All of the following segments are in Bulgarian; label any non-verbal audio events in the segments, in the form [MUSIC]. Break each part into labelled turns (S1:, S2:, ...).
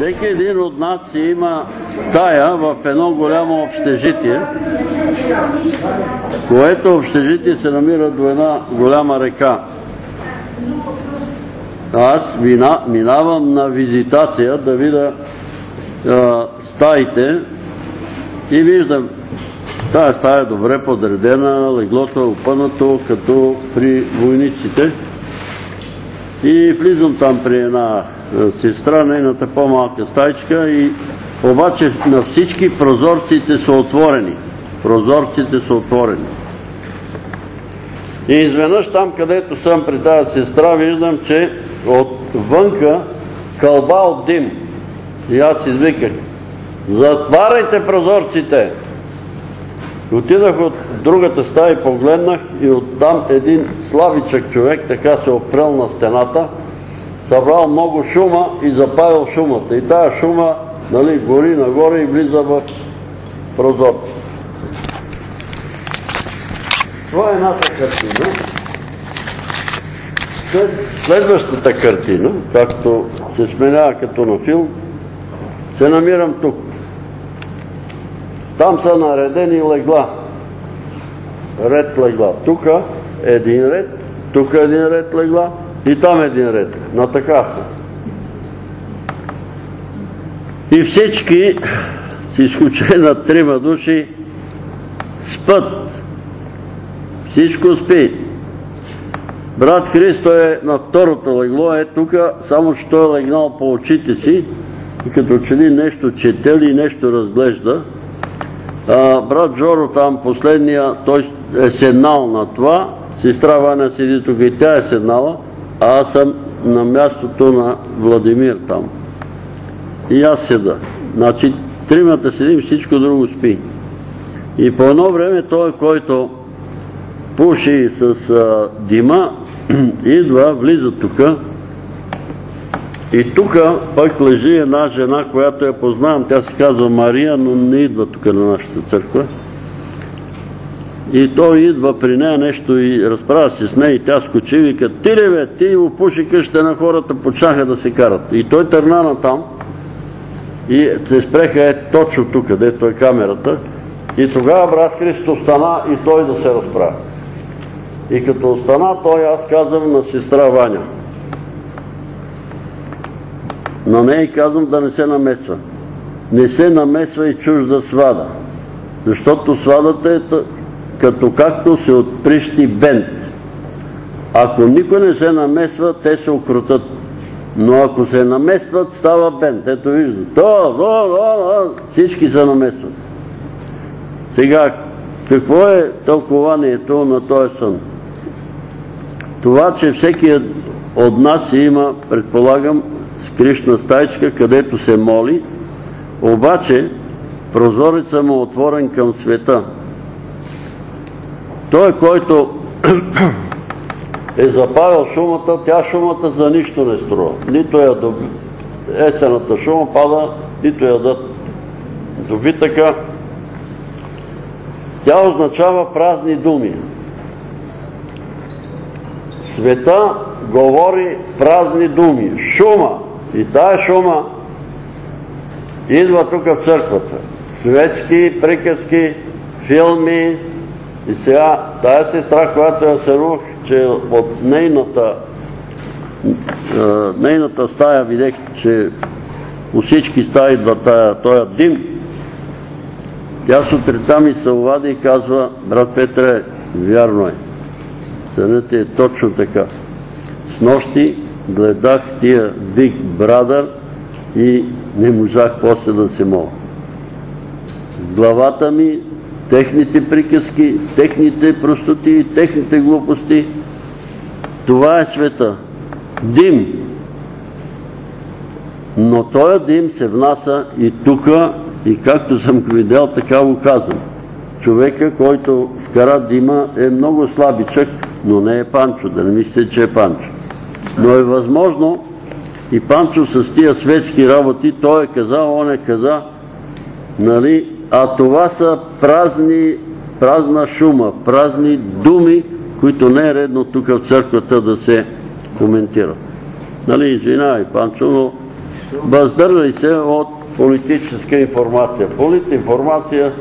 S1: Всеки един от нас си има стая в едно голямо общежитие, което общежитие се намира до една голяма река. Аз мина, минавам на визитация да видя стаите и виждам тая стая е добре подредена, леглото е опънато, като при войниците. И влизам там при една сестра, нейната по-малка стайчка и обаче на всички прозорците са отворени. Прозорците са отворени. И изведнъж там, където съм при тази сестра, виждам, че отвънка кълба от дим. И аз извиках, затваряйте прозорците! Отидах от другата стая и погледнах и оттам един славичък човек така се опрел на стената, събрал много шума и запалил шумата. И тая шума нали, гори нагоре и влиза в прозорците. Това е едната картина. Следващата картина, както се сменява като на филм, се намирам тук. Там са наредени легла. Ред легла. Тук един ред, тук един ред легла и там един ред. На така са. И всички, с изключение на трима души, спът. Всичко спи. Брат Христо е на второто легло, е тук, само че той е легнал по очите си и като че ли нещо четел и нещо разглежда. брат Жоро там последния, той е седнал на това, сестра Ваня седи тук и тя е седнала, аз съм на мястото на Владимир там. И аз седа. Значи тримата седим, всичко друго спи. И по едно време той, който пуши с дима, [CLEARS THROAT] идва, влиза тук и тук пък лежи една жена, която я познавам, тя се казва Мария, но не идва тук на нашата църква. И той идва при нея нещо и разправя се с нея и тя скочи и вика, ти ли бе, ти опуши къща на хората, почнаха да се карат. И той търна на там и се спреха е точно тук, където е камерата. И тогава брат Христо стана и той да се разправя. И като остана той, аз казвам на сестра Ваня. На нея казвам да не се намесва. Не се намесва и чужда свада. Защото свадата е като както се отприщи бент. Ако никой не се намесва, те се окрутат. Но ако се наместват, става бент. Ето виждате. Всички се наместват. Сега, какво е тълкованието на този сън? Това, че всеки от нас има, предполагам, скришна стайчка, където се моли, обаче прозореца му е отворен към света. Той, който е запавил шумата, тя шумата за нищо не струва. Нито я доби... есената шума пада, нито я дадат добитъка. Тя означава празни думи. Света говори празни думи. Шума. И тая шума идва тук в църквата. Светски приказки, филми. И сега тая сестра, която я сънувах, че от нейната нейната стая видех, че у всички стаи идва този дим. Тя сутринта ми се овади и казва, брат Петре, вярно е. Сънът е точно така. С нощи гледах тия Big Brother и не можах после да се моля. главата ми техните приказки, техните простоти, техните глупости. Това е света. Дим. Но този дим се внася и тука, и както съм го видел, така го казвам. Човека, който вкара дима, е много слабичък, но не е Панчо, да не мислите, че е Панчо. Но е възможно и Панчо с тия светски работи, той е казал, он е казал, нали, а това са празни, празна шума, празни думи, които не е редно тук в църквата да се коментират. Нали, извинявай, Панчо, но Въздържай се от политическа информация. Политинформация,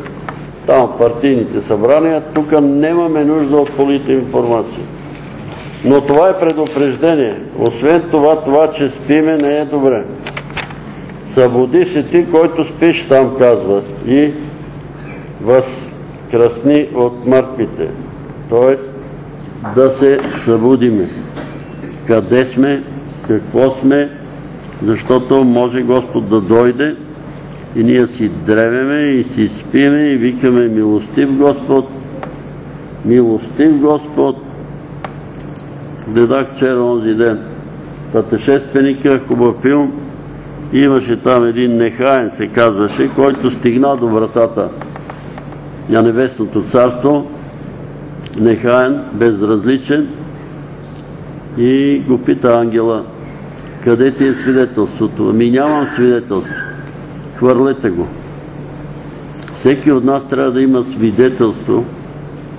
S1: там партийните събрания, тук нямаме нужда от политинформация. Но това е предупреждение. Освен това, това, че спиме, не е добре. Събуди се ти, който спиш, там казва, и възкрасни от мъртвите. Тоест, да се събудиме. Къде сме, какво сме, защото може Господ да дойде и ние си древеме и си спиме и викаме милостив Господ, милостив Господ. Гледах вчера онзи ден Пътешественика, хубав филм, имаше там един нехаен, се казваше, който стигна до вратата на Небесното царство, нехаен, безразличен и го пита ангела, къде ти е свидетелството? Ами нямам свидетелство. Хвърлете го. Всеки от нас трябва да има свидетелство,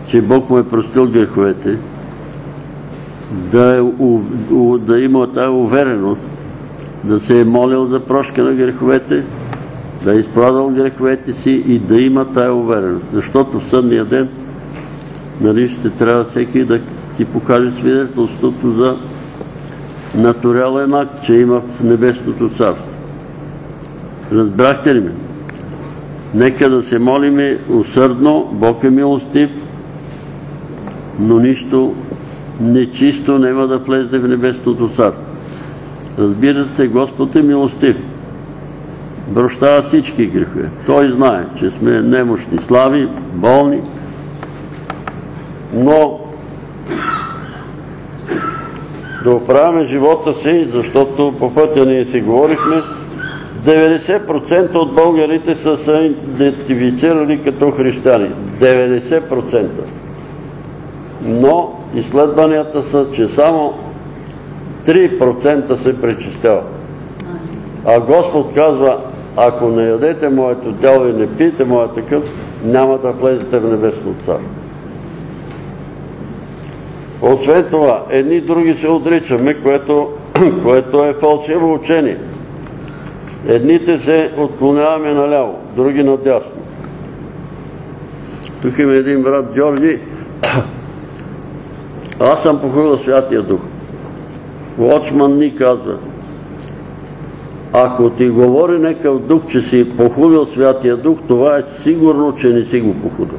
S1: че Бог му е простил греховете, да, е, да има тази увереност, да се е молил за прошка на греховете, да е изправил греховете си и да има тая увереност. Защото в съдния ден нали, ще трябва всеки да си покаже свидетелството за натурален акт, че има в Небесното царство. Разбрахте ли ме? Нека да се молиме усърдно, Бог е милостив, но нищо нечисто няма да влезе в Небесното царство. Разбира се, Господ е милостив. Прощава всички грехове. Той знае, че сме немощни, слави, болни, но да оправяме живота си, защото по пътя ние си говорихме, 90% от българите са се идентифицирали като християни. 90%. Но изследванията са, че само 3% се пречистяват. А Господ казва, ако не ядете моето тяло и не пиете моята кръв, няма да влезете в небесно царство. Освен това, едни други се отричаме, [CLEARS THROAT] което, е фалшиво учение. Едните се отклоняваме наляво, други надясно. Тук има един брат Георги. [CLEARS THROAT] Аз съм похудил Святия Дух. Лочман ни казва, ако ти говори некъв дух, че си похудил Святия Дух, това е сигурно, че не си го похудил.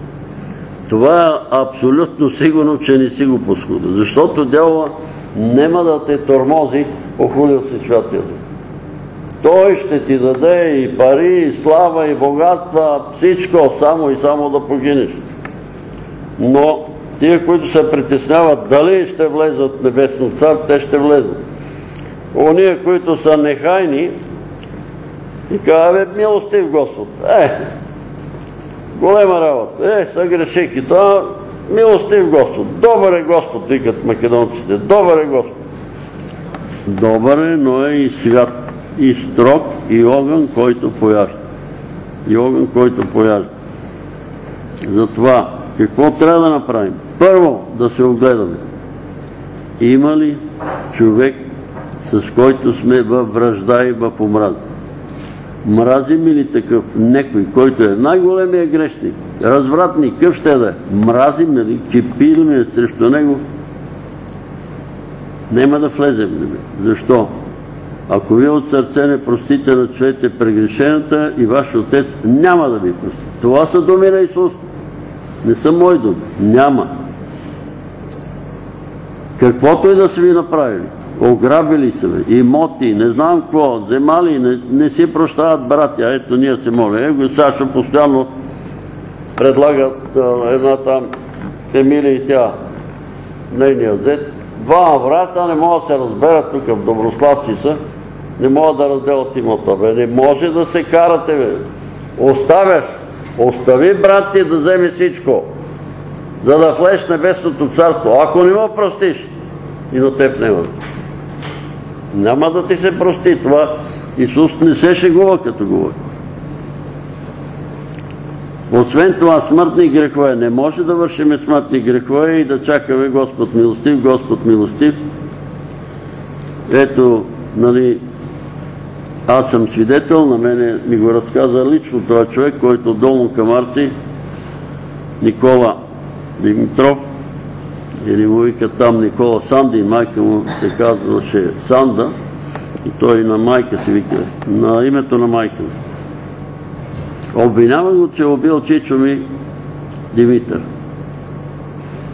S1: Това е абсолютно сигурно, че не си го посхудил. Защото дявола нема да те тормози, похудил си Святия Дух. Той ще ти даде и пари, и слава, и богатства, всичко, само и само да погинеш. Но тия, които се притесняват дали ще влезат в Небесно цар, те ще влезат. Ония, които са нехайни, и казва, бе, милостив Господ. Е, голема работа. Е, съгреших и това, милостив Господ. Добър е Господ, викат македонците. Добър е Господ. Добър е, но е и свят, и строг, и огън, който пояжда. И огън, който пояжда. Затова, какво трябва да направим? Първо, да се огледаме. Има ли човек, с който сме във връжда и в омраза? Мразим ли такъв некой, който е най-големия грешник, развратник, къв ще да е? Мразим ли, кипираме срещу него? Нема да влезем. Защо? Ако вие от сърце не простите на човете прегрешената и ваш отец няма да ви прости. Това са думи на Исус. Не са мои думи. Няма. Каквото и да са ви направили ограбили се, имоти, не знам какво, вземали, не, не си прощават братя. Ето ние се моля. Его Сашо постоянно предлагат една там Емилия и тя, нейният зет. Два брата не могат да се разберат тук в Доброславци са, не могат да разделят имота. Бе. Не може да се карате, бе. Оставяш. Остави брат ти да вземе всичко, за да влезеш небесното царство. Ако не му простиш, и до теб няма. Няма да ти се прости. Това Исус не се шегува като говори. Освен това, смъртни грехове. Не може да вършиме смъртни грехове и да чакаме Господ милостив, Господ милостив. Ето, нали, Аз съм свидетел, на мене ми го разказа лично това човек, който долно към Арци, Никола Димитров, или му вика там Никола Санди, майка му се казваше Санда, и той на майка си вика, на името на майка му. Обвинява го, че е убил чичо ми Димитър.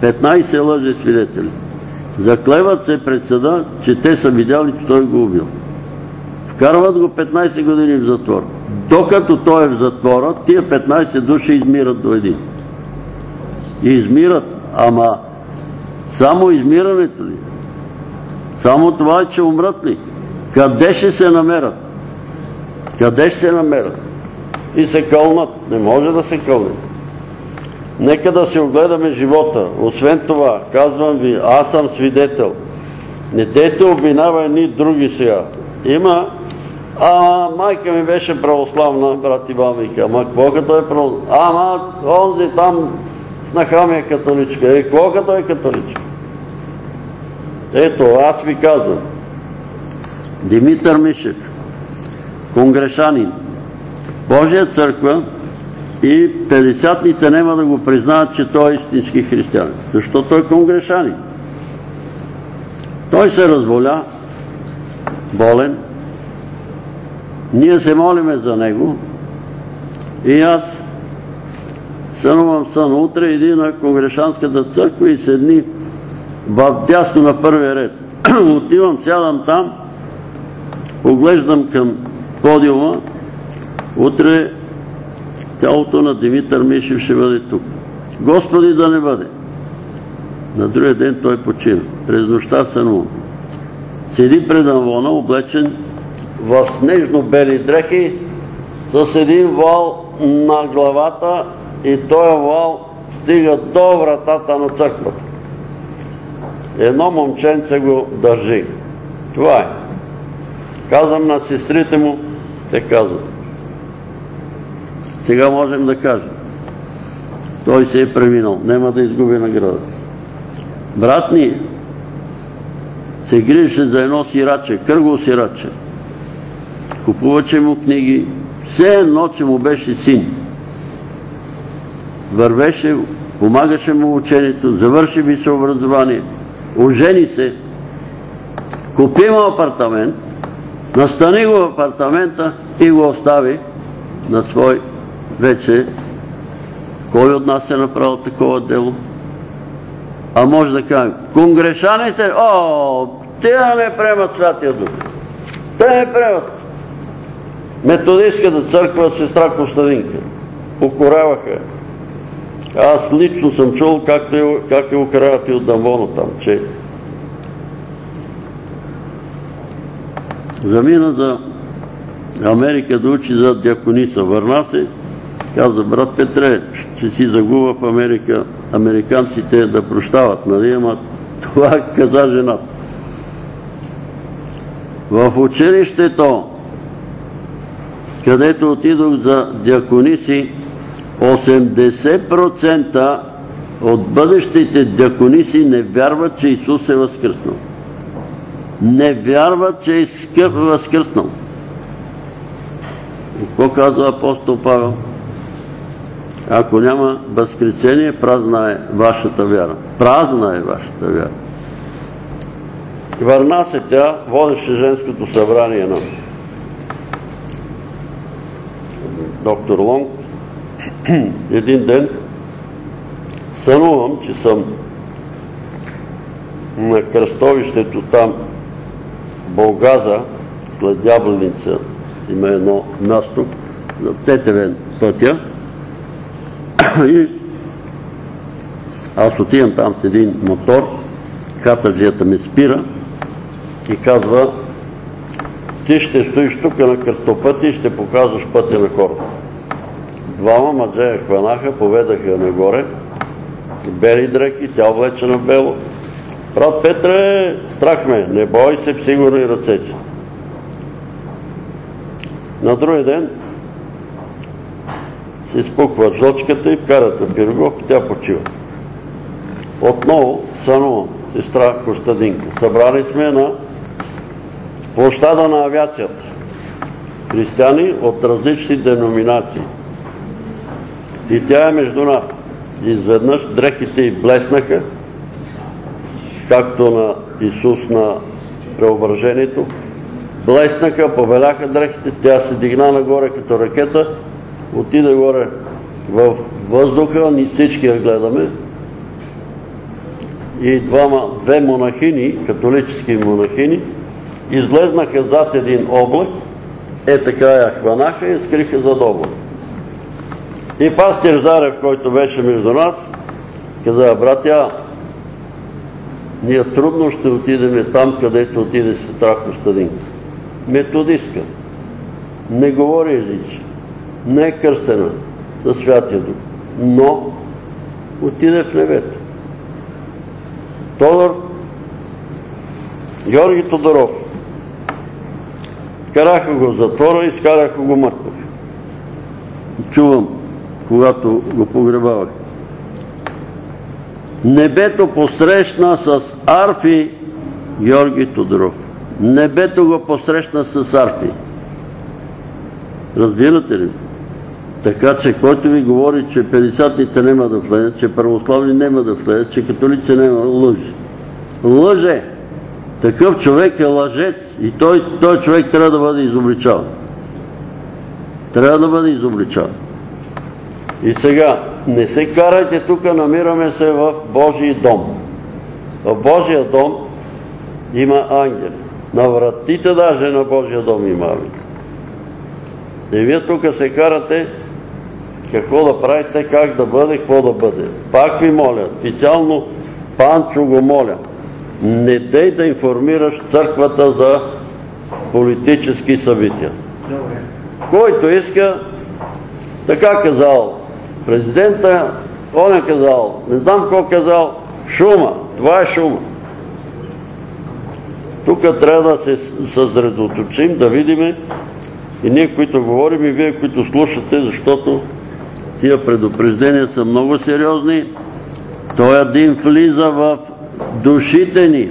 S1: 15 лъжи свидетели. Заклеват се пред съда, че те са видяли, че той го убил. Вкарват го 15 години в затвор. Докато той е в затвора, тия 15 души измират до един. Измират, ама само измирането ли? Само това че умрат ли? Къде ще се намерят? Къде ще се намерят? И се кълнат. Не може да се кълнат. Нека да си огледаме живота. Освен това, казвам ви, аз съм свидетел. Не дейте обвинава едни други сега. Има, а майка ми беше православна, брат Иван вика, ама какво като е православна? Ама онзи там снаха ми е католичка. Е, какво като е католичка? Ето, аз ви казвам. Димитър Мишев, конгрешанин, Божия църква и 50-ните няма да го признаят, че той е истински християнин. Защото той е конгрешанин. Той се разволя, болен. Ние се молиме за него и аз сънувам сън. Утре иди на конгрешанската църква и седни в дясно на първия ред. [CLEARS THROAT] Отивам, сядам там, поглеждам към подиума. Утре тялото на Димитър Мишев ще бъде тук. Господи да не бъде. На другия ден той почина. През нощта сънувам. Седи пред амвона, облечен в снежно-бели дрехи, с един вал на главата и този вал стига до вратата на църквата. Едно момченце го държи. Това е. Казвам на сестрите му, те казват. Сега можем да кажем. Той се е преминал. Нема да изгуби наградата. Брат ни се грижеше за едно сираче, кръгло сираче. Купуваче му книги. Все едно, че му беше син. Вървеше, помагаше му учението, завърши ви се образование, ожени се, купи му апартамент, настани го в апартамента и го остави на свой вече. Кой от нас е направил такова дело? А може да кажем, конгрешаните, о, те не приемат Святия Дух. Те не приемат. Методистската църква, сестра Костадинка, укоряваха. Аз лично съм чул как е укоряват и от Дамвона там, че замина за Америка да учи за дяконица. Върна се, каза брат Петре, че си загуба в Америка американците да прощават, нали? Ама това каза жената. В училището, където отидох за дякониси, 80% от бъдещите дякониси не вярват, че Исус е възкръснал. Не вярват, че е възкръснал. Какво казва апостол Павел? Ако няма възкресение, празна е вашата вяра. Празна е вашата вяра. Върна се тя, водеше женското събрание на доктор Лонг. [CLEARS THROAT] Един ден сънувам, че съм на кръстовището там, Болгаза, след Дябленица, има едно място, за Тетевен пътя, [CLEARS THROAT] и аз отивам там с един мотор, катаджията ми спира и казва ти ще стоиш тук на кръстопъти и ще показваш пътя на хората. Двама маджея хванаха, поведаха нагоре, бели дрехи, тя облечена бело. Брат Петре, страх ме, не бой се, сигурни ръце си. На другия ден се изпуква жлъчката и вкарат в пирогов и тя почива. Отново сънувам сестра Костадинка. Събрали сме на площада на авиацията. християни от различни деноминации. И тя е между нас. Изведнъж дрехите й блеснаха, както на Исус на преображението. Блеснаха, повеляха дрехите, тя се дигна нагоре като ракета, отиде горе в въздуха, ни всички я гледаме. И две монахини, католически монахини, излезнаха зад един облак, е така я хванаха и скриха зад облак. И пастир Зарев, който беше между нас, каза, братя, ние трудно ще отидем там, където отиде сестра Костадин. Методистка. Не говори езици. Не е кръстена със Святия Дух. Но отиде в небето. Тодор Георги Тодоров. Караха го в затвора и скараха го мъртъв. Чувам, когато го погребавах. Небето посрещна с арфи Георги Тодоров. Небето го посрещна с арфи. Разбирате ли? Така че, който ви говори, че 50-ните няма да влезат, че православни няма да влезат, че католици няма, лъже. Лъже! Такъв човек е лъжец и той, той човек трябва да бъде изобличаван. Трябва да бъде изобличаван. И сега, не се карайте тук, намираме се в Божий дом. В Божия дом има ангели. На вратите даже на Божия дом има ангели. И вие тук се карате какво да правите, как да бъде, какво да бъде. Пак ви моля, специално Панчо го моля, не дей да информираш църквата за политически събития. Който иска, така казал президента, он е казал, не знам какво казал, шума, това е шума. Тук трябва да се съзредоточим, да видим и ние, които говорим, и вие, които слушате, защото тия предупреждения са много сериозни. Той дим влиза в душите ни.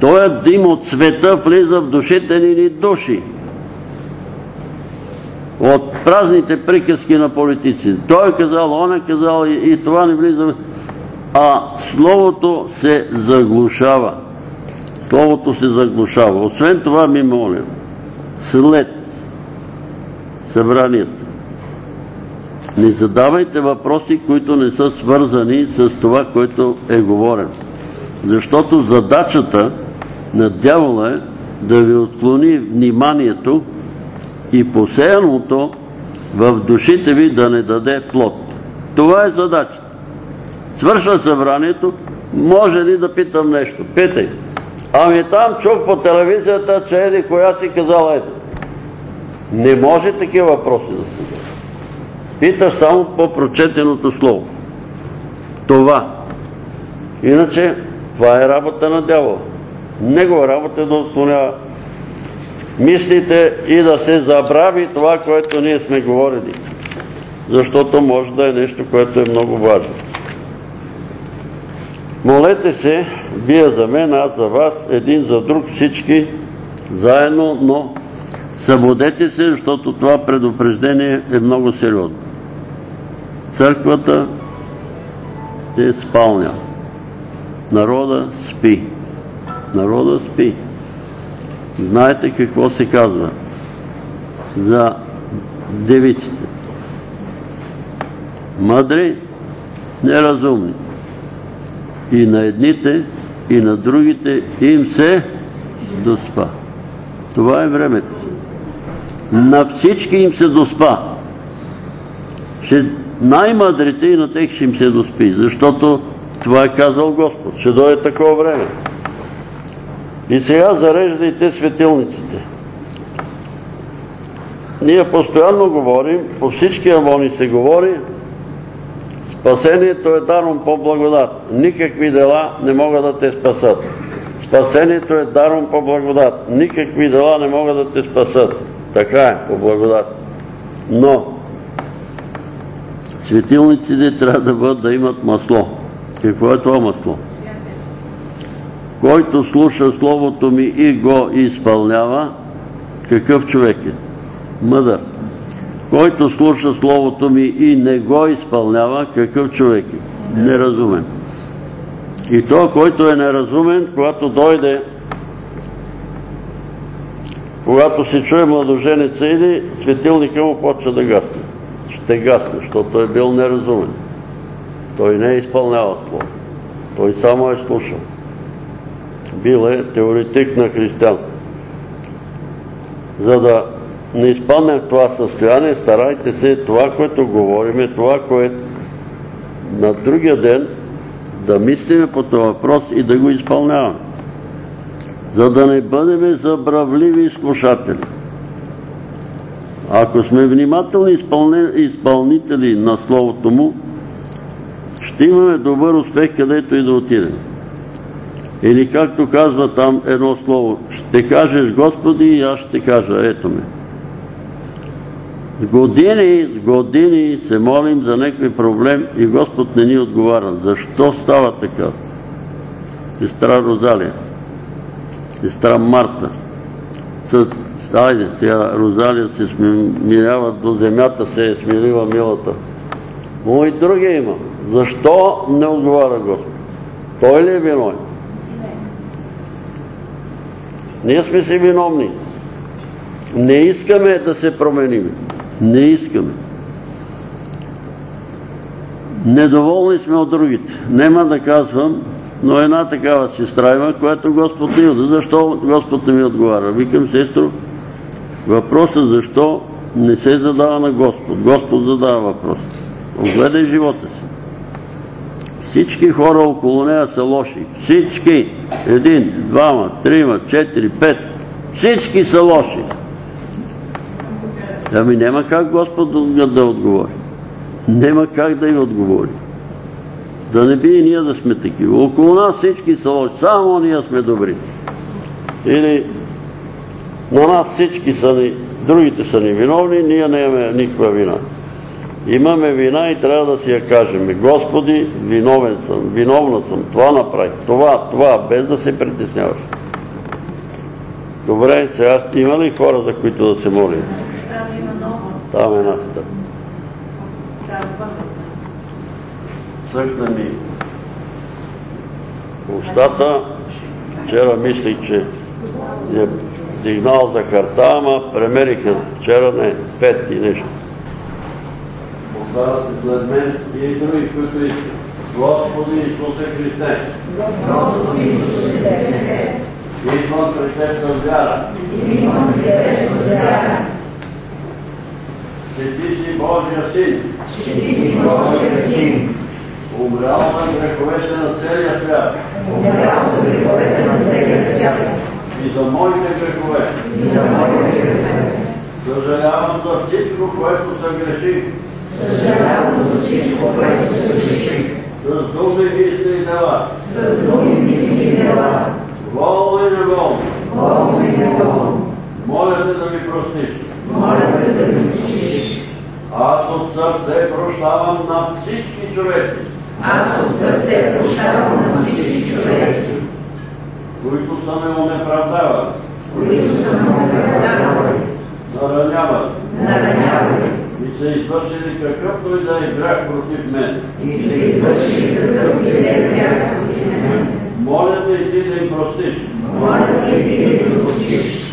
S1: Той дим от света влиза в душите ни ни души. От празните приказки на политици. Той е казал, он е казал и, това не влиза. А Словото се заглушава. Словото се заглушава. Освен това ми моля, след събранието, не задавайте въпроси, които не са свързани с това, което е говорено. Защото задачата на дявола е да ви отклони вниманието и посеяното в душите ви да не даде плод. Това е задачата. Свършва събранието, може ли да питам нещо? Питай. Ами там чух по телевизията, че еди коя си казала ето. Не може такива въпроси да се задават. Питаш само по прочетеното слово. Това. Иначе, това е работа на дявола. Негова работа е да отклонява мислите и да се забрави това, което ние сме говорили. Защото може да е нещо, което е много важно. Молете се, вие за мен, аз за вас, един за друг, всички заедно, но събудете се, защото това предупреждение е много сериозно. Църквата е спалня. Народа спи. Народа спи. Знаете какво се казва за девиците. Мъдри, неразумни. И на едните, и на другите им се доспа. Това е времето. На всички им се доспа. най-мъдрите и на тех ще им се доспи, защото това е казал Господ. Ще дойде такова време. И сега зареждайте светилниците. Ние постоянно говорим, по всички амони се говори, спасението е даром по благодат. Никакви дела не могат да те спасат. Спасението е даром по благодат. Никакви дела не могат да те спасат. Така е, по благодат. Но светилниците трябва да бъдат да имат масло. Какво е това масло? Който слуша Словото ми и го изпълнява, какъв човек е? Мъдър. Който слуша Словото ми и не го изпълнява, какъв човек е? Неразумен. И то, който е неразумен, когато дойде, когато се чуе младоженеца или светилника му почва да гасне. Ще гасне, защото е бил неразумен. Той не е изпълнява Слово. Той само е слушал. Бил е теоретик на християн. За да не изпаднем в това състояние, старайте се това, което говориме, това, което на другия ден да мислиме по този въпрос и да го изпълняваме. За да не бъдем забравливи слушатели. Ако сме внимателни изпълнители на Словото Му, ще имаме добър успех където и да отидем. Или както казва там едно слово, ще кажеш Господи и аз ще кажа, ето ме. С години, с години се молим за някой проблем и Господ не ни отговаря. Защо става така? Сестра Розалия, сестра Марта, с Айде, сега Розалия се смирява до земята, се е смирила милата. Но и други има. Защо не отговаря Господ? Той ли е виновен? Ние сме си виновни. Не искаме да се променим. Не искаме. Недоволни сме от другите. Нема да казвам, но една такава сестра има, която Господ не отговаря. Защо Господ не ми отговаря? Викам, сестро, въпросът защо не се задава на Господ. Господ задава въпрос. Огледай живота си. Всички хора около нея са лоши. Всички. Един, двама, трима, четири, пет. Всички са лоши. Ами няма как Господ да отговори. Нема как да й отговори. Да не би и ние да сме такива. Около нас всички са лоши. Само ние сме добри. Или на нас всички са ни, другите са ни виновни, ние не имаме никаква вина. Имаме вина и трябва да си я кажем. Господи, виновен съм, виновна съм, това направих, това, това, без да се притесняваш. Добре, сега има ли хора, за които да се молим? Там е една стъп. Съхна ми устата. Вчера мислих, че е сигнал за карта, ама премериха вчера не, пет и нещо. Оказва се след мен и други, които искат. Господи Исусе Христе. Господи Исусе Христе. Идвам при Теб с вяра. Идвам при Теб с вяра. Че Ти си Божия Син. Че Ти си Божия Син. Умрял за греховете на целия свят. Умрял за греховете на целия свят. И за моите грехове. И за моите грехове. Съжалявам за всичко, което съгреших. Съжалявам за всичко, което съгреших. С думи, мисли и дела. С думи, мисли и дела. Волно и неволно. Волно и неволно. Моля те да ми простиш. Моля те да ми простиш. Аз от сърце прощавам на всички човеци. Аз от сърце прощавам на всички човеци. Които са ме унеправдавали. Които са ме унеправдавали. Наранявали. Наранявали. И са извършили какъвто и да е грях против мен. И са извършили какъвто и да е грях против мен. Моля те ти да им простиш. Моля те и ти да им простиш.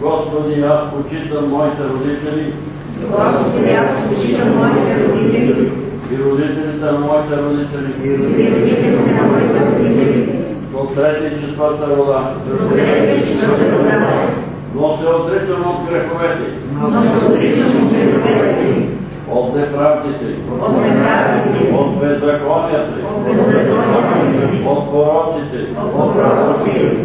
S1: Господи, аз почитам моите родители. Господи, аз почитам моите родители. И родителите на моите родители. И родителите на моите родители. До трета и четвърта рода. До трета и четвърта рода. Но се отричам от греховете. Но се отричам от греховете. От неправдите. От неправдите. От беззаконията. От беззаконията. От пророците. От пророците.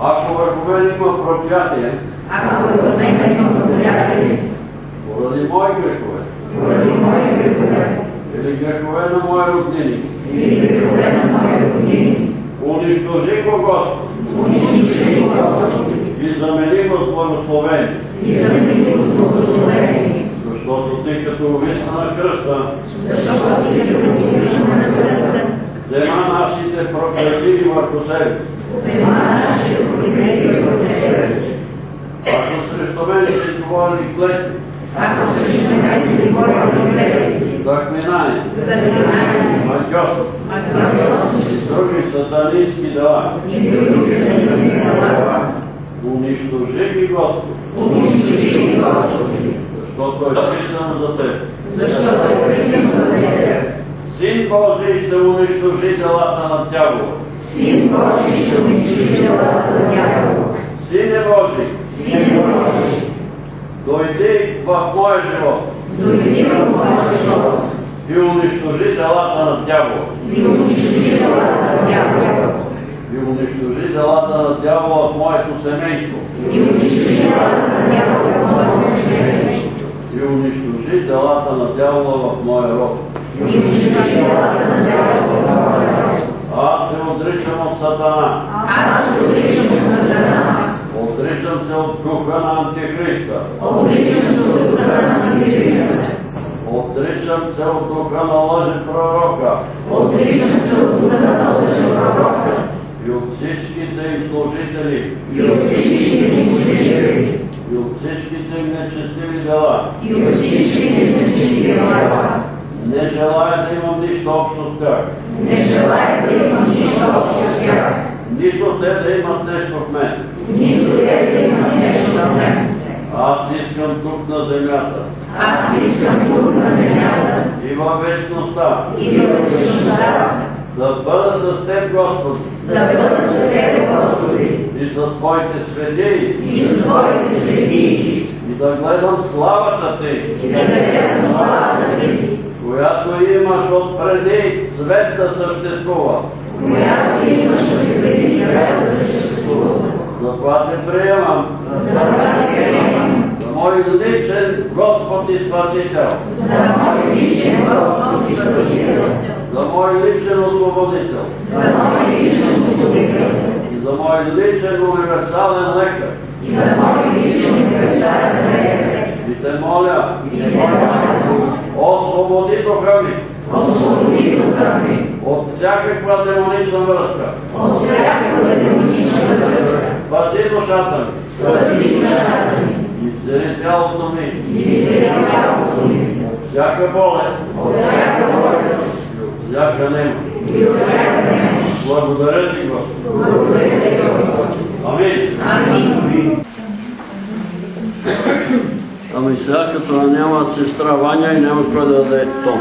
S1: Ако върху мен има проклятие, ако върху мен има проклятие, поради мои грехове, поради мои грехове, или грехове на мои роднини, или грехове на мои роднини, унищожи го Господ, унищожи Господ, и замени го с благословение, и замени го с благословение, защото ти като увисна на кръста, защото ти като увисна на кръста, Взема нашите проклятии върху себе си. Ако срещу мен се говорили клетви, заклинания, магиоство и други сатанински дела, унищожи ги Господ, защото е писано за теб. Син Божий ще унищожи делата на дявола.
S2: Син Божий ще унищожи делата на дявола.
S1: Сине Божий,
S2: Син Божий,
S1: дойди в моя живот
S2: дойди в моя живот
S1: и унищожи делата на дявола.
S2: и унищожи делата на дявола.
S1: И унищожи делата на дявола в моето семейство.
S2: И унищожи делата на дявола в моето семейство.
S1: И унищожи делата на дявола в моя род.
S2: И унищожи делата на дявола в моя род.
S1: Аз се отричам от Сатана.
S2: Аз се отричам от Сатана.
S1: Отричам се от духа на Антихриста.
S2: Отричам се от духа на Антихриста.
S1: Отричам се от духа на лъжен пророка
S2: Отричам се от духа на лъжепророка.
S1: и от всичките им служители
S2: И от всичките им служители.
S1: и от всичките им нечестиви дела.
S2: И от всичките им нечисти дела.
S1: Не желая да имам нищо общо с тях.
S2: Не желая да имам нищо общо с тях.
S1: Нито те да имат нещо в мен.
S2: Нито те да имат нещо в мен.
S1: Аз искам тук на земята
S2: Аз искам тук на земята
S1: и във вечността.
S2: И вечността.
S1: Да бъда с Теб, Господи,
S2: да бъда с Тебе, Господи,
S1: и с Твоите свети
S2: и с Твоите свети,
S1: и да гледам славата Ти,
S2: и да гледам славата Ти,
S1: която имаш отпреди свет да съществува.
S2: която имаш преди света да съществува.
S1: Затова Те приемам.
S2: Затова Те приемам
S1: мой личен Господ и Спасител,
S2: за мой личен Господ и Спасител,
S1: за мой личен освободител.
S2: За мой личен Освободител.
S1: И за мой личен универсален лекар.
S2: и за мой личен универсален лекар.
S1: И Те моля,
S2: И Те моля,
S1: освободи духа ми.
S2: Освободи духа ми.
S1: От всякаква демонична връзка.
S2: от всякаква демонична връзка.
S1: Спаси душата ми.
S2: Спаси душата ми
S1: и взери тялото ми
S2: и изцели тялото ми
S1: всяка болест
S2: всяка болест
S1: всяка немощ.
S2: и всяка немощ.
S1: Благодаря ти, Господи.
S2: Благодаря Ти, Господи.
S1: Амин.
S2: Амин.
S1: Ами сега като няма сестра Ваня и няма кой да даде тон.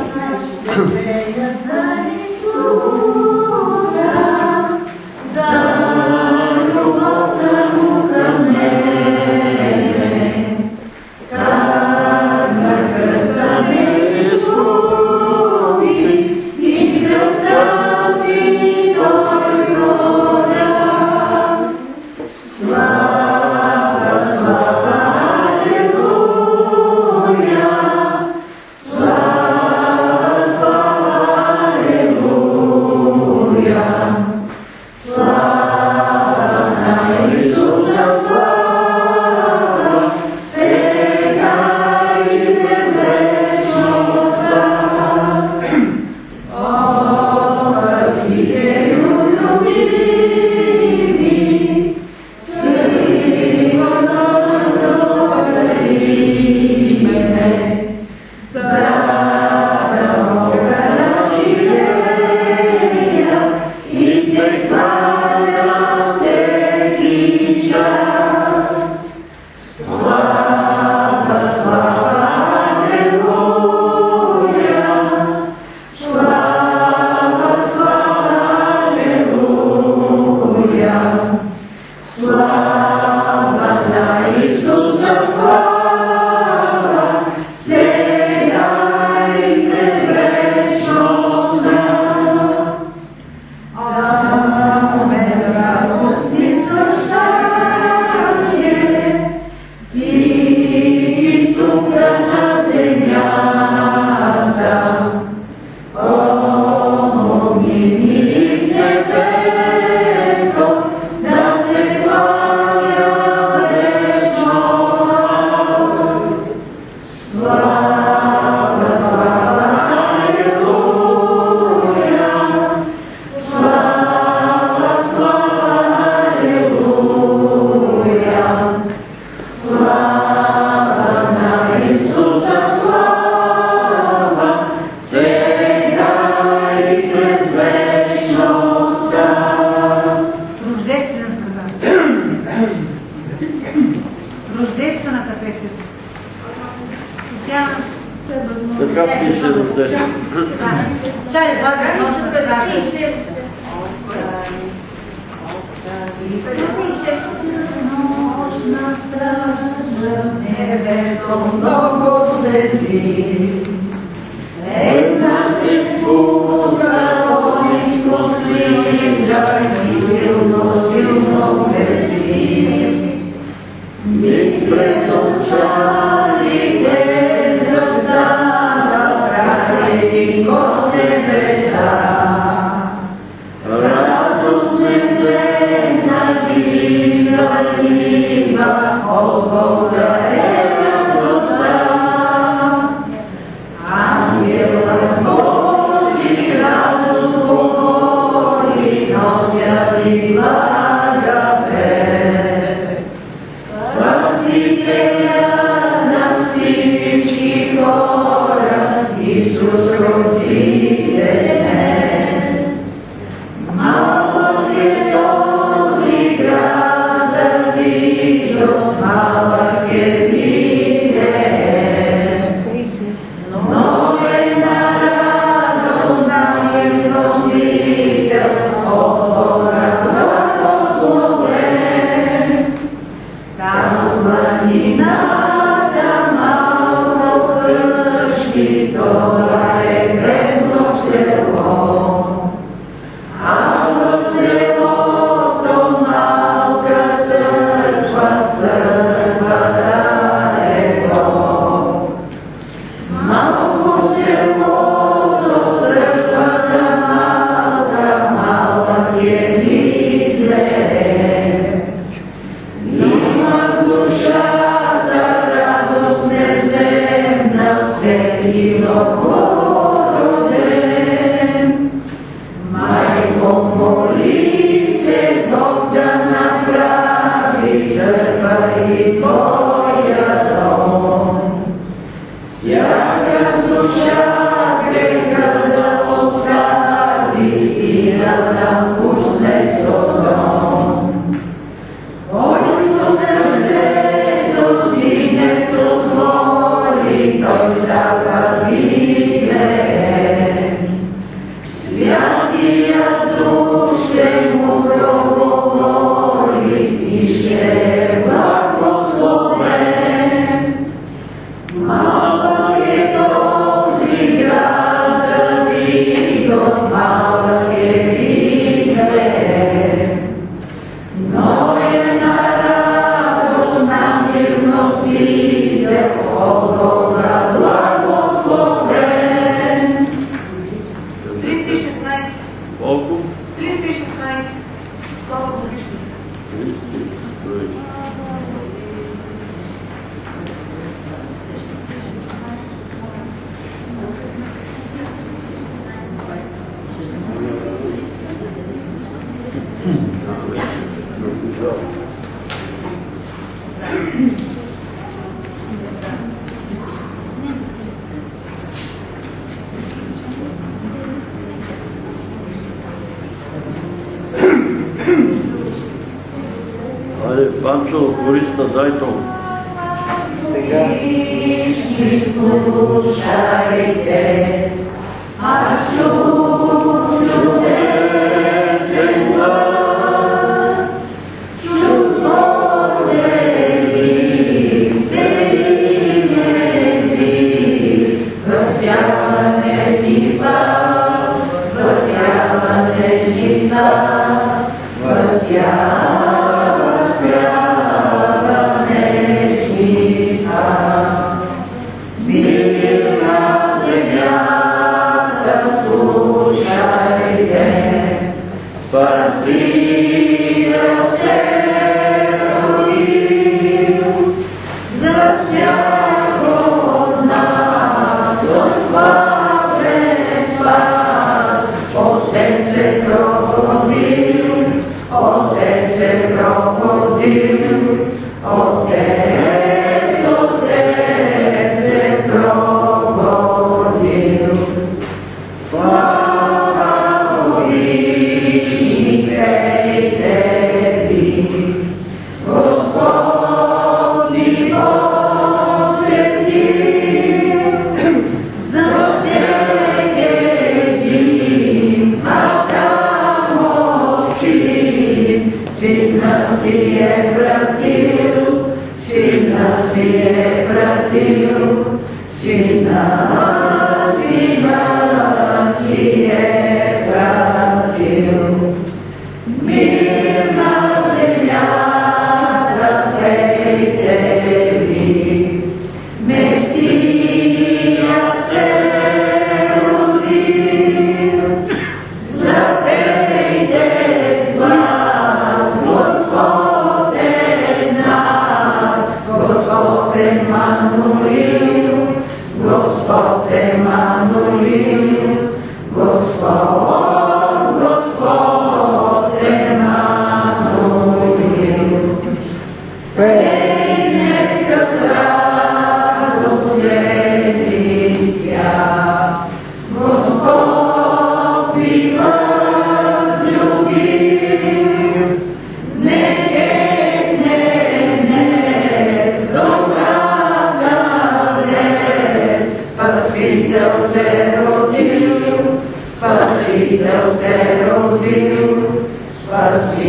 S3: Spasitel zero Dio, Spasitel zero Dio, Spasi,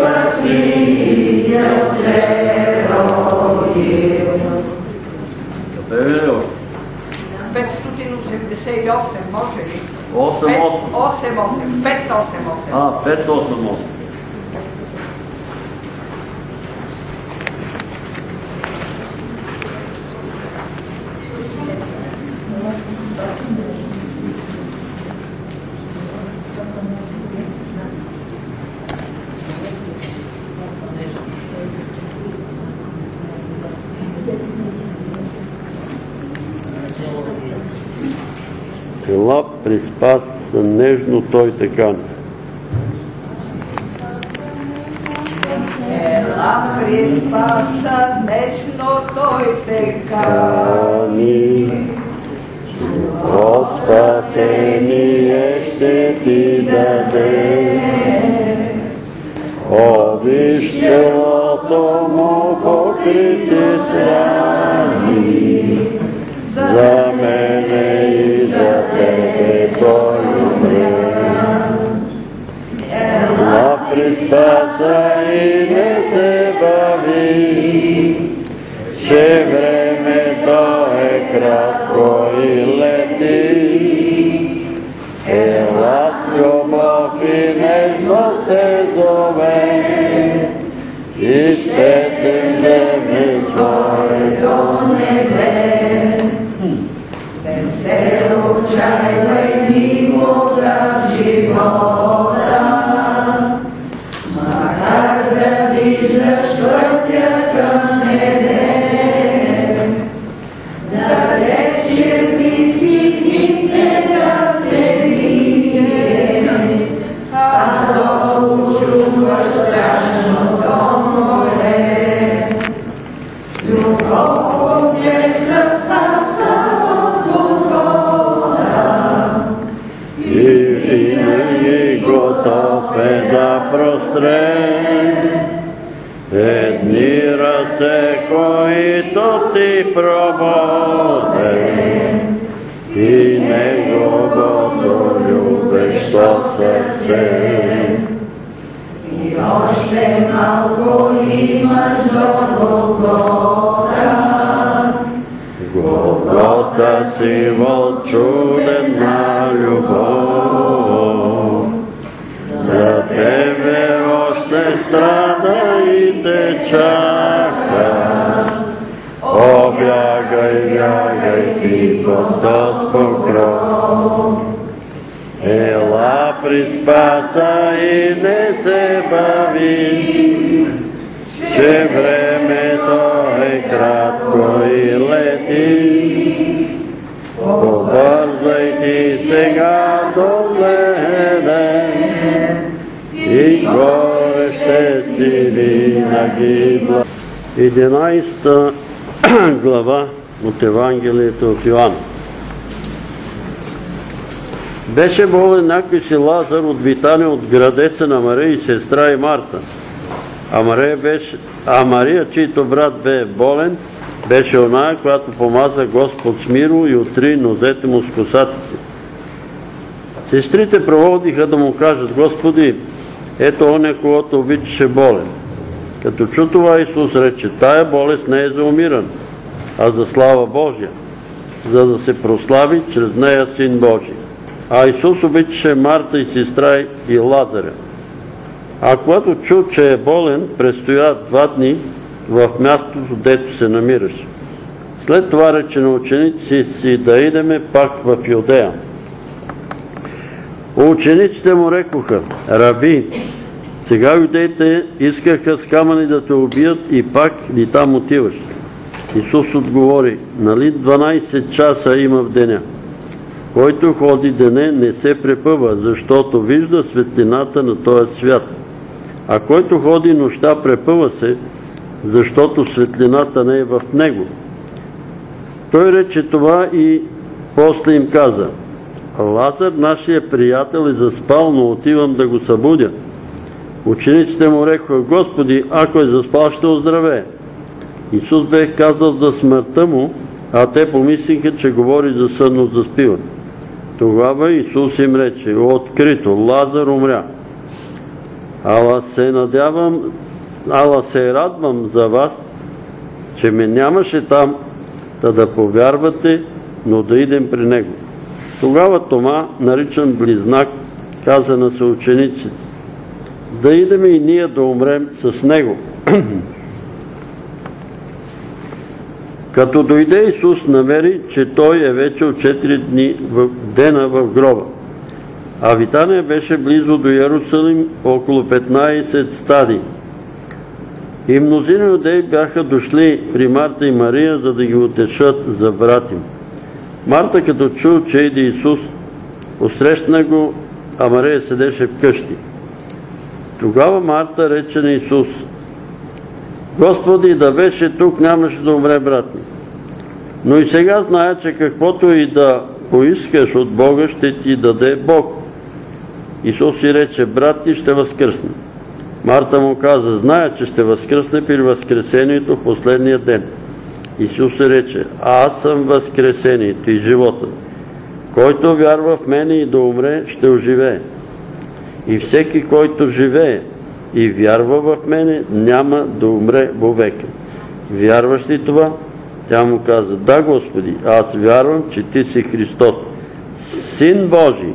S3: o zero Dio. Che bello! Pet tutti in sei
S1: osse, mosse lì.
S3: Osse, mosse. Osse,
S1: mosse.
S3: Pet, osse,
S1: mosse. Ah, pet, osse, mosse. Нежно той така.
S3: Ела при спаса нечно той така.
S1: Ани, от спасение ще ти даде. Обищелото му покрити страни, за мене и за тебе той Ела при спаса и не се бави, че времето е кратко и лети. Ела с любов и нежно се зове, и ще си вълк чудена любов. За тебе още страда и те чака. О, бягай, бягай ти под този покров. Ела при спаса и не се бави, че времето е кратко и лети. Побързай ти сега до гледа и горе ще си винаги бла. 11 глава от Евангелието от Йоанна. Беше болен някой си Лазар от Витания от градеца на Мария и сестра и Марта. А Мария, беше, а Мария, чийто брат бе болен, беше оная, която помаза Господ с миро и отри нозете му с косата. Сестрите проводиха да му кажат, Господи, ето оня, когото обичаше болен. Като чу това Исус рече, тая болест не е за умиран, а за слава Божия, за да се прослави чрез нея Син Божий. А Исус обичаше Марта и сестра и Лазаря. А когато чу, че е болен, престоя два дни в мястото, дето се намираше. След това рече на ученици си да идеме пак в Юдея. Учениците му рекоха, Раби, сега юдеите искаха с камъни да те убият и пак ли там отиваш? Исус отговори, нали 12 часа има в деня? Който ходи дене не се препъва, защото вижда светлината на този свят. А който ходи нощта препъва се, защото светлината не е в него. Той рече това и после им каза, Лазар, нашия приятел, е заспал, но отивам да го събудя. Учениците му рекоха, Господи, ако е заспал, ще оздравее. Исус бе казал за смъртта му, а те помислиха, че говори за сънно заспиване. Тогава Исус им рече, открито, Лазар умря. Ала се надявам, ала се радвам за вас, че ме нямаше там, да повярвате, но да идем при него. Тогава Тома, наричан Близнак, каза на съучениците, да идем и ние да умрем с него. [CLEARS THROAT] Като дойде Исус, намери, че той е вече от 4 дни в дена в гроба. А Витания беше близо до Ярусалим, около 15 стадии. И мнозина юдеи бяха дошли при Марта и Мария, за да ги утешат за брат им. Марта, като чу, че иде Исус, посрещна го, а Мария седеше в къщи. Тогава Марта рече на Исус, Господи, да беше тук, нямаше да умре брат ми. Но и сега зная, че каквото и да поискаш от Бога, ще ти даде Бог. Исус си рече, брат ти ще възкръсне. Марта му каза, зная, че ще възкръсне при възкресението в последния ден. Исус рече, аз съм възкресението и живота. Който вярва в мене и да умре, ще оживее. И всеки, който живее и вярва в мене, няма да умре вовека. Вярваш ли това? Тя му каза, да, Господи, аз вярвам, че Ти си Христос, Син Божий,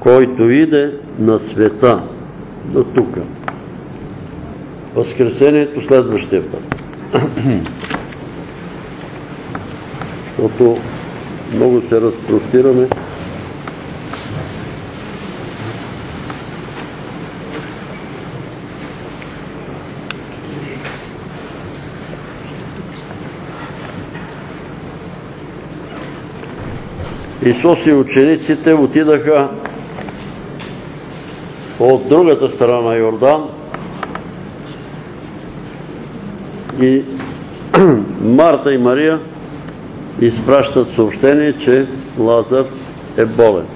S1: който иде на света до тук. Възкресението следващия път. Защото много се разпростираме. Исус и учениците отидаха от другата страна на Йордан и [CLEARS THROAT] Марта и Мария изпращат съобщение, че Лазар е болен.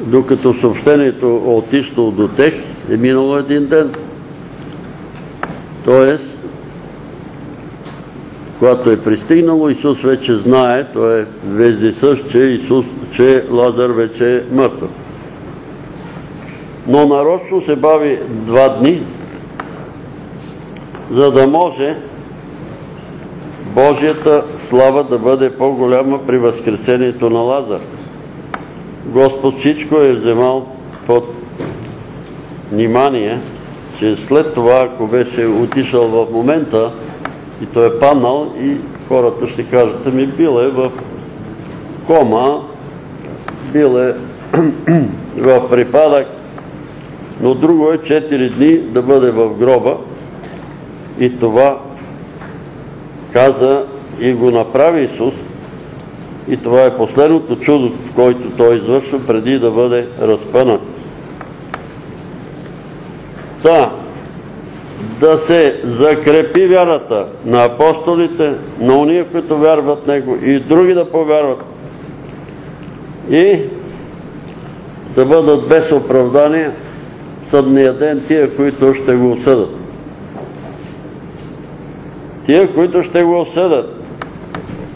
S1: Докато съобщението е отишло до тех, е минало един ден. Тоест, когато е пристигнало, Исус вече знае, той е вездесъщ, че, Исус, че Лазар вече е мъртъв. Но нарочно се бави два дни, за да може Божията слава да бъде по-голяма при възкресението на Лазар. Господ всичко е вземал под внимание, че след това, ако беше отишъл в момента и той е паднал и хората ще кажат, ми бил е в кома, бил е [CLEARS THROAT] в припадък, но друго е 4 дни да бъде в гроба и това каза и го направи Исус. И това е последното чудо, което той извършва преди да бъде разпънат. Та, да се закрепи вярата на апостолите, на уния, които вярват Него и други да повярват. И да бъдат без оправдание съдния ден тия, които ще го осъдат. Тия, които ще го осъдат,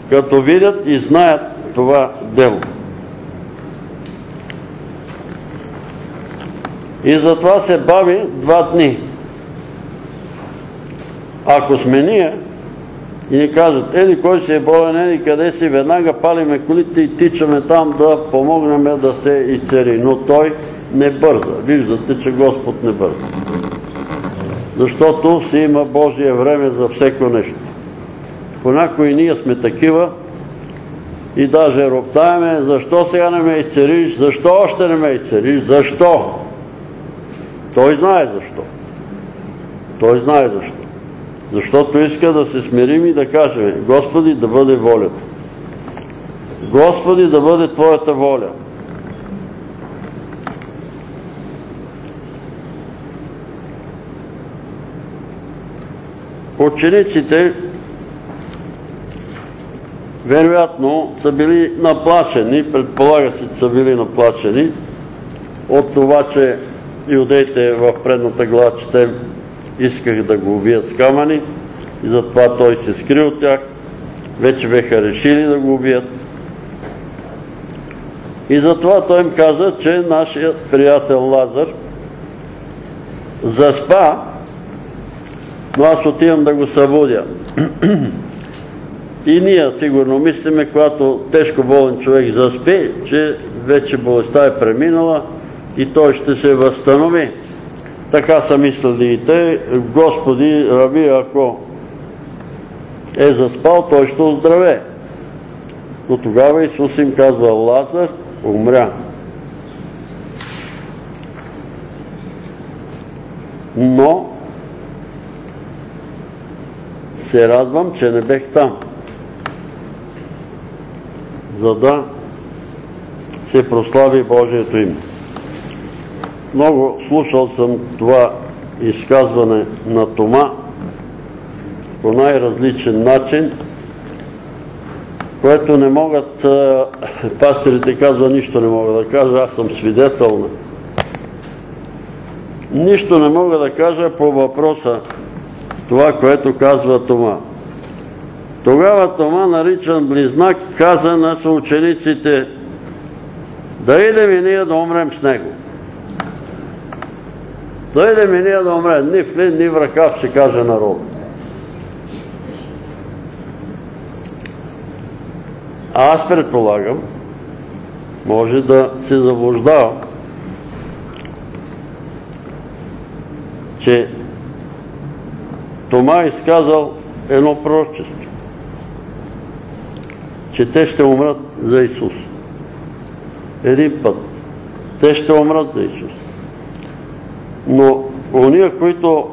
S1: като видят и знаят това дело. И затова се бави два дни. Ако сме ние и ни кажат, еди кой си е болен, еди къде си, веднага палиме колите и тичаме там да помогнем да се изцери. Но той не бърза. Виждате, че Господ не бърза. Защото си има Божие време за всеко нещо. Понякога и ние сме такива и даже роптаеме, защо сега не ме изцериш, защо още не ме изцериш, защо? Той знае защо. Той знае защо. Защото иска да се смирим и да кажем, Господи, да бъде волята. Господи, да бъде Твоята воля. Учениците вероятно са били наплашени, предполага се, че са били наплашени от това, че иудеите в предната глава четем исках да го убият с камъни и затова той се скри от тях. Вече беха решили да го убият. И затова той им каза, че нашият приятел Лазар заспа, но аз отивам да го събудя. И ние сигурно мислиме, когато тежко болен човек заспи, че вече болестта е преминала и той ще се възстанови. Така са мислили и те. Господи, раби, ако е заспал, той ще оздраве. Но тогава Исус им казва, Лазар умря. Но се радвам, че не бех там, за да се прослави Божието име. Много слушал съм това изказване на Тома по най-различен начин, което не могат, пастирите казва, нищо не мога да кажа, аз съм свидетел на. Нищо не мога да кажа по въпроса това, което казва Тома. Тогава Тома, наричан близнак, каза на съучениците да идем и ние да умрем с него. Дойде ми ние да умре, ни в клин, ни в ръкав, ще каже народ. Аз предполагам, може да се заблуждавам, че Тома изказал едно пророчество, че те ще умрат за Исус. Един път. Те ще умрат за Исус. Но уния, които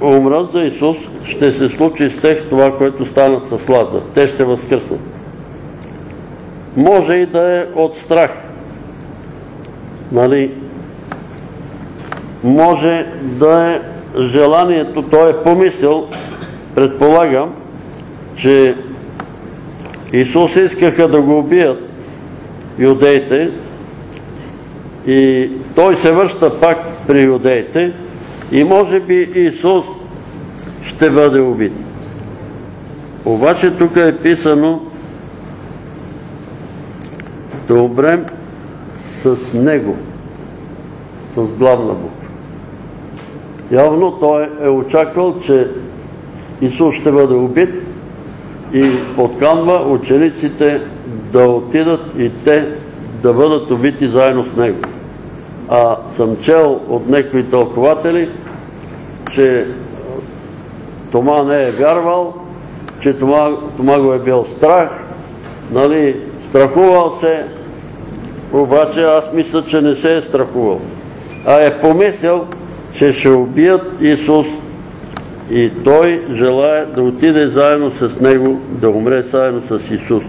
S1: умрат за Исус, ще се случи с тех това, което станат с Лазар. Те ще възкръснат. Може и да е от страх. Нали? Може да е желанието, той е помислил, предполагам, че Исус искаха да го убият юдеите и той се връща пак при юдеите и може би Исус ще бъде убит. Обаче тук е писано да умрем с Него, с главна буква. Явно той е очаквал, че Исус ще бъде убит и подканва учениците да отидат и те да бъдат убити заедно с Него. А съм чел от некои тълкователи, че Тома не е вярвал, че Тома, Тома го е бил страх, нали, страхувал се, обаче аз мисля, че не се е страхувал, а е помислил, че ще убият Исус и той желая да отиде заедно с него, да умре заедно с Исус.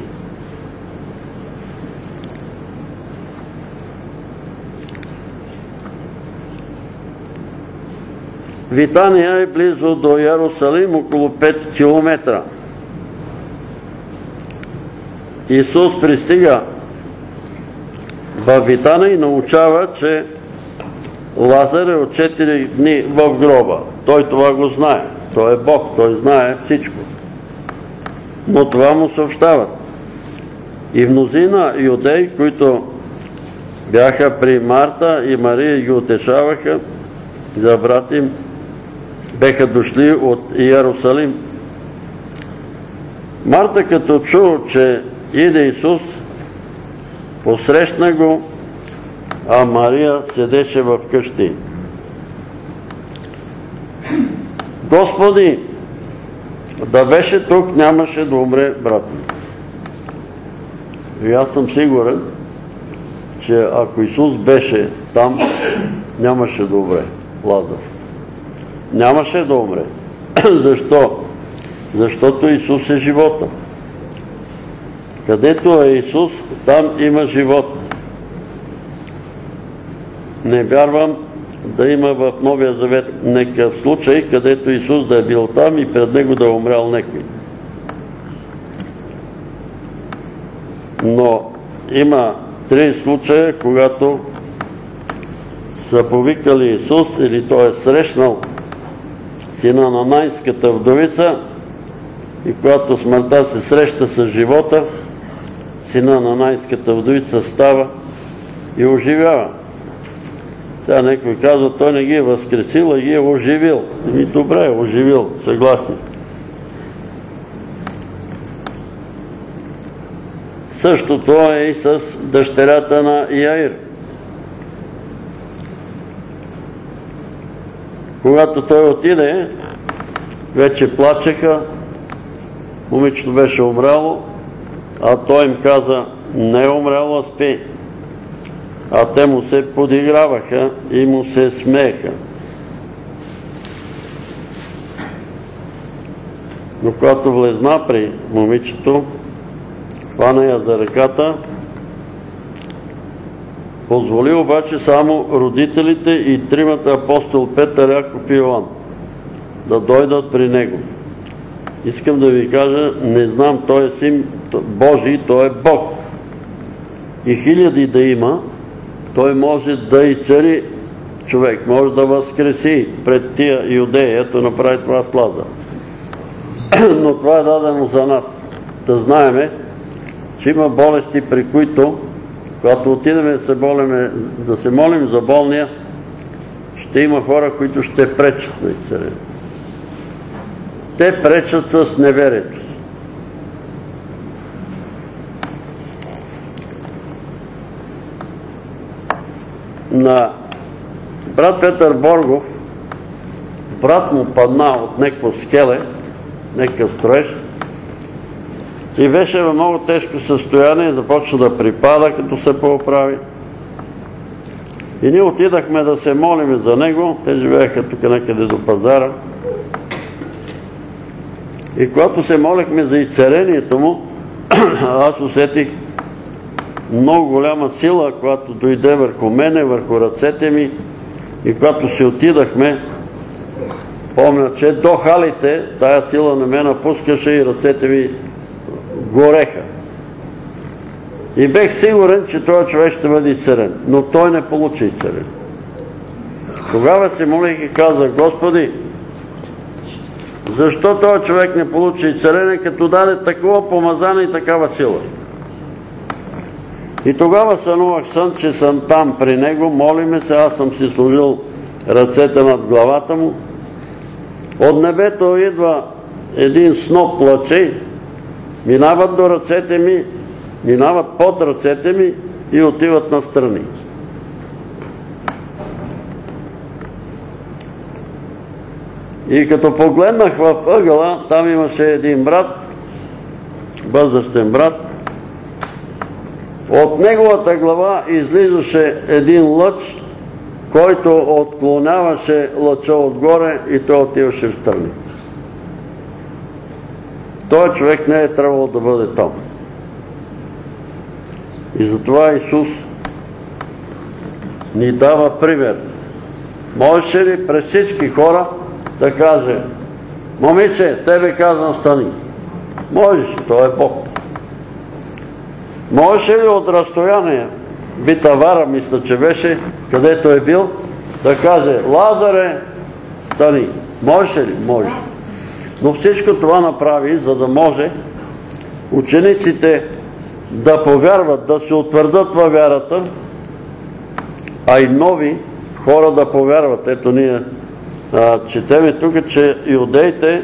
S1: Витания е близо до Ярусалим, около 5 км. Исус пристига в Витания и научава, че Лазар е от 4 дни в гроба. Той това го знае. Той е Бог, той знае всичко. Но това му съобщават. И мнозина юдеи, които Бяха при Марта и Мария и ги утешаваха за брат им. Беха дошли от Иерусалим. Марта като чу, че иде Исус, посрещна го, а Мария седеше в къщи. Господи, да беше тук, нямаше да умре брат ми. И аз съм сигурен, че ако Исус беше там, нямаше да умре Лазар. Нямаше да умре. [CLEARS THROAT] Защо? Защото Исус е живота. Където е Исус, там има живот. Не вярвам да има в Новия Завет некъв случай, където Исус да е бил там и пред Него да е умрял некой. Но има три случая, когато са повикали Исус или Той е срещнал сина на найската вдовица и когато смъртта се среща с живота, сина на найската вдовица става и оживява. Сега някой казва, той не ги е възкресил, а ги е оживил. И добре, оживил, съгласни. Същото е и с дъщерята на Яир. Когато той отиде, вече плачеха, момичето беше умряло, а той им каза, не е умряло, спи а те му се подиграваха и му се смееха. Но когато влезна при момичето, хвана я за ръката, позволи обаче само родителите и тримата апостол Петър, Яков и Йоан да дойдат при него. Искам да ви кажа, не знам, той е син Божий, той е Бог. И хиляди да има, той може да изцели човек, може да възкреси пред тия юдеи. Ето направи това с Лазар. [CLEARS THROAT] Но това е дадено за нас. Да знаеме, че има болести, при които, когато отидем да се молим за болния, ще има хора, които ще пречат на изцеление. Те пречат с неверието. На брат Петър Боргов, брат му падна от някакво скеле, някакъв строеж и беше в много тежко състояние, започна да припада, като се пооправи. И ние отидахме да се молим за него, те живееха тук някъде до пазара. И когато се молихме за изцелението му, [CLEARS THROAT] аз усетих много голяма сила, която дойде върху мене, върху ръцете ми и когато си отидахме, помня, че до халите тая сила на мен напускаше и ръцете ми гореха. И бех сигурен, че този човек ще бъде изцелен, но той не получи изцелен. Тогава се молих и казах, Господи, защо този човек не получи изцеление, като даде такова помазане и такава сила? И тогава сънувах сън, че съм там при него, молиме се, аз съм си служил ръцете над главата му. От небето идва един сноп плаче, минават до ръцете ми, минават под ръцете ми и отиват на страни. И като погледнах в ъгъла, там имаше един брат, възрастен брат, от неговата глава излизаше един лъч, който отклоняваше лъча отгоре и той отиваше в страни. Той човек не е трябвало да бъде там. И затова Исус ни дава пример. Можеше ли през всички хора да каже Момиче, тебе казвам стани. Можеш, той е Бог. Можеше ли от разстояние, Битавара, мисля, че беше, където е бил, да каже, Лазаре, стани. Можеше ли? Може. Но всичко това направи, за да може учениците да повярват, да се утвърдат във вярата а и нови хора да повярват. Ето ние четеме тук, че юдеите,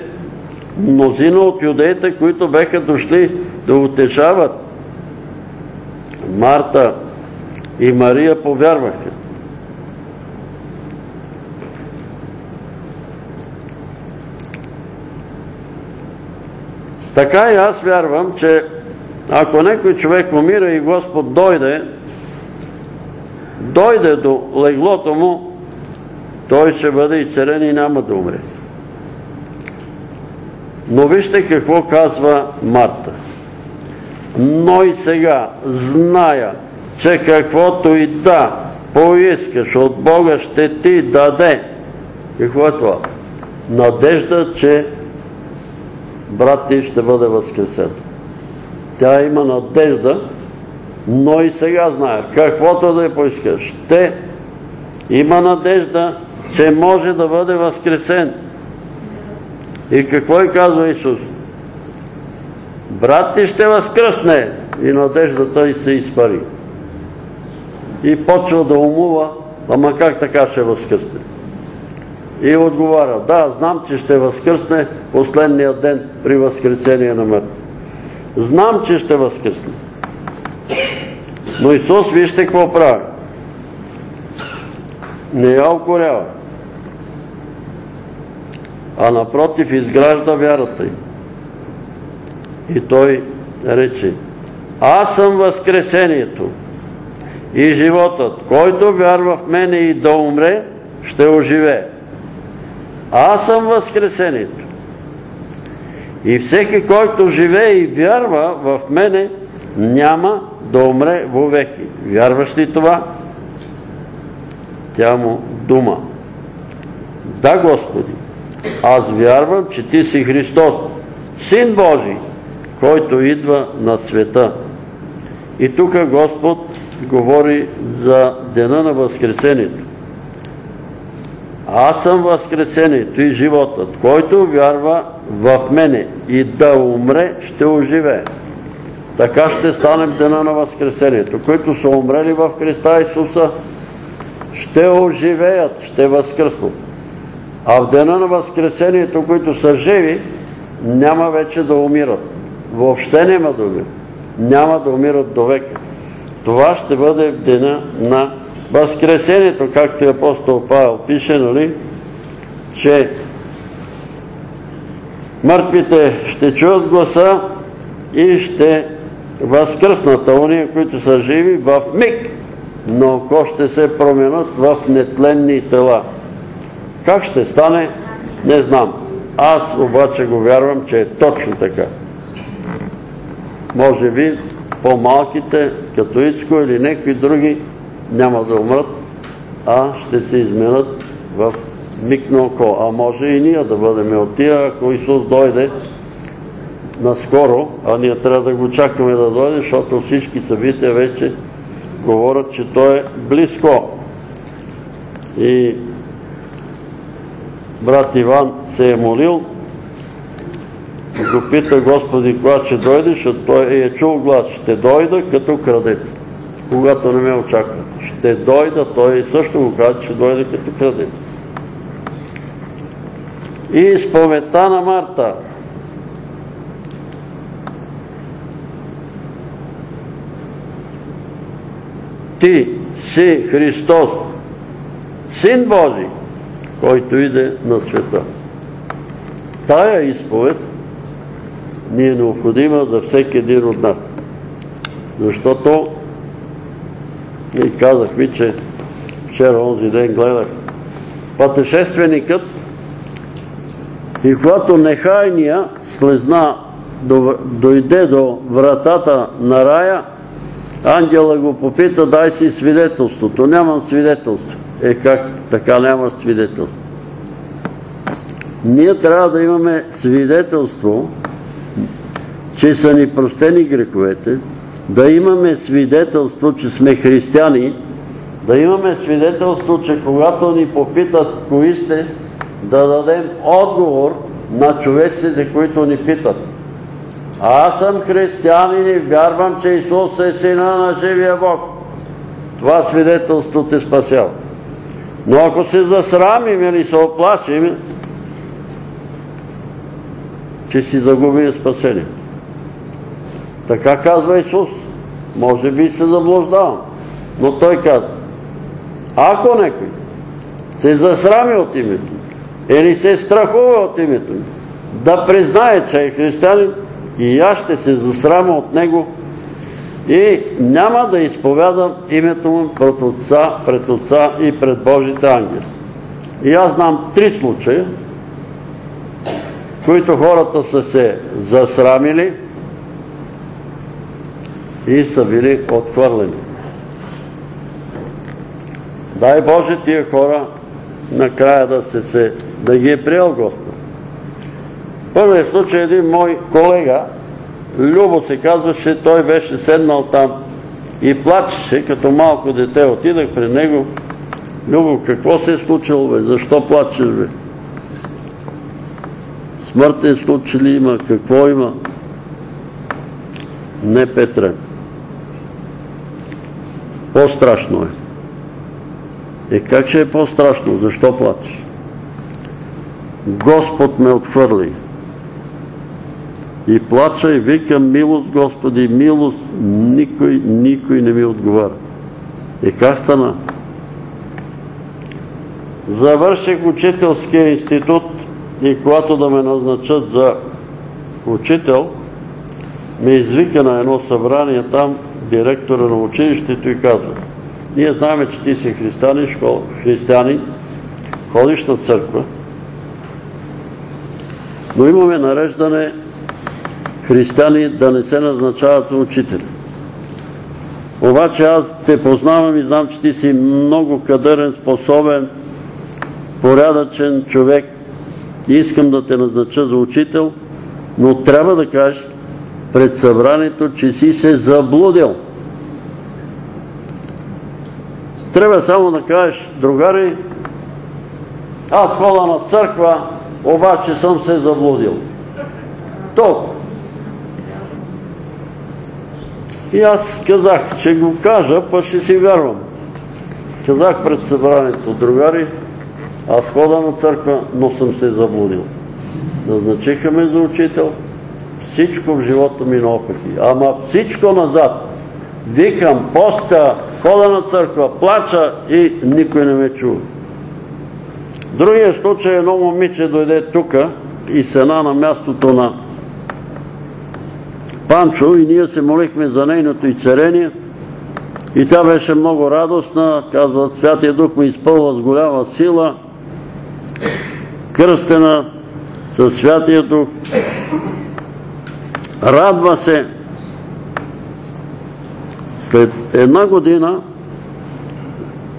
S1: мнозина от юдеите, които беха дошли да утешават Марта и Мария повярваха. Така и аз вярвам, че ако някой човек умира и Господ дойде, дойде до леглото му, той ще бъде и царен и няма да умре. Но вижте какво казва Марта. Но и сега зная, че каквото и да поискаш от Бога ще ти даде. Какво е това? Надежда, че брат ти ще бъде възкресен. Тя има надежда, но и сега знае, каквото да я поискаш, ще има надежда, че може да бъде възкресен. И какво и казва Исус? Брат ти ще възкръсне и надеждата и се изпари. И почва да умува, ама как така ще възкръсне? И отговаря, да, знам, че ще възкръсне последния ден при възкресение на мъртв. Знам, че ще възкръсне. Но Исус, вижте какво прави. Не я окорява, а напротив изгражда вярата й. И той рече, аз съм възкресението и животът, който вярва в мене и да умре, ще оживее. Аз съм възкресението. И всеки, който живее и вярва в мене, няма да умре вовеки. Вярваш ли това? Тя му дума. Да, Господи, аз вярвам, че Ти си Христос, Син Божий, който идва на света. И тук Господ говори за дена на Възкресението. Аз съм Възкресението и животът, който вярва в мене и да умре, ще оживее. Така ще стане в дена на Възкресението. Които са умрели в Христа Исуса, ще оживеят, ще възкръснат. А в дена на Възкресението, които са живи, няма вече да умират. Въобще няма да умират. Няма да умират до века. Това ще бъде в дена на Възкресението, както и апостол Павел пише, нали, че мъртвите ще чуят гласа и ще възкръснат, а уния, които са живи, в миг но око ще се променят в нетленни тела. Как ще стане, не знам. Аз обаче го вярвам, че е точно така. Може би по-малките, като Ицко или някои други, няма да умрат, а ще се изменят в миг на око. А може и ние да бъдем от тия, ако Исус дойде наскоро, а ние трябва да го чакаме да дойде, защото всички събития вече говорят, че той е близко. И брат Иван се е молил и го пита Господи, кога ще дойде, защото той е чул глас, ще дойда като крадец, когато не ме очакват. Ще дойда, той също го каза, ще дойде като крадец. И сповета на Марта. Ти си Христос, Син Божий, който иде на света. Тая изповед ни е необходима за всеки един от нас. Защото и казах ми, че вчера, онзи ден гледах пътешественикът и когато нехайния слезна, дойде до вратата на рая, ангела го попита, дай си свидетелството. Нямам свидетелство. Е как така нямаш свидетелство? Ние трябва да имаме свидетелство, че са ни простени греховете, да имаме свидетелство, че сме християни, да имаме свидетелство, че когато ни попитат кои сте, да дадем отговор на човеците, които ни питат. Аз съм християнин и вярвам, че Исус е Сина на живия Бог. това свидетелство те спасява. Но ако се засрамим или се оплашим, че си загубим спасение. Така казва Исус. Може би се заблуждавам. Но той казва, ако някой се засрами от името или се страхува от името ми, да признае, че е християнин и аз ще се засрама от него и няма да изповядам името му пред Отца, пред Отца и пред Божите ангели. И аз знам три случая, които хората са се засрамили и са били отхвърлени. Дай Боже тия хора накрая да, се, се, да ги е приел Господ. Първият случай един мой колега, Любо се казваше, той беше седнал там и плачеше, като малко дете. Отидах при него. Любо, какво се е случило, бе? Защо плачеш, бе? Смъртен случай ли има? Какво има? Не, Петре. По-страшно е. Е, как ще е по-страшно? Защо плачеш? Господ ме отхвърли. И плача и викам, милост, Господи, милост, никой, никой не ми отговаря. И как стана? Завърших учителския институт и когато да ме назначат за учител, ме извика на едно събрание там директора на училището и казва ние знаем, че ти си християнин, християнин, ходиш на църква, но имаме нареждане християни да не се назначават учители. Обаче аз те познавам и знам, че ти си много кадърен, способен, порядъчен човек искам да те назнача за учител, но трябва да кажеш пред събранието, че си се заблудил. Трябва само да кажеш, другари, аз хода на църква, обаче съм се заблудил. Толкова. И аз казах, че го кажа, па ще си вярвам. Казах пред събранието, другари, аз хода на църква, но съм се заблудил. Назначиха ме за учител, всичко в живота ми наопаки. Ама всичко назад. Викам, поста, хода на църква, плача и никой не ме чува. Другия случай едно момиче дойде тука и сена на мястото на Панчо и ние се молихме за нейното изцерение и тя беше много радостна, казва, Святия Дух ме изпълва с голяма сила, кръстена със Святия Дух, радва се. След една година,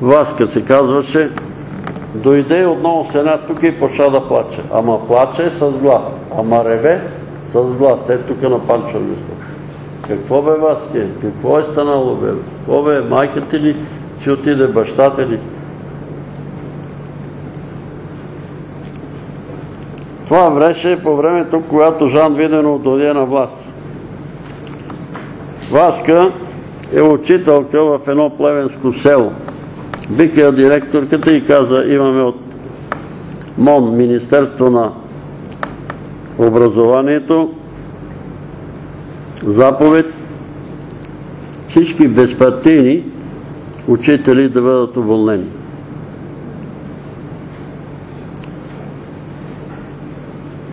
S1: Васка се казваше, дойде отново сена тук и почна да плаче. Ама плаче с глас, ама реве с глас. Е тук на Панчо место. Какво бе Васке? Какво е станало бе? Какво бе? Майката ли си отиде? Бащата ли? Това беше по времето, когато Жан Виденов дойде на власт. Васка е учителка в едно плевенско село. Бика директорката и каза, имаме от МОН, Министерство на образованието, заповед всички безпартийни учители да бъдат уволнени.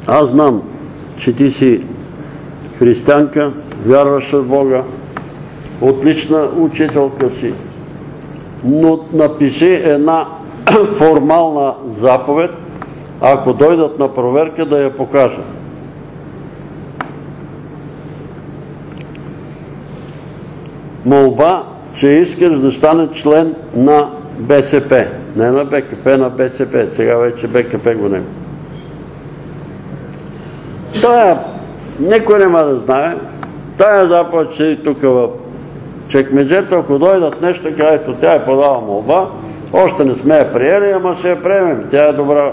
S1: Аз знам, че ти си християнка, вярваш в Бога, отлична учителка си, но напиши една [CLEARS THROAT] формална заповед, ако дойдат на проверка да я покажат. Молба, че искаш да стане член на БСП. Не на БКП, на БСП. Сега вече БКП го няма. Тая, никой няма да знае. Тая заповед ще тук в чекмеджето, ако дойдат нещо, ето тя е подала молба, още не сме я приели, ама ще я приемем. Тя е добра.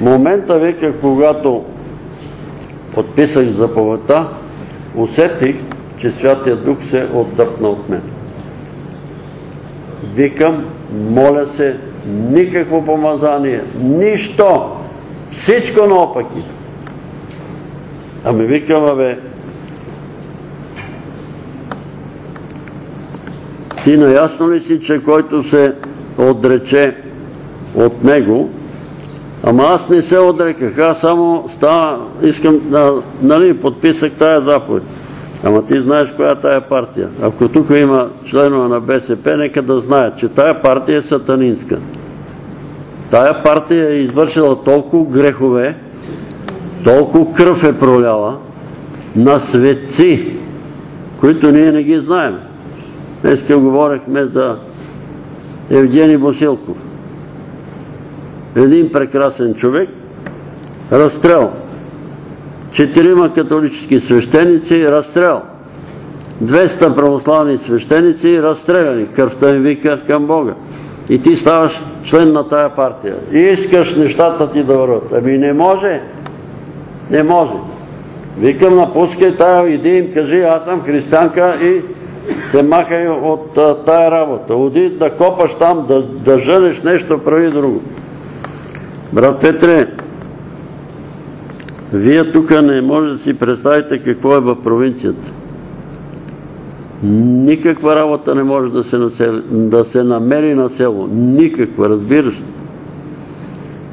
S1: Момента вика, когато подписах заповедта, усетих, че Святия Дух се отдъпна от мен. Викам, моля се, никакво помазание, нищо, всичко наопаки. Ами викам, абе, ти наясно ли си, че който се отрече от него, ама аз не се отреках, аз само искам нали, подписах тая заповед. Ама ти знаеш коя е тая партия. Ако тук има членове на БСП, нека да знаят, че тая партия е сатанинска. Тая партия е извършила толкова грехове, толкова кръв е проляла на светци, които ние не ги знаем. Днеска говорихме за Евгений Босилков. Един прекрасен човек, разстрел. Четирима католически свещеници, разстрел. 200 православни свещеници, разстреляни. Кръвта им вика към Бога. И ти ставаш член на тая партия. И искаш нещата ти да върват. Ами не може. Не може. Викам, напускай тая, иди им кажи, аз съм християнка и се махай от тая работа. Оди да копаш там, да, жълеш нещо, прави друго. Брат Петре, вие тук не може да си представите какво е в провинцията. Никаква работа не може да се, намери на село. Никаква, разбираш.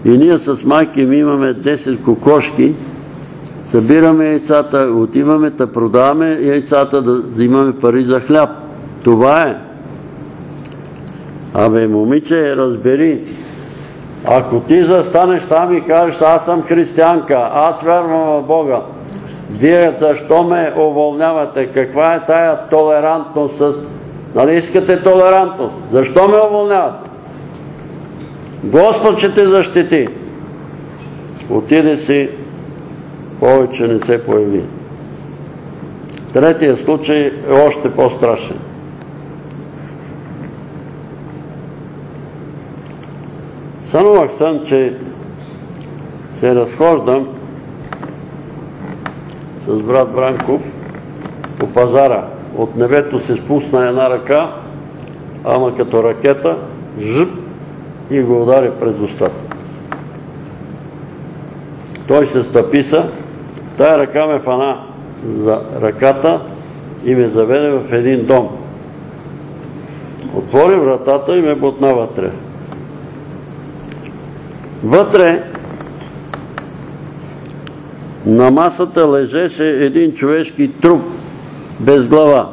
S1: И ние с майки ми имаме 10 кокошки, събираме яйцата, отиваме да продаваме яйцата, да, да имаме пари за хляб. Това е. Абе, момиче, разбери, ако ти застанеш там и кажеш, аз съм християнка, аз вярвам в Бога, вие защо ме уволнявате? Каква е тая толерантност с... Нали искате толерантност? Защо ме уволнявате? Господ ще те защити. Отиде си, повече не се появи. Третия случай е още по-страшен. Сънувах сън, че се разхождам с брат Бранков по пазара. От небето се спусна една ръка, ама като ракета, жъп и го удари през устата. Той се стъписа, тая ръка ме фана за ръката и ме заведе в един дом. Отвори вратата и ме бутна вътре. Вътре на масата лежеше един човешки труп, без глава.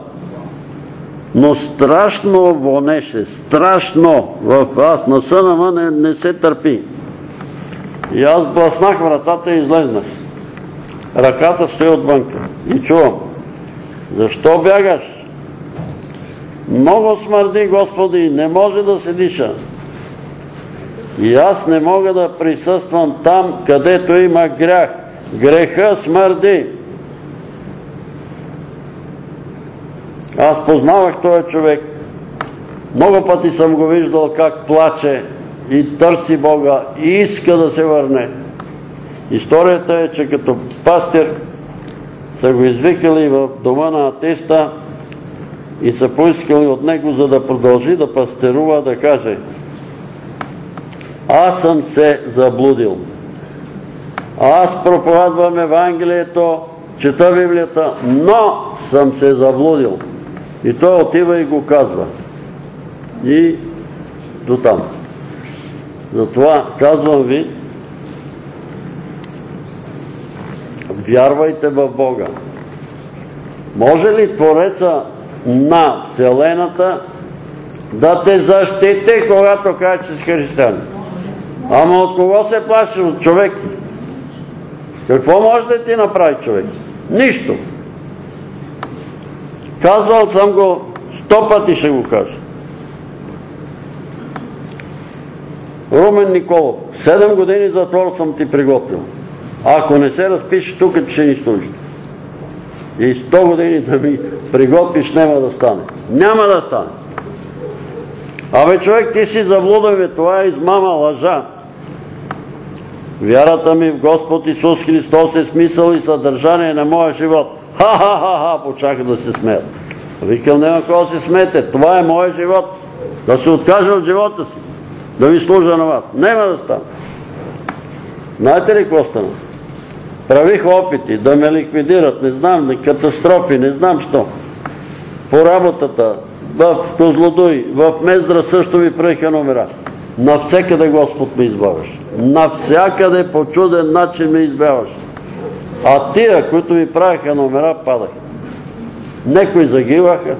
S1: Но страшно вонеше, страшно. Аз на сънама не, не се търпи. И аз бласнах вратата и излезнах. Ръката стои отвънка. И чувам. Защо бягаш? Много смърди, Господи, не може да се диша. И аз не мога да присъствам там, където има грях. Греха смърди. Аз познавах този човек. Много пъти съм го виждал как плаче и търси Бога и иска да се върне. Историята е, че като пастир са го извикали в дома на атеста и са поискали от него, за да продължи да пастерува, да каже аз съм се заблудил. Аз проповядвам Евангелието, чета Библията, но съм се заблудил. И той отива и го казва. И до там. Затова казвам ви, вярвайте в Бога. Може ли Твореца на Вселената да те защити, когато кажеш, че? Ама от кого се плаши? От човек. Какво може да ти направи човек? Нищо. Казвал съм го, сто пъти ще го кажа. Румен Николов, седем години затвор съм ти приготвил. Ако не се разпишеш тук, ще ни служи. И сто години да ми приготвиш, няма да стане. Няма да стане. Абе човек, ти си заблуден, това е измама, лъжа. Вярата ми в Господ Исус Христос е смисъл и съдържание на моя живот. Ха-ха-ха-ха, почаха да се смеят. Викам, няма кого се смете, това е моя живот. Да се откажа от живота си, да ви служа на вас. Нема да стане. Знаете ли какво стана? Правих опити да ме ликвидират, не знам, катастрофи, не знам що. По работата, в Козлодуй, в Мездра също ми правиха номера. Навсекъде Господ ме избавяше. Навсякъде по чуден начин ме избавяше. А тия, които ми правиха номера, падаха. Некои загиваха.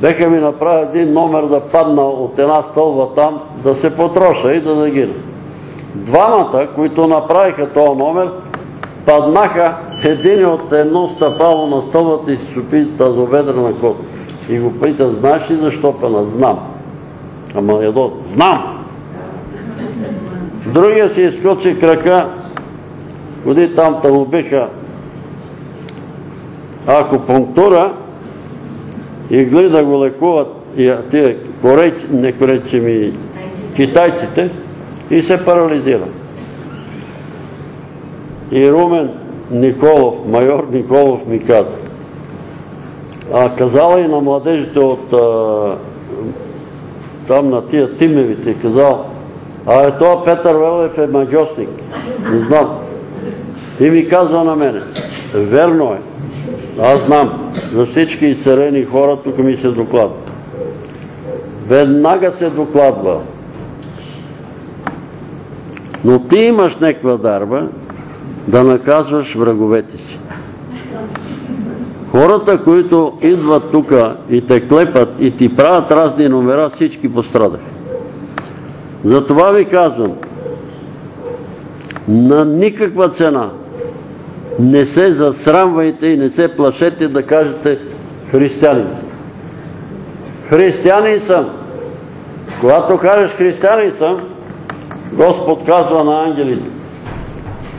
S1: Беха ми направили един номер да падна от една стълба там, да се потроша и да загина. Двамата, които направиха този номер, паднаха един от едно стъпало на стълбата и си супи тазоведрена код. И го питам, знаеш ли защо пена? Знам. Ама едно, знам! Другия си изкочи крака, ходи там, та му биха акупунктура и гледа да го лекуват и тия корейци, не корейци ми, китайците и се парализира. И Румен Николов, майор Николов ми каза, а казала и на младежите от там на тия Тимевите, казал, а това Петър Велев е магиосник. Не знам. И ми казва на мене, верно е, аз знам, за всички изцелени хора тук ми се докладва. Веднага се докладва. Но ти имаш някаква дарба да наказваш враговете си. Хората, които идват тук и те клепат и ти правят разни номера, всички пострадаха. Затова ви казвам, на никаква цена не се засрамвайте и не се плашете да кажете християнин съм. Християнин съм. Когато кажеш християнин съм, Господ казва на ангелите.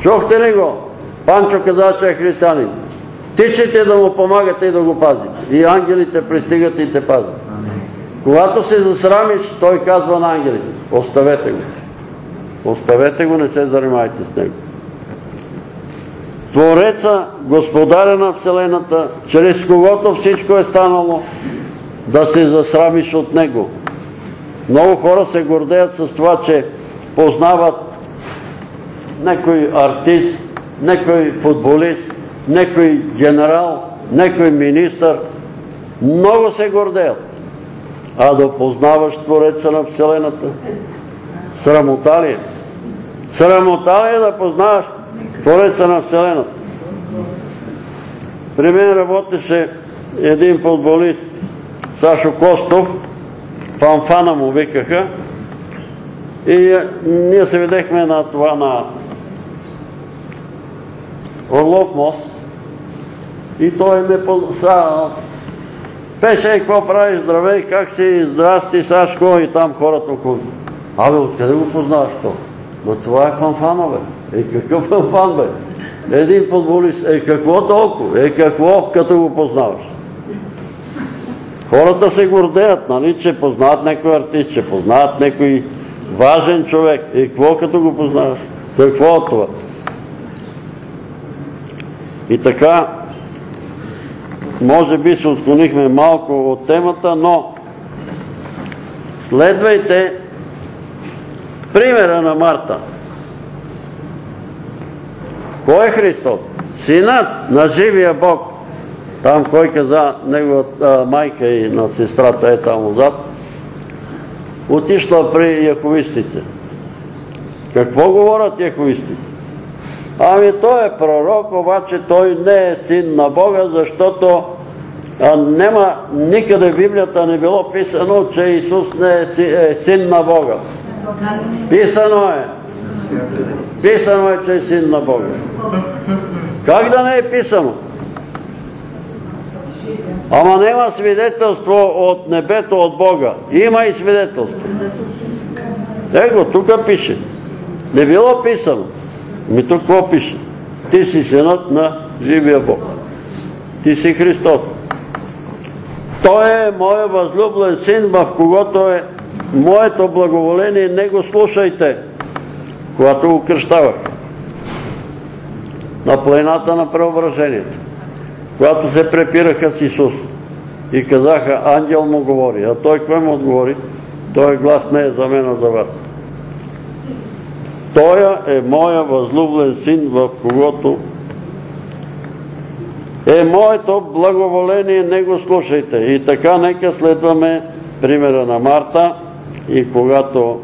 S1: Чухте ли го? Панчо каза, че е християнин. Тичайте да му помагате и да го пазите. И ангелите пристигат и те пазят. Когато се засрамиш, той казва на ангелите, оставете го. Оставете го, не се занимайте с него. Твореца, господаря на Вселената, чрез когото всичко е станало, да се засрамиш от него. Много хора се гордеят с това, че познават некой артист, некой футболист, некой генерал, некой министър. Много се гордеят. А да познаваш Твореца на Вселената, срамота ли е? Срамота ли е да познаваш Твореца на Вселената? При мен работеше един футболист, Сашо Костов, фанфана му викаха, и ние се видехме на това на Орлов мост и той ме позна. Пеше, какво правиш, здравей, как си, здрасти, Сашко, и там хората около. Абе, откъде го познаваш то? Но това е фанфано, бе. Е, какъв фанфан, бе? Един футболист. Е, какво толкова? Е, какво, като го познаваш? Хората се гордеят, нали, че познават някой артист, че познават някой важен човек. И какво като го познаваш? Какво от това? И така, може би се отклонихме малко от темата, но следвайте примера на Марта. Кой е Христос? Синът на живия Бог. Там кой каза неговата майка и на сестрата е там отзад. Отишла при яховистите. Какво говорят яховистите? Ами той е пророк, обаче той не е син на Бога, защото нема никъде в Библията не било писано, че Исус не е, е син на Бога. Писано е. Писано е, че е син на Бога. Как да не е писано? Ама нема свидетелство от небето, от Бога. Има и свидетелство. Его, тук пише. Не било писано. Ми тук какво пише? Ти си синът на живия Бог. Ти си Христос. Той е моят възлюблен син, в когото е моето благоволение. Не го слушайте, когато го кръщавах. На планината на преображението. Когато се препираха с Исус. и казаха, ангел му говори. А той кой му отговори? Той глас не е за мен, а за вас. Той е моя възлюблен син, в когото е моето благоволение, не го слушайте. И така нека следваме примера на Марта и когато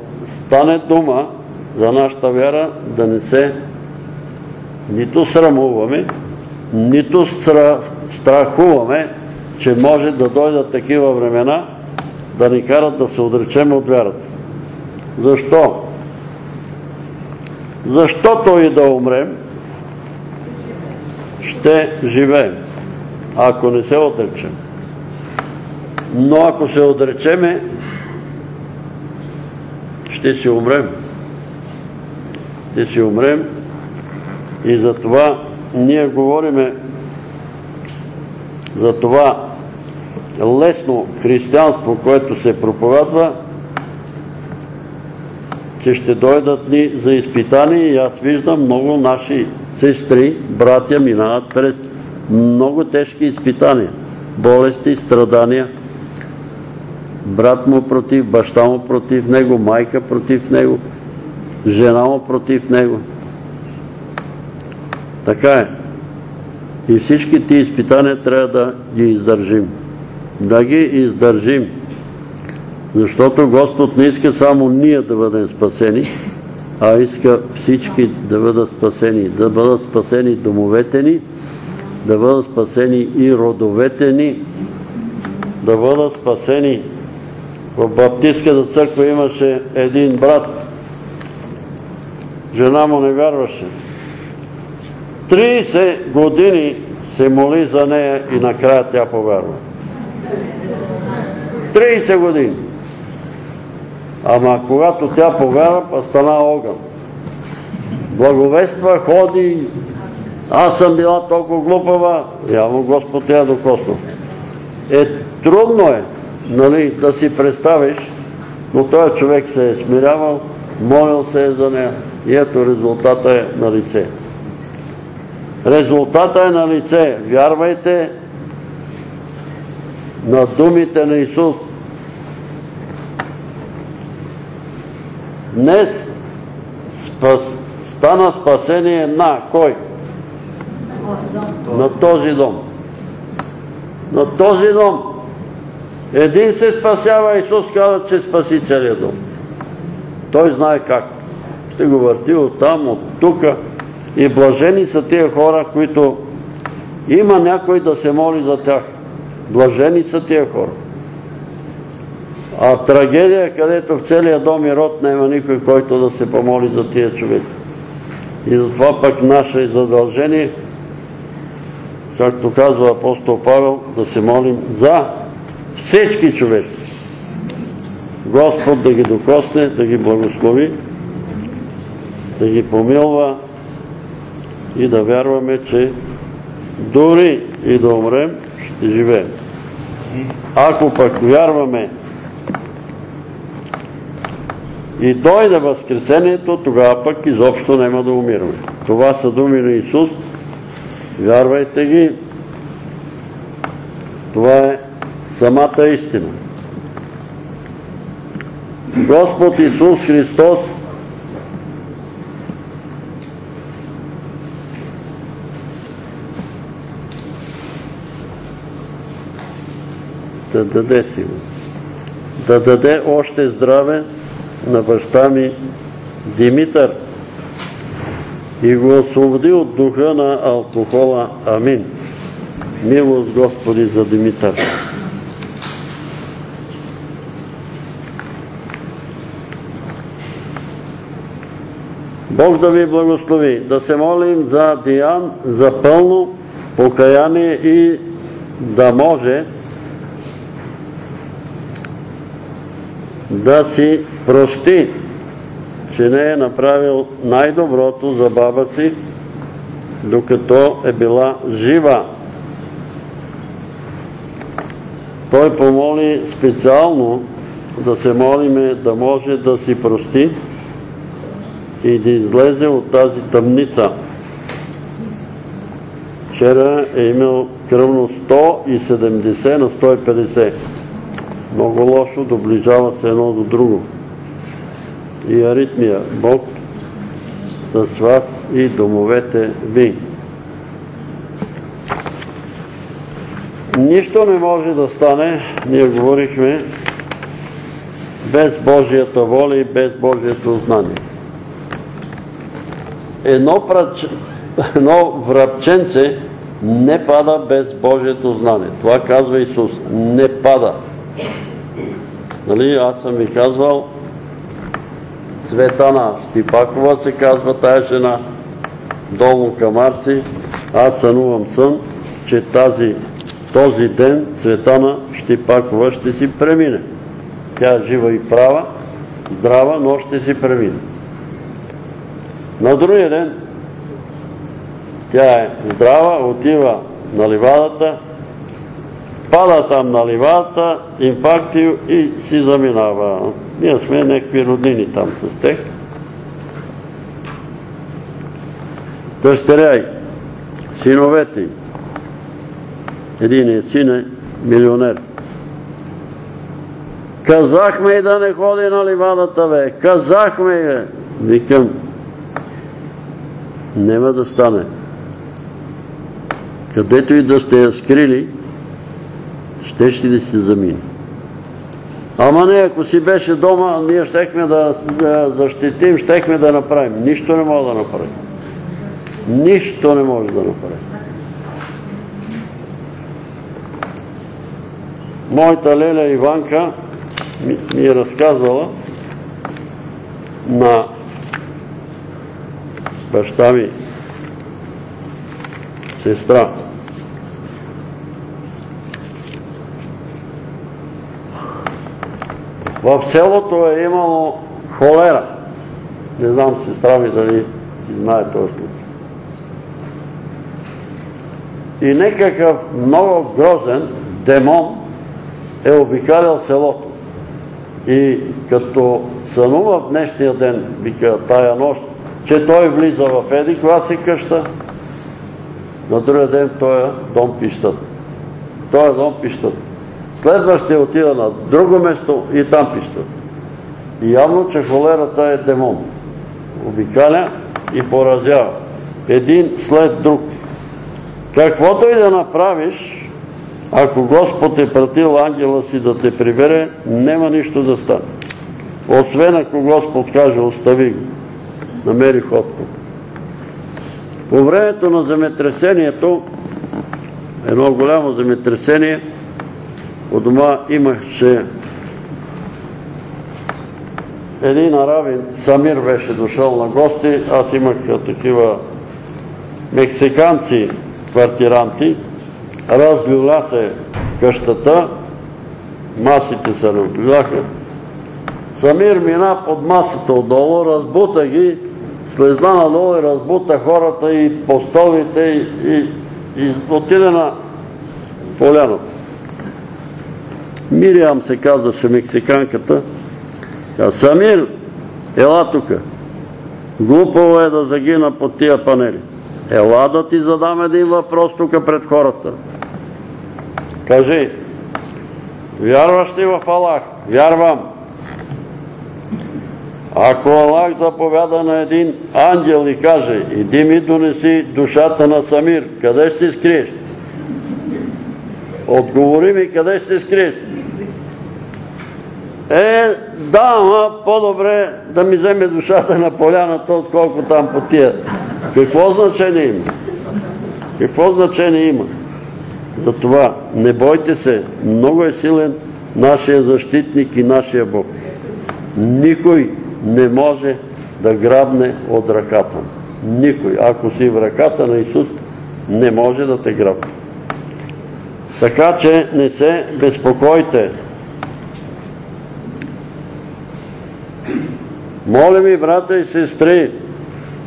S1: стане дума за нашата вяра, да не се нито срамуваме, нито страхуваме, че може да дойдат такива времена, да ни карат да се отречем от вярата. Защо? Защото и да умрем, ще живеем, ако не се отречем. Но ако се отречеме, ще си умрем. Ще си умрем и затова ние говориме за това лесно християнство, което се проповядва, че ще дойдат ни за изпитание и аз виждам много наши сестри, братя минават през много тежки изпитания, болести, страдания. Брат му против, баща му против него, майка против него, жена му против него. Така е. И всички ти изпитания трябва да ги издържим. Да ги издържим. Защото Господ не иска само ние да бъдем спасени, а иска всички да бъдат спасени. Да бъдат спасени домовете ни, да бъдат спасени и родовете ни, да бъдат спасени. В Баптистската църква имаше един брат, жена му не вярваше. 30 години се моли за нея и накрая тя повярва. 30 години. Ама когато тя повярва, па стана огън. Благовества, ходи, аз съм била толкова глупава, явно Господ я докосна. Е, трудно е, нали, да си представиш, но този човек се е смирявал, молил се е за нея и ето резултата е на лице. Резултата е на лице. Вярвайте на думите на Исус. Днес стана спасение на кой? На този дом. На този дом. Един се спасява, Исус каза, че спаси целият дом. Той знае как. Ще го върти от там, от тука. И блажени са тия хора, които има някой да се моли за тях. Блажени са тия хора. А трагедия, където в целия дом и род няма никой, който да се помоли за тия човек. И затова пък наше задължение, както казва апостол Павел, да се молим за всички човеци. Господ да ги докосне, да ги благослови, да ги помилва и да вярваме, че дори и да умрем, ще живеем. Ако пък вярваме и дойде Възкресението, тогава пък изобщо няма да умираме. Това са думи на Исус. Вярвайте ги. Това е самата истина. Господ Исус Христос да даде сила. Да даде още здраве на баща ми Димитър и го освободи от духа на алкохола. Амин. Милост Господи за Димитър. Бог да ви благослови. Да се молим за Диан, за пълно покаяние и да може да си прости, че не е направил най-доброто за баба си, докато е била жива. Той помоли специално да се молиме да може да си прости и да излезе от тази тъмница. Вчера е имал кръвно 170 на 150. Много лошо, доближава се едно до друго. И аритмия. Бог с вас и домовете ви. Нищо не може да стане, ние говорихме, без Божията воля и без Божието знание. Едно, прач... Едно врабченце не пада без Божието знание. Това казва Исус. Не пада. Нали, аз съм ви казвал, Светана Штипакова се казва тая жена, долу камарци, аз сънувам сън, че този ден Цветана Штипакова ще си премине. Тя е жива и права, здрава, но ще си премине. На другия ден тя е здрава, отива на ливадата, пада там на ливадата, инфаркти и си заминава. Ние сме някакви роднини там с тех. Дъщеря й, синовете й. Единият син е милионер. Казахме и да не ходи на ливадата, бе. Казахме и, бе. Викам, нема да стане. Където и да сте я скрили, ще ще да се замине. Ама не, ако си беше дома, ние щехме да защитим, щехме да направим. Нищо не може да направим. Нищо не може да направим. Моята леля Иванка ми е разказвала на баща ми сестра. В селото е имало холера. Не знам сестра ми дали си знае този случай. И некакъв много грозен демон е обикалял селото. И като сънува в днешния ден, вика тая нощ, че той влиза в еди, коя си къща, на другия ден той дом пищат. Той дом пищат. Следващия отида на друго место и там пищат. И явно, че холерата е демон. Обикаля и поразява. Един след друг. Каквото и да направиш, ако Господ е пратил ангела си да те прибере, нема нищо да стане. Освен ако Господ каже, остави го. Намери ходко. По времето на земетресението, едно голямо земетресение, у дома имаше един арабин, Самир беше дошъл на гости, аз имах такива мексиканци, квартиранти, разлюля се къщата, масите се разлюляха. Самир мина под масата отдолу, разбута ги, слезна надолу и разбута хората и по столите и, и, отиде на поляната. Мириам се казваше мексиканката. Самир, ела тука. Глупаво е да загина под тия панели. Ела да ти задам един въпрос тук пред хората. Кажи, вярваш ли в Аллах? Вярвам. Ако Аллах заповяда на един ангел и каже, иди ми донеси душата на Самир, къде ще се скриеш? Отговори ми, къде ще се скриеш? Е, да, ама по-добре да ми вземе душата на поляната, отколко там по тия. Какво значение има? Какво значение има? Затова не бойте се, много е силен нашия защитник и нашия Бог. Никой не може да грабне от ръката. Никой. Ако си в ръката на Исус, не може да те грабне. Така че не се безпокойте. Моля ми, брата и сестри,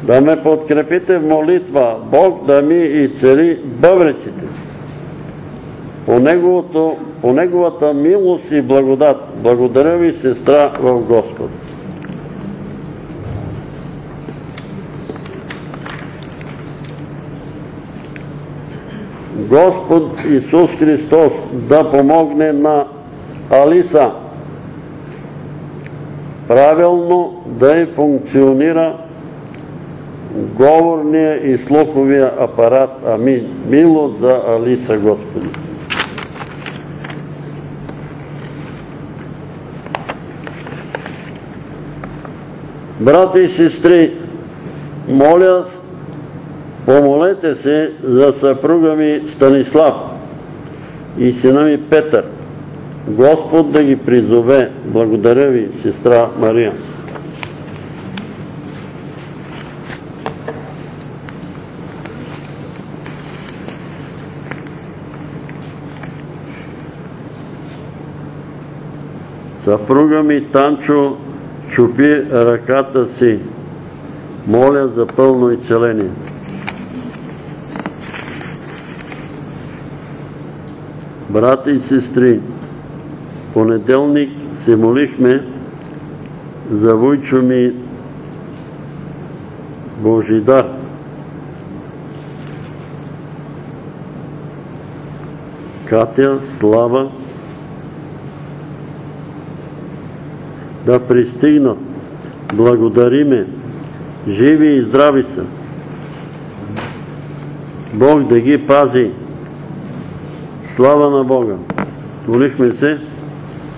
S1: да ме подкрепите в молитва, Бог да ми и цели бъбреците. По Неговата милост и благодат. Благодаря ви, сестра в Господ. Господ Исус Христос да помогне на Алиса правилно да и функционира говорния и слуховия апарат. Амин. Милост за Алиса, Господи. Брати и сестри, моля, помолете се за съпруга ми Станислав и сина ми Петър. Господ да ги призове. Благодаря ви, сестра Мария. Съпруга ми Танчо чупи ръката си. Моля за пълно изцеление. Брати и сестри, понеделник се молихме за Войчо ми Божидар. Катя, Слава, да пристигнат. Благодариме. Живи и здрави са. Бог да ги пази. Слава на Бога. Молихме се,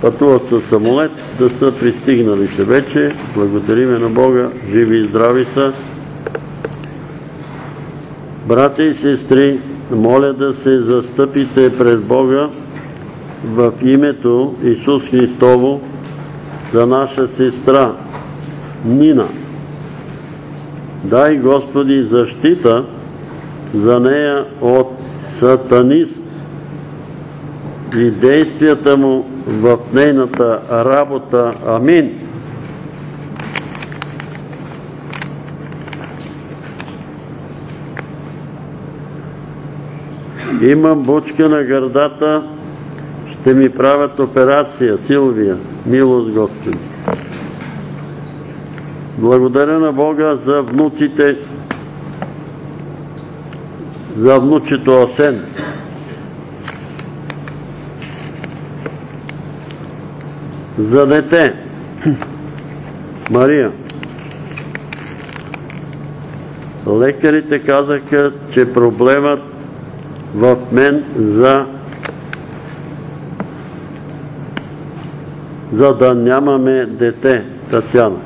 S1: пътуват със самолет, да са пристигнали се вече. Благодариме на Бога. Живи и здрави са. Брати и сестри, моля да се застъпите пред Бога в името Исус Христово, за наша сестра Нина. Дай Господи защита за нея от сатанист и действията му в нейната работа. Амин. Имам бучка на гърдата, ще ми правят операция, Силвия. Милост Господи. Благодаря на Бога за внуците, за внучето Асен. За дете. Мария. Лекарите казаха, че проблемът в мен за за да нямаме дете, Татьяна.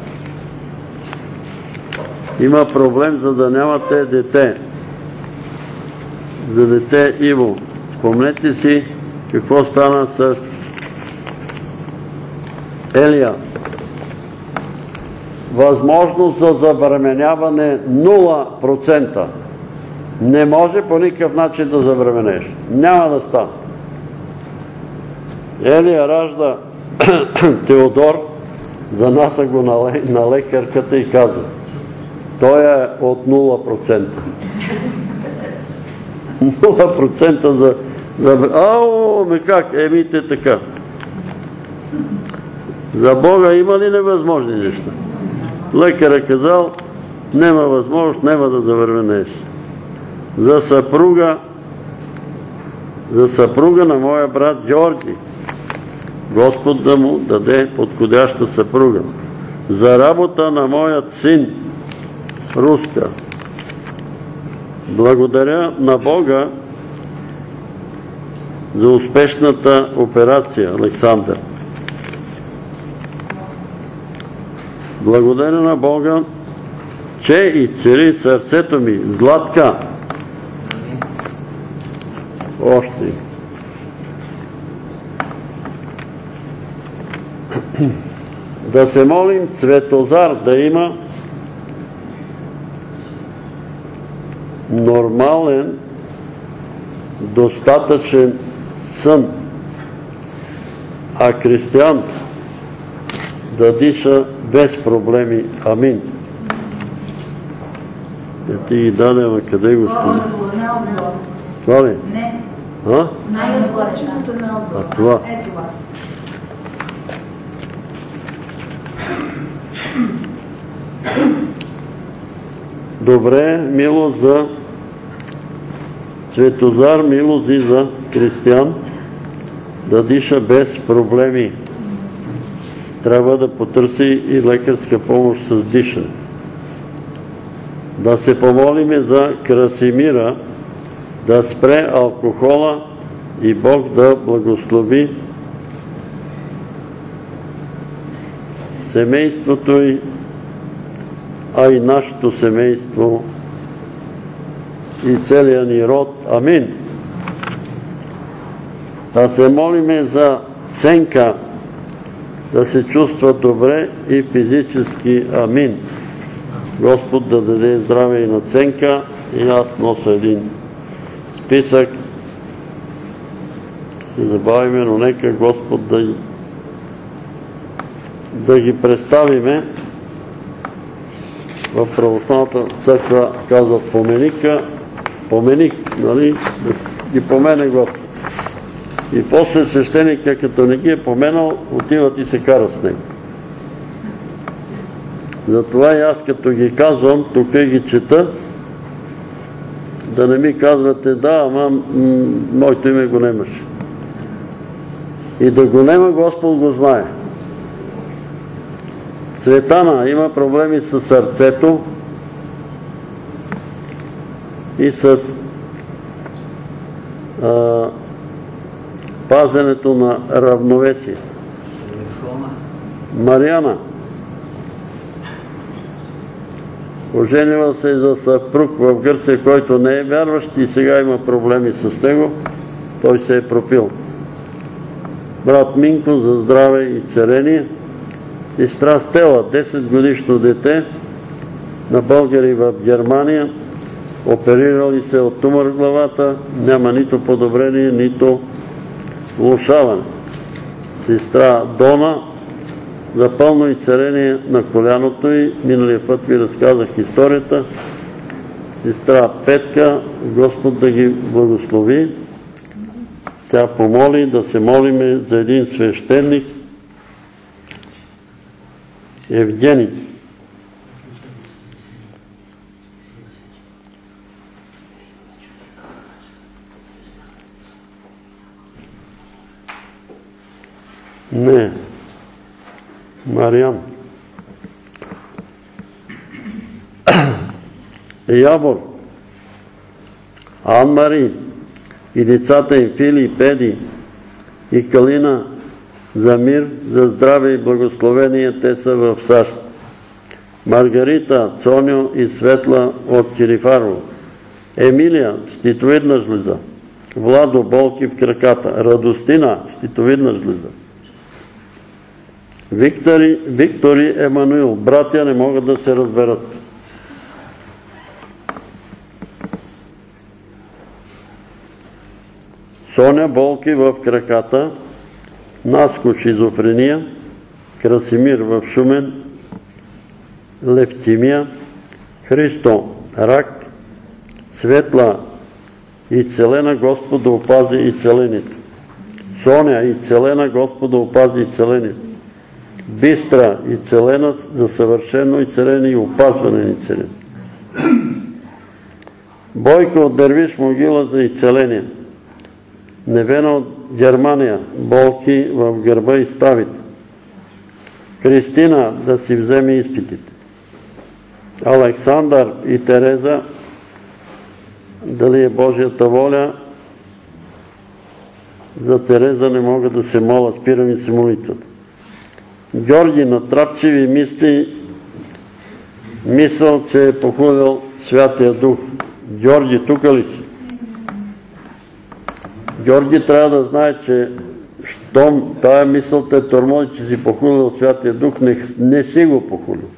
S1: Има проблем, за да нямате дете. За дете Иво. Спомнете си какво стана с Елия. Възможност за забременяване 0%. Не може по никакъв начин да забременеш. Няма да стане. Елия ражда [CLEARS THROAT] Теодор занася го на лекарката и каза той е от 0%. 0% [LAUGHS] за... за... Ау, ме как? Емите така. За Бога има ли невъзможни неща? Лекар е казал, нема възможност, нема да завървенеш. За съпруга, за съпруга на моя брат Георги, Господ да му даде подходяща съпруга. За работа на моят син, Руска. Благодаря на Бога за успешната операция, Александър. Благодаря на Бога, че изцели сърцето ми. Златка. Още. да се молим Цветозар да има нормален, достатъчен сън, а Кристиян да диша без проблеми. Амин. Не ти ги даде, ама къде го стои? Това ли?
S2: Не.
S1: А?
S2: Най-отгоре.
S1: А това?
S2: Е това.
S1: Добре, мило за Светозар Мило Зиза, Кристиян, да диша без проблеми. Трябва да потърси и лекарска помощ с дишане. Да се помолиме за Красимира, да спре алкохола и Бог да благослови семейството и а и нашето семейство и целия ни род. Амин. Да се молиме за Ценка да се чувства добре и физически. Амин. Господ да даде здраве и на Ценка и аз нося един списък. Се забавиме, но нека Господ да, да ги представиме в православната църква казват поменика, поменик, нали, да ги помене Господ. И после свещеника, като не ги е поменал, отиват и се карат с него. Затова и аз като ги казвам, тук ги чета, да не ми казвате, да, ама моето име го немаше. И да го нема, Господ го знае. Светана има проблеми с сърцето и с пазенето на равновесие. Мариана оженила се за съпруг в Гърция, който не е вярващ и сега има проблеми с него. Той се е пропил. Брат Минко за здраве и царение. Сестра Стела, 10 годишно дете на българи в Германия. Оперирали се от тумор в главата. Няма нито подобрение, нито влушаване. Сестра Дона за пълно изцеление на коляното и миналия път ви разказах историята. Сестра Петка, Господ да ги благослови. Тя помоли да се молиме за един свещеник, Евгений. Не. Мариан. [CLEARS THROAT] Ябор. Ан-Мари и децата им Фили и Педи и Калина за мир, за здраве и благословение. Те са в САЩ. Маргарита, Цоню и Светла от Кирифарово. Емилия, щитовидна жлеза. Владо, болки в краката. Радостина, щитовидна Виктори, Виктори Емануил. Братя не могат да се разберат. Соня болки в краката. Наско шизофрения. Красимир в Шумен. Левтимия. Христо рак. Светла и целена Господ да опази и целените. Соня и целена Господ да опази и целените бистра и целена за съвършено и целене и опазване на целене. Бойко от Дървиш могила за изцеление. Невена от Германия, болки в гърба и ставите. Кристина да си вземе изпитите. Александър и Тереза, дали е Божията воля, за Тереза не могат да се молят, спирам и се молитвата. Георги натрапчиви мисли, мисъл, че е похудил Святия Дух. Георги, тук ли си? Георги трябва да знае, че щом тая мисъл те тормози, че си похудил Святия Дух, не, си го похудил.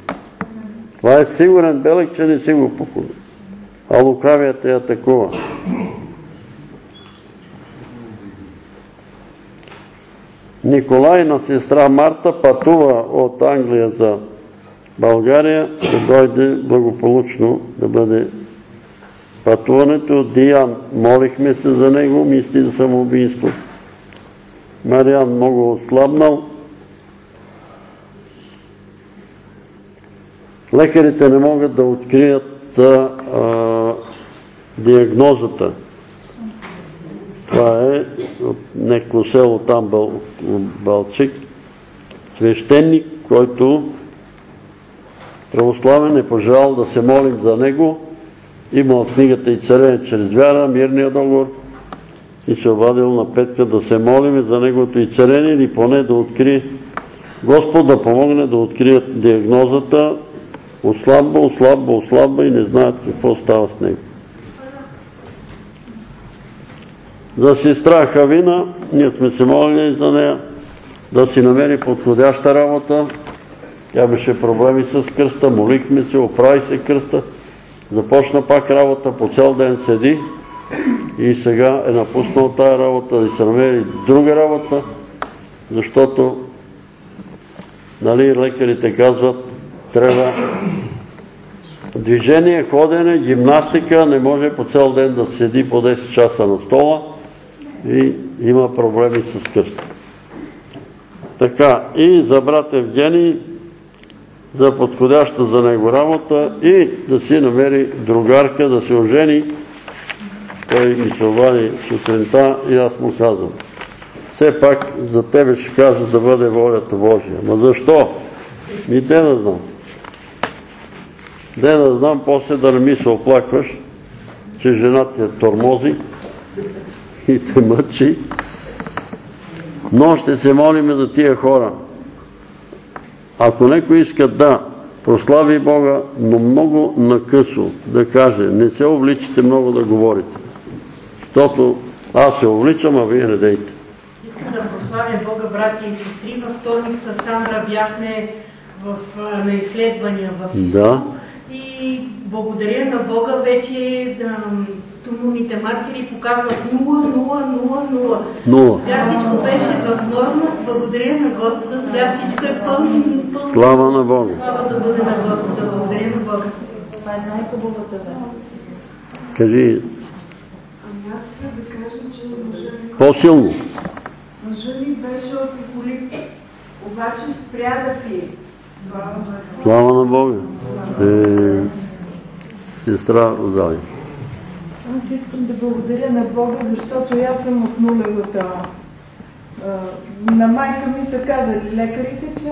S1: Това е сигурен белег, че не си го похудил. А лукавията е атакува. Николай на сестра Марта пътува от Англия за България, да дойде благополучно да бъде пътуването. Диан, молихме се за него, мисли за самоубийство. Мариан много ослабнал. Лекарите не могат да открият диагнозата. Това е от село там, Бал, Балчик, свещеник, който православен е пожелал да се молим за него. Има от книгата и царене чрез вяра, мирния договор и се обадил на Петка да се молим за неговото и царение или поне да открие Господ да помогне да открият диагнозата ослабва, ослабва, ослабва и не знаят какво става с него. За сестра Хавина, ние сме се молили за нея да си намери подходяща работа. Тя беше проблеми с кръста, молихме се, оправи се кръста, започна пак работа, по цял ден седи. И сега е напуснал тая работа да се намери друга работа, защото нали, лекарите казват, трябва движение, ходене, гимнастика, не може по цял ден да седи по 10 часа на стола и има проблеми с кръста. Така, и за брат Евгений, за подходяща за него работа и да си намери другарка, да се ожени. Той ми се обади сутринта и аз му казвам. Все пак за тебе ще кажа да бъде волята Божия. Ма защо? Ми те да знам. Де да знам, после да не ми се оплакваш, че жена ти е тормози и те мъчи. Но ще се молиме за тия хора. Ако некой иска да прослави Бога, но много накъсо да каже, не се увличате много да говорите. Защото аз се увличам, а вие не дейте.
S4: Искам да прославя Бога, брати и сестри. Във вторник с Сандра бяхме в, на изследвания в.
S1: Да.
S4: И благодаря на Бога вече туморните маркери показват 0, 0, 0, 0.
S1: Нула.
S4: Сега всичко беше в норма, с благодаря на Господа, сега всичко е пълно. пълно.
S1: Слава на Бога.
S4: Слава да бъде на Господа, благодаря на Бога.
S2: Това е най-хубавата вест.
S1: Кажи
S3: Ами аз да кажа, че мъжа ми,
S1: по-силно.
S3: мъжа ми беше алкохолик, обаче спря да пие. Слава Богу.
S1: Слава на Бога. Е, сестра Розалия.
S5: Аз искам да благодаря на Бога, защото аз съм от нулевата. На майка ми са казали лекарите, че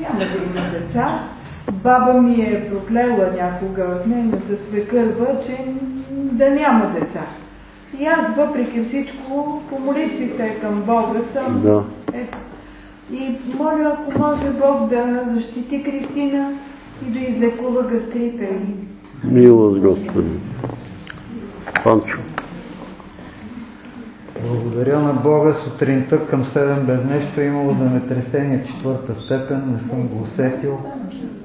S5: няма да има деца. Баба ми е проклела някога в нейната свекърва, че да няма деца. И аз въпреки всичко по молитвите към Бога съм.
S1: Да.
S5: Е, и моля, ако може Бог да защити Кристина и да излекува гастрита и
S1: Милост Господи. Панчо.
S6: Благодаря на Бога сутринта към 7 без нещо е имало земетресение четвърта степен, не съм го усетил.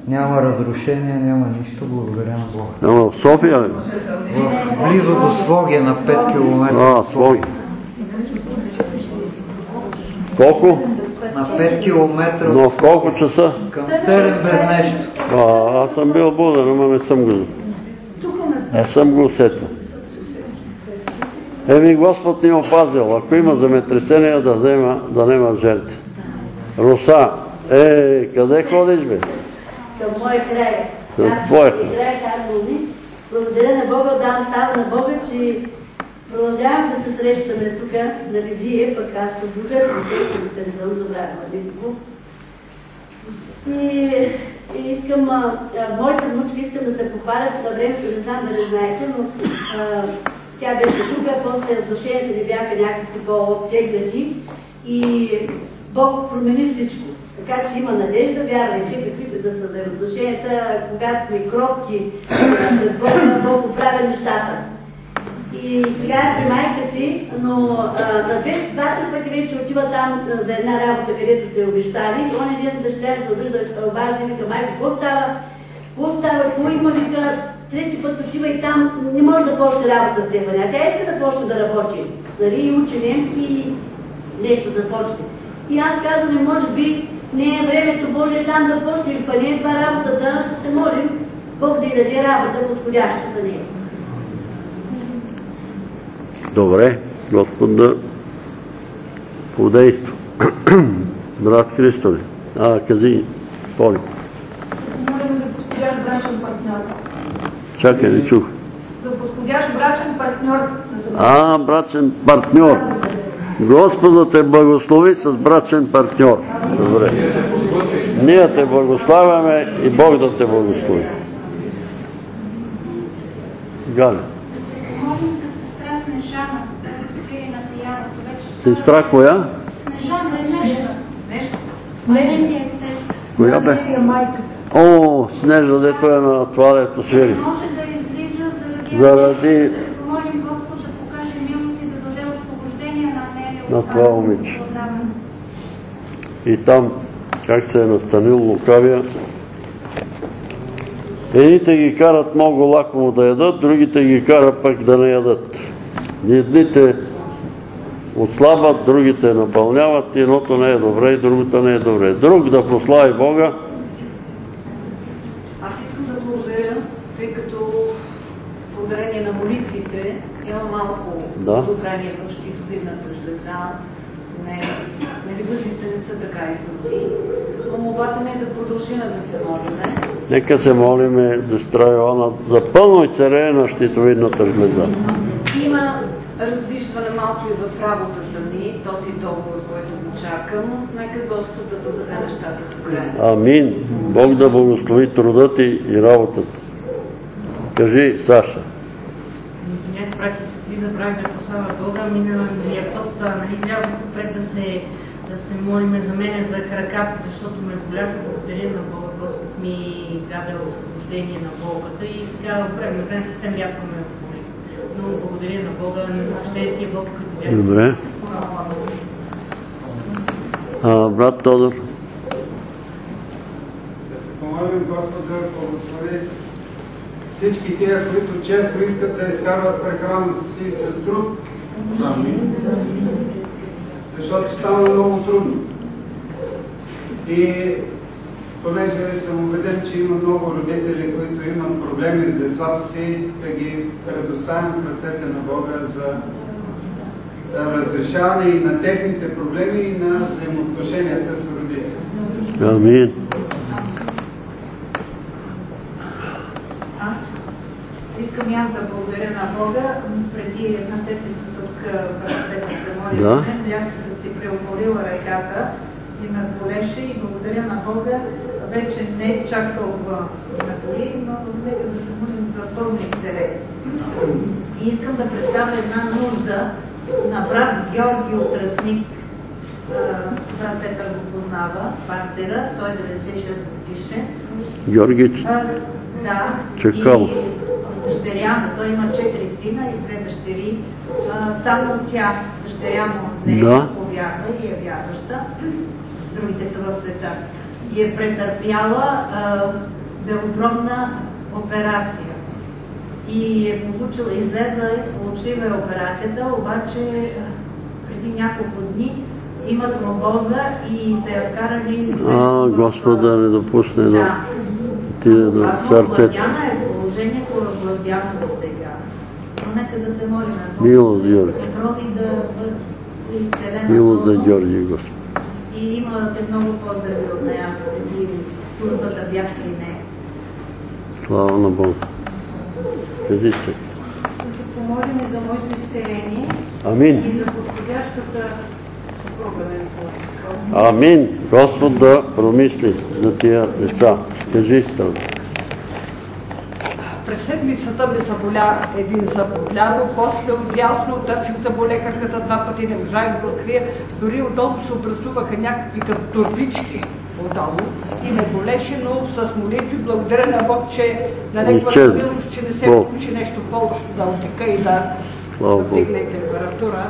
S6: Няма разрушение, няма нищо, благодаря на Бога.
S1: Ама в София ли?
S6: В, близо до Своге на 5 км.
S1: А, Своги. Колко?
S6: На 5 км
S1: Но в колко часа?
S6: към 7 без нещо.
S1: А, аз съм бил буден, ама не съм го. Не съм го усетил. Еми Господ ни е опазил. Ако има земетресение, да взема, да нема жертви. Руса, е, къде ходиш бе?
S7: към мой край.
S1: Към твоя край.
S7: Благодаря на Бога, давам слава на Бога, че продължавам да се срещаме тук, нали вие, пък аз с духа се срещам да се не забравила никого. И, и искам, а, моите внучки искам да се попадат на времето, не знам дали знаете, но а, тя беше тук, после отношенията ни бяха някакси по-теглячи и Бог промени всичко. Така че има надежда, вярвайте, каквито да са взаимоотношенията, когато сме кротки пред Бога, Бог оправя нещата. И сега е при майка си, но на две, два-три пъти вече отива там за една работа, където се обещали. Он един дъщеря се обижда, обажда и вика, майка, какво става? Какво става? Какво има? Вика, трети път отива и там не може да почне работа с Стефания. Тя иска да почне да работи. Нали, и учи немски и нещо да почне. И аз казвам, може би не е времето Божие там да почне, или па не е това работата, ще се молим Бог да й даде работа подходяща за нея.
S1: Добре, Господ да подейства. [CLEARS THROAT] Брат Христо ли? А, кази, Поли.
S5: Молим за подходящ брачен партньор.
S1: Чакай, не чух.
S5: За подходящ брачен партньор.
S1: А, брачен партньор. Господа те благослови с брачен партньор. Добре. Ние те благославяме и Бог да те благослови. Галя.
S2: Молим се сестра Снежана, която свири на пияното вече.
S1: Сестра коя?
S2: Снежана.
S8: Снежка.
S1: Коя бе?
S5: е майката.
S1: О, Снежа, дето е на това, дето свири.
S2: Може да излиза заради... Молим Господ да покаже милост и да даде освобождение на нея.
S1: На това момиче. и там как се е настанил лукавия. Едните ги карат много лакомо да ядат, другите ги карат пък да не ядат. Едните отслабват, другите напълняват, едното не е добре и другото не е добре. Друг да прослави Бога,
S8: Аз искам да благодаря, тъй като благодарение на молитвите има малко
S1: Да.
S8: подобрение в щитовидната жлеза. Не, нали възлите не са така издути. Но молбата ми е да продължим да се молиме.
S1: нека се молиме сестра Йоанна за пълно и царене на щитовидната жлеза.
S8: Има раздвижване малко и в работата ни, този договор, който го чакам. Нека Господ да даде нещата до края.
S1: Амин. Бог да благослови труда ти и работата. Кажи, Саша.
S4: Извинете, брати забравих да прославя Бога. Миналия път, нали, влязох пред да се, да се молиме за мене за краката, защото ме боляха. Благодаря на Бога. Господ ми даде освобождение на болката и сега от време на време съвсем рядко ме боли. Но благодаря на Бога, ще е тия болки, които бяха.
S1: Добре. А, брат Тодор.
S9: Да се помолим Господ да благослови всички тия, които често искат да изкарват прехраната си с труд. Защото става много трудно. И понеже съм убеден, че има много родители, които имат проблеми с децата си, да ги предоставим в ръцете на Бога за разрешаване и на техните проблеми и на взаимоотношенията с родителите.
S1: Амин.
S5: Аз искам и аз да благодаря на Бога. Преди една седмица тук братята се моли
S1: Да.
S5: бях се си преоборила ръката и ме болеше и благодаря на Бога. Вече не чак толкова ме боли, но нека да се молим за пълно изцеление. И искам да представя една нужда на брат Георги от Ръсник. А, Брат Петър го познава, пастера, той е 96 годишен.
S1: Георги
S5: А, Да.
S1: Чекалов.
S5: И дъщеря му, той има четири сина и две дъщери. Само тя, дъщеря му не е
S1: Да.
S5: повярва и е вярваща. Другите са в света. И е претърпяла белодробна операция. И е получила, излезла и сполучлива е операцията, обаче преди няколко дни има тромбоза и се е вкарали
S1: А, Господ да не допусне да отиде до
S5: Аз
S1: сърцето.
S5: овладяна е положението, овладяна за сега. Но нека да се молим на Бога.
S1: Милост, Георги.
S5: Петрони да бъде изцелена.
S1: Милост за
S5: напълно.
S1: Георги, Господ.
S5: И имате много поздрави от нея. Преди службата бях при нея.
S1: Слава на Бога. Кажи се.
S2: Да се помолим и за моето изцеление
S1: Амин.
S2: и за подходящата съпруга помогне.
S1: Амин. Господ да промисли за тия неща. Кажи, Стан.
S10: През седмицата ми заболя един зъб отляво, после отдясно, търсих заболекарката два пъти, не можах да го открия. Дори отдолу се образуваха някакви като турбички отдолу и ме болеше, но с молитви благодаря на Бог, че на неговата милост, че не се получи нещо по-лошо да отека и да вдигне температура.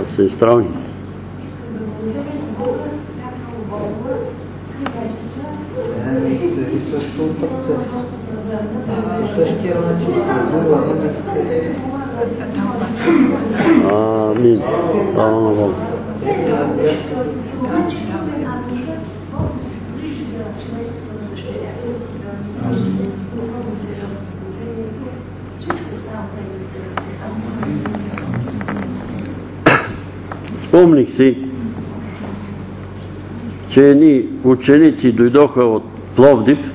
S1: Аз се изтравни.
S6: От процес. По същия начин забуване изцеление.
S1: Амин. Спомних си, че едни ученици дойдоха от Пловдив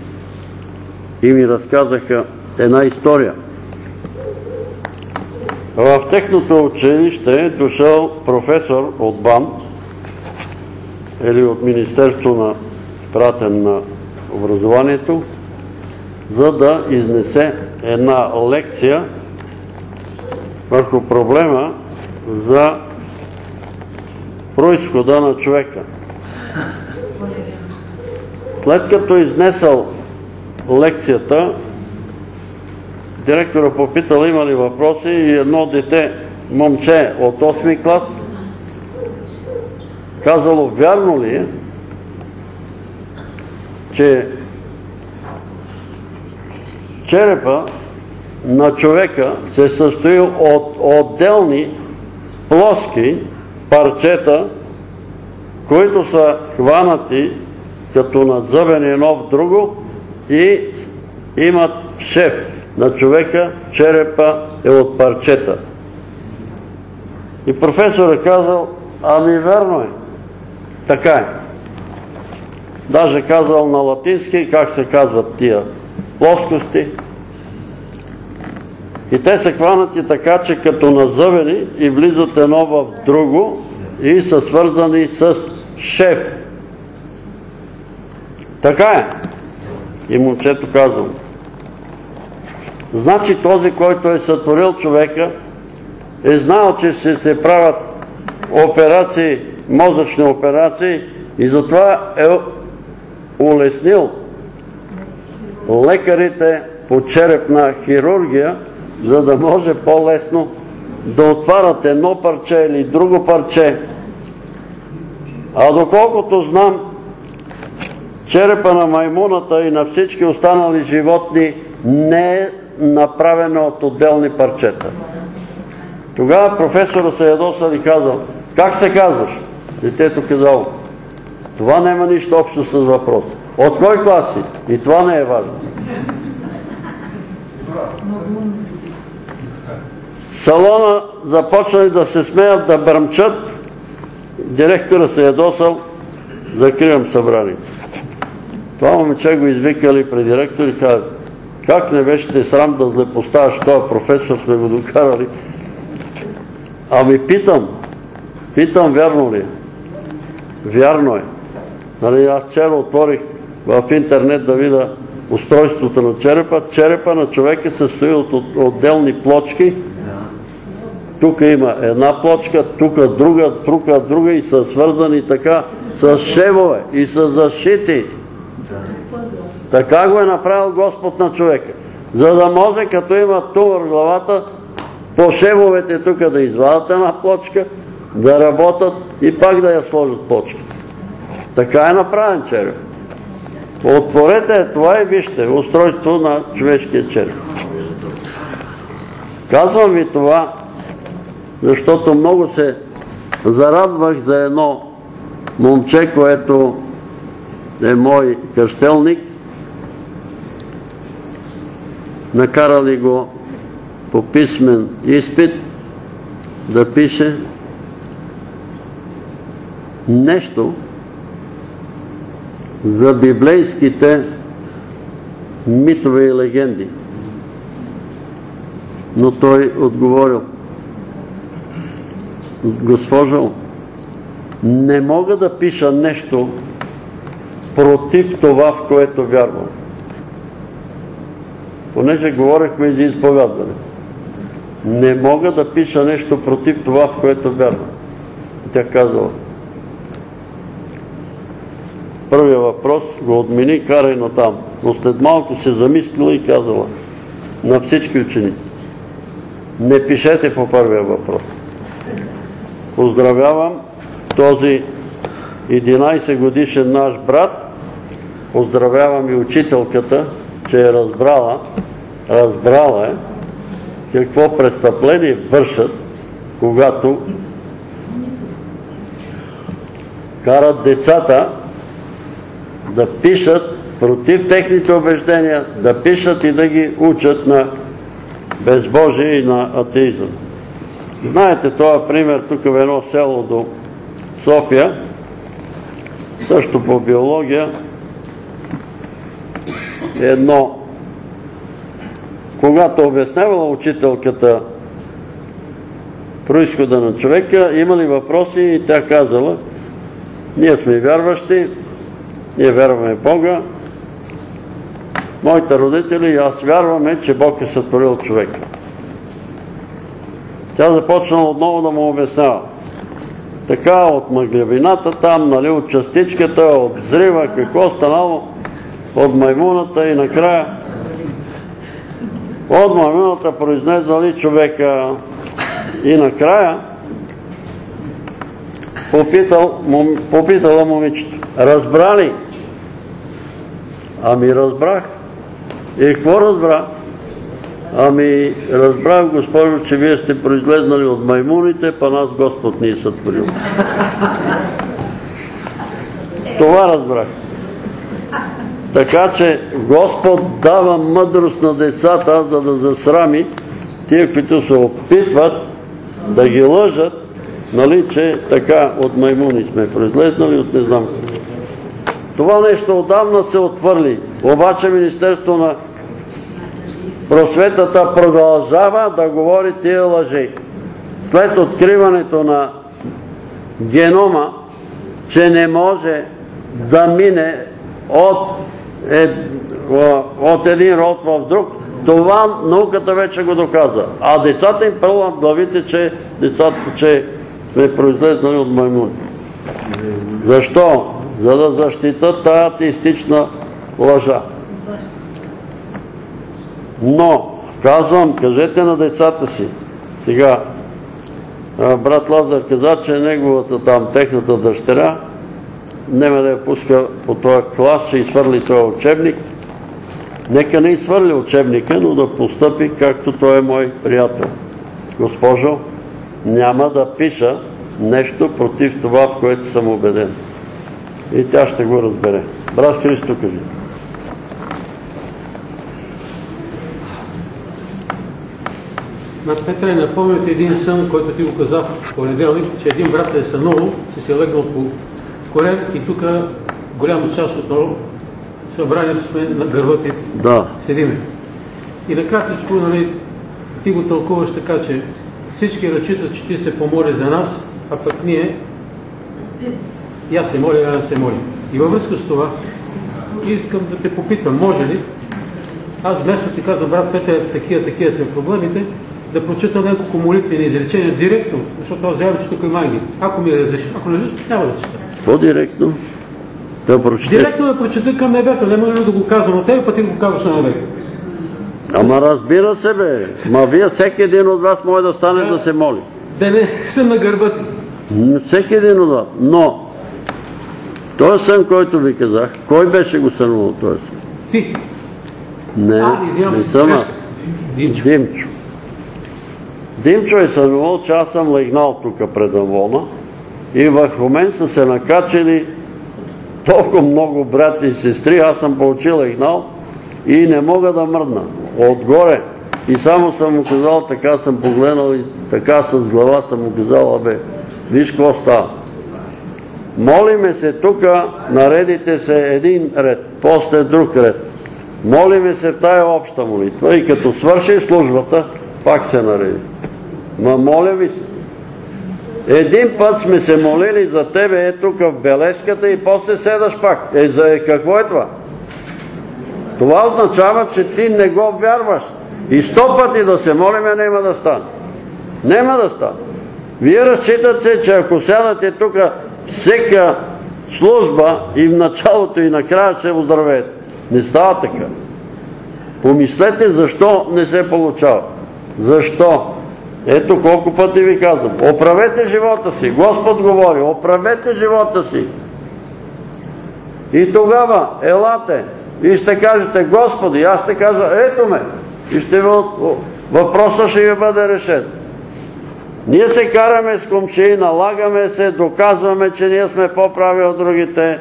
S1: и ми разказаха една история. В техното училище е дошъл професор от БАН или от Министерство на пратен на образованието, за да изнесе една лекция върху проблема за происхода на човека. След като изнесъл лекцията, директора попитал има ли въпроси и едно дете, момче от 8 клас, казало, вярно ли е, че черепа на човека се състои от отделни плоски парчета, които са хванати като на зъбен едно в друго и имат шеф на човека, черепа е от парчета. И професор е казал, ами верно е. Така е. Даже казал на латински как се казват тия плоскости. И те са хванати така, че като назъвени и влизат едно в друго и са свързани с шеф. Така е. И момчето казва. Значи този, който е сътворил човека, е знал, че ще се правят операции, мозъчни операции и затова е улеснил лекарите по черепна хирургия, за да може по-лесно да отварят едно парче или друго парче. А доколкото знам, черепа на маймуната и на всички останали животни не е направена от отделни парчета. Тогава професора се ядосал и казал, как се казваш? Детето казало, това няма нищо общо с въпроса. От кой клас си? И това не е важно. Салона започнали да се смеят, да бръмчат. Директора се ядосал, закривам събранието. Това момиче го извикали пред директор и казали, как не беше те срам да злепоставаш този професор, сме го докарали. Ами питам, питам вярно ли е? Вярно е. Нали, аз вчера отворих в интернет да видя устройството на черепа. Черепа на човека се състои от отделни плочки. Тук има една плочка, тук друга, тук друга и са свързани така с шевове и са защити. Така го е направил Господ на човека. За да може, като има тумор в главата, по шевовете тук да извадат една плочка, да работят и пак да я сложат плочката. Така е направен череп. Отворете това и вижте устройство на човешкия череп. Казвам ви това, защото много се зарадвах за едно момче, което е мой кръщелник. Накарали го по писмен изпит да пише нещо за библейските митове и легенди. Но той отговорил, госпожо, не мога да пиша нещо против това, в което вярвам. Понеже говорихме за изповядване. Не мога да пиша нещо против това, в което вярвам. Тя казала, първия въпрос го отмени, карай на там. Но след малко се замислила и казала на всички ученици. Не пишете по първия въпрос. Поздравявам този 11 годишен наш брат. Поздравявам и учителката, че е разбрала, разбрала е какво престъпление вършат, когато карат децата да пишат против техните убеждения, да пишат и да ги учат на безбожие и на атеизъм. Знаете това пример тук в едно село до София, също по биология, едно, когато обяснявала учителката происхода на човека, имали въпроси и тя казала, ние сме вярващи, ние вярваме Бога, моите родители и аз вярваме, че Бог е сътворил човека. Тя започна отново да му обяснява. Така от мъглявината там, нали, от частичката, от взрива, какво станало от маймуната и накрая от маймуната произнезнали човека и накрая попитал, попитала момичето. Разбра ли? Ами разбрах. И какво разбра? Ами разбрах, госпожо, че вие сте произлезнали от маймуните, па нас Господ ни е сътворил. Това разбрах. Така че Господ дава мъдрост на децата, за да засрами тия, които се опитват да ги лъжат, нали, че така от маймуни сме произлезнали, от не знам. Това нещо отдавна се отвърли. Обаче Министерство на просветата продължава да говори тия лъжи. След откриването на генома, че не може да мине от, е, от един род в друг, това науката вече го доказа. А децата им пълват главите, че, децата, че сме произлезнали от маймуни. Защо? За да защитат тая атеистична лъжа. Но, казвам, кажете на децата си, сега, брат Лазар каза, че неговата там, техната дъщеря, нема да я пуска по този клас, ще изхвърли този учебник. Нека не изхвърли учебника, но да постъпи както той е мой приятел. Госпожо, няма да пиша нещо против това, в което съм убеден. И тя ще го разбере. Брат Христо, кажи.
S11: На Петра напомняте един сън, който ти го каза в понеделник, че един брат е сънувал, че се е легнал по корем и тук голяма част от събранието сме на гърба ти
S1: да.
S11: седиме. И накратичко, нали, ти го тълкуваш така, че всички разчитат, че ти се помоли за нас, а пък ние и аз се моля, и аз се моля. И във връзка с това, искам да те попитам, може ли, аз вместо ти казвам, брат Петър, такива, такива са проблемите, да прочита няколко молитвени изречения директно, защото аз заявя, че тук има ангел. Ако ми разрешиш, ако не разрешиш, няма да чета.
S1: По-директно? Да прочете.
S11: Директно да прочета към небето, не може да го казвам на тебе, пък ти го казваш на небето.
S1: Ама разбира се, бе. Ма вие всеки един от вас може да стане да, да се моли.
S11: Да не съм на гърба ти.
S1: Всеки един от вас. Но, този сън, който ви казах, кой беше го сънувал този сън?
S11: Ти.
S1: Не,
S11: а, не
S1: съм аз. Димчо. Димчо. Димчо е сънувал, че аз съм легнал тук пред Амвона и върху мен са се накачали толкова много брати и сестри, аз съм получил легнал и не мога да мръдна. Отгоре. И само съм му казал, така съм погледнал и така с глава съм му казал, абе, виж какво става. Молиме се тук, наредите се един ред, после друг ред. Молиме се тая обща молитва и като свърши службата, пак се нареди. Ма моля ви се. Един път сме се молили за тебе е тук в бележката и после седаш пак. Е, е, какво е това? Това означава, че ти не го вярваш. И сто пъти да се молиме, няма да стане. Нема да стане. Вие разчитате, че ако сядате тук всека служба и в началото и накрая ще оздравеете. Не става така. Помислете защо не се получава. Защо? Ето колко пъти ви казвам. Оправете живота си. Господ говори. Оправете живота си. И тогава елате и ще кажете Господи, аз ще кажа ето ме. И въпросът ще ви бъде решен. Ние се караме с комши, налагаме се, доказваме, че ние сме по-прави от другите,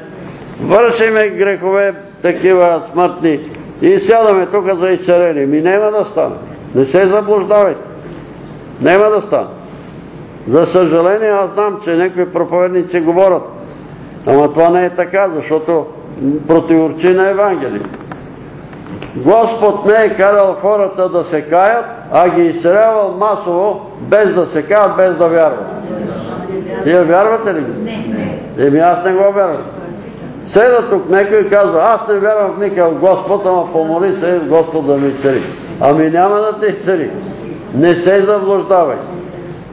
S1: вършиме грехове такива смъртни и сядаме тук за изцелени. Ми няма да стане. Не се заблуждавайте. Няма да стане. За съжаление, аз знам, че някои проповедници говорят. Ама това не е така, защото противоречи на Евангелие. Господ не е карал хората да се каят, а ги изцелявал масово, без да се каят, без да вярват. Тие вярвате ли? Не. Еми аз не го вярвам. Седа тук някой и казва, аз не вярвам в никакъв Господ, ама помоли се Господ да ми цари. Ами няма да те цари. Не се заблуждавай.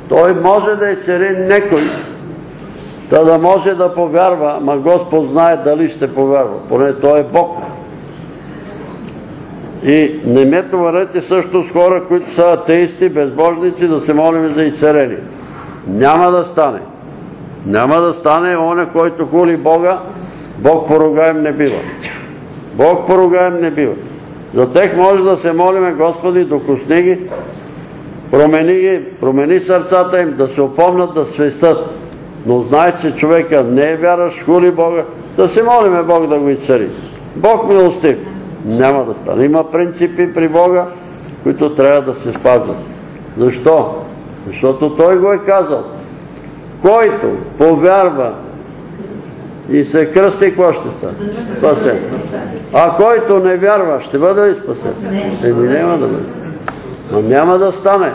S1: Той може да е цари некой, та да може да повярва, ма Господ знае дали ще повярва. Поне Той е Бог. И не ме товарете също с хора, които са атеисти, безбожници, да се молим за изцерени. Няма да стане. Няма да стане оня, който хули Бога, Бог поругаем не бива. Бог поругаем не бива. За тех може да се молиме, Господи, докосни ги, промени ги, промени сърцата им, да се опомнат да свестат. Но знае, че човека не е вярващ, хули Бога, да се молиме Бог да го изцари. Бог милостив. Няма да стане. Има принципи при Бога, които трябва да се спазват. Защо? Защото Той го е казал. Който повярва и се кръсти, какво ще стане? Спасен. А който не вярва, ще бъде ли спасен? Еми няма да бъде. Но няма да стане.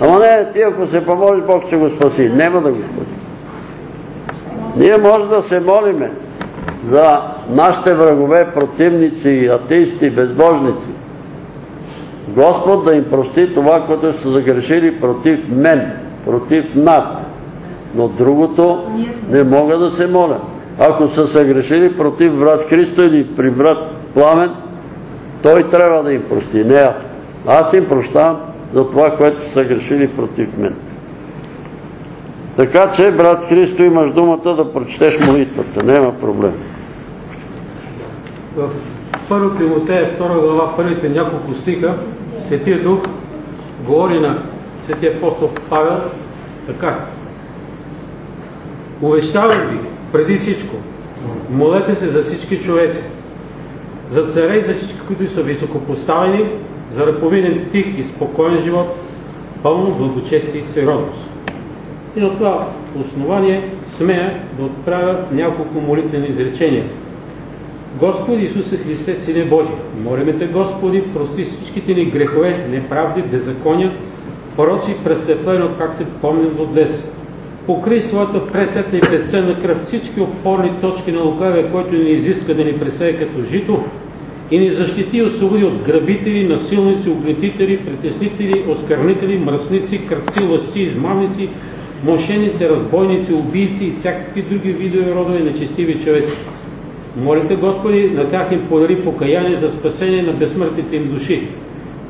S1: Ама не, ти ако се помолиш, Бог ще го спаси. Няма да го спаси. Ние може да се молиме за нашите врагове, противници, атеисти, безбожници. Господ да им прости това, което са загрешили против мен, против нас. Но другото не мога да се моля. Ако са съгрешили против брат Христо или при брат Пламен, той трябва да им прости, не аз. Аз им прощавам за това, което са грешили против мен. Така че, брат Христо, имаш думата да прочетеш молитвата. Няма проблем.
S11: В 1 Тимотея, 2 глава, първите няколко стиха, Светия Дух говори на Светия апостол Павел така. Увещавам ви, преди всичко, молете се за всички човеци, за царе и за всички, които са високопоставени, за да поминем тих и спокоен живот, пълно благочестие и сериозност. И на това основание смея да отправя няколко молитвени изречения. Господи Исусе Христе, Сине Божи, молиме Те, Господи, прости всичките ни грехове, неправди, беззакония, пороци, престъпления, как се помним до днес. Покрий своята пресетна и безценна кръв всички опорни точки на лукавия, който ни изиска да ни пресее като жито, и ни защити и освободи от грабители, насилници, огнетители, притеснители, оскърнители, мръсници, кръвци, лъжци, измамници, мошеници, разбойници, убийци и всякакви други видове родове нечестиви човеци. Молите Господи, на тях им подари покаяние за спасение на безсмъртните им души.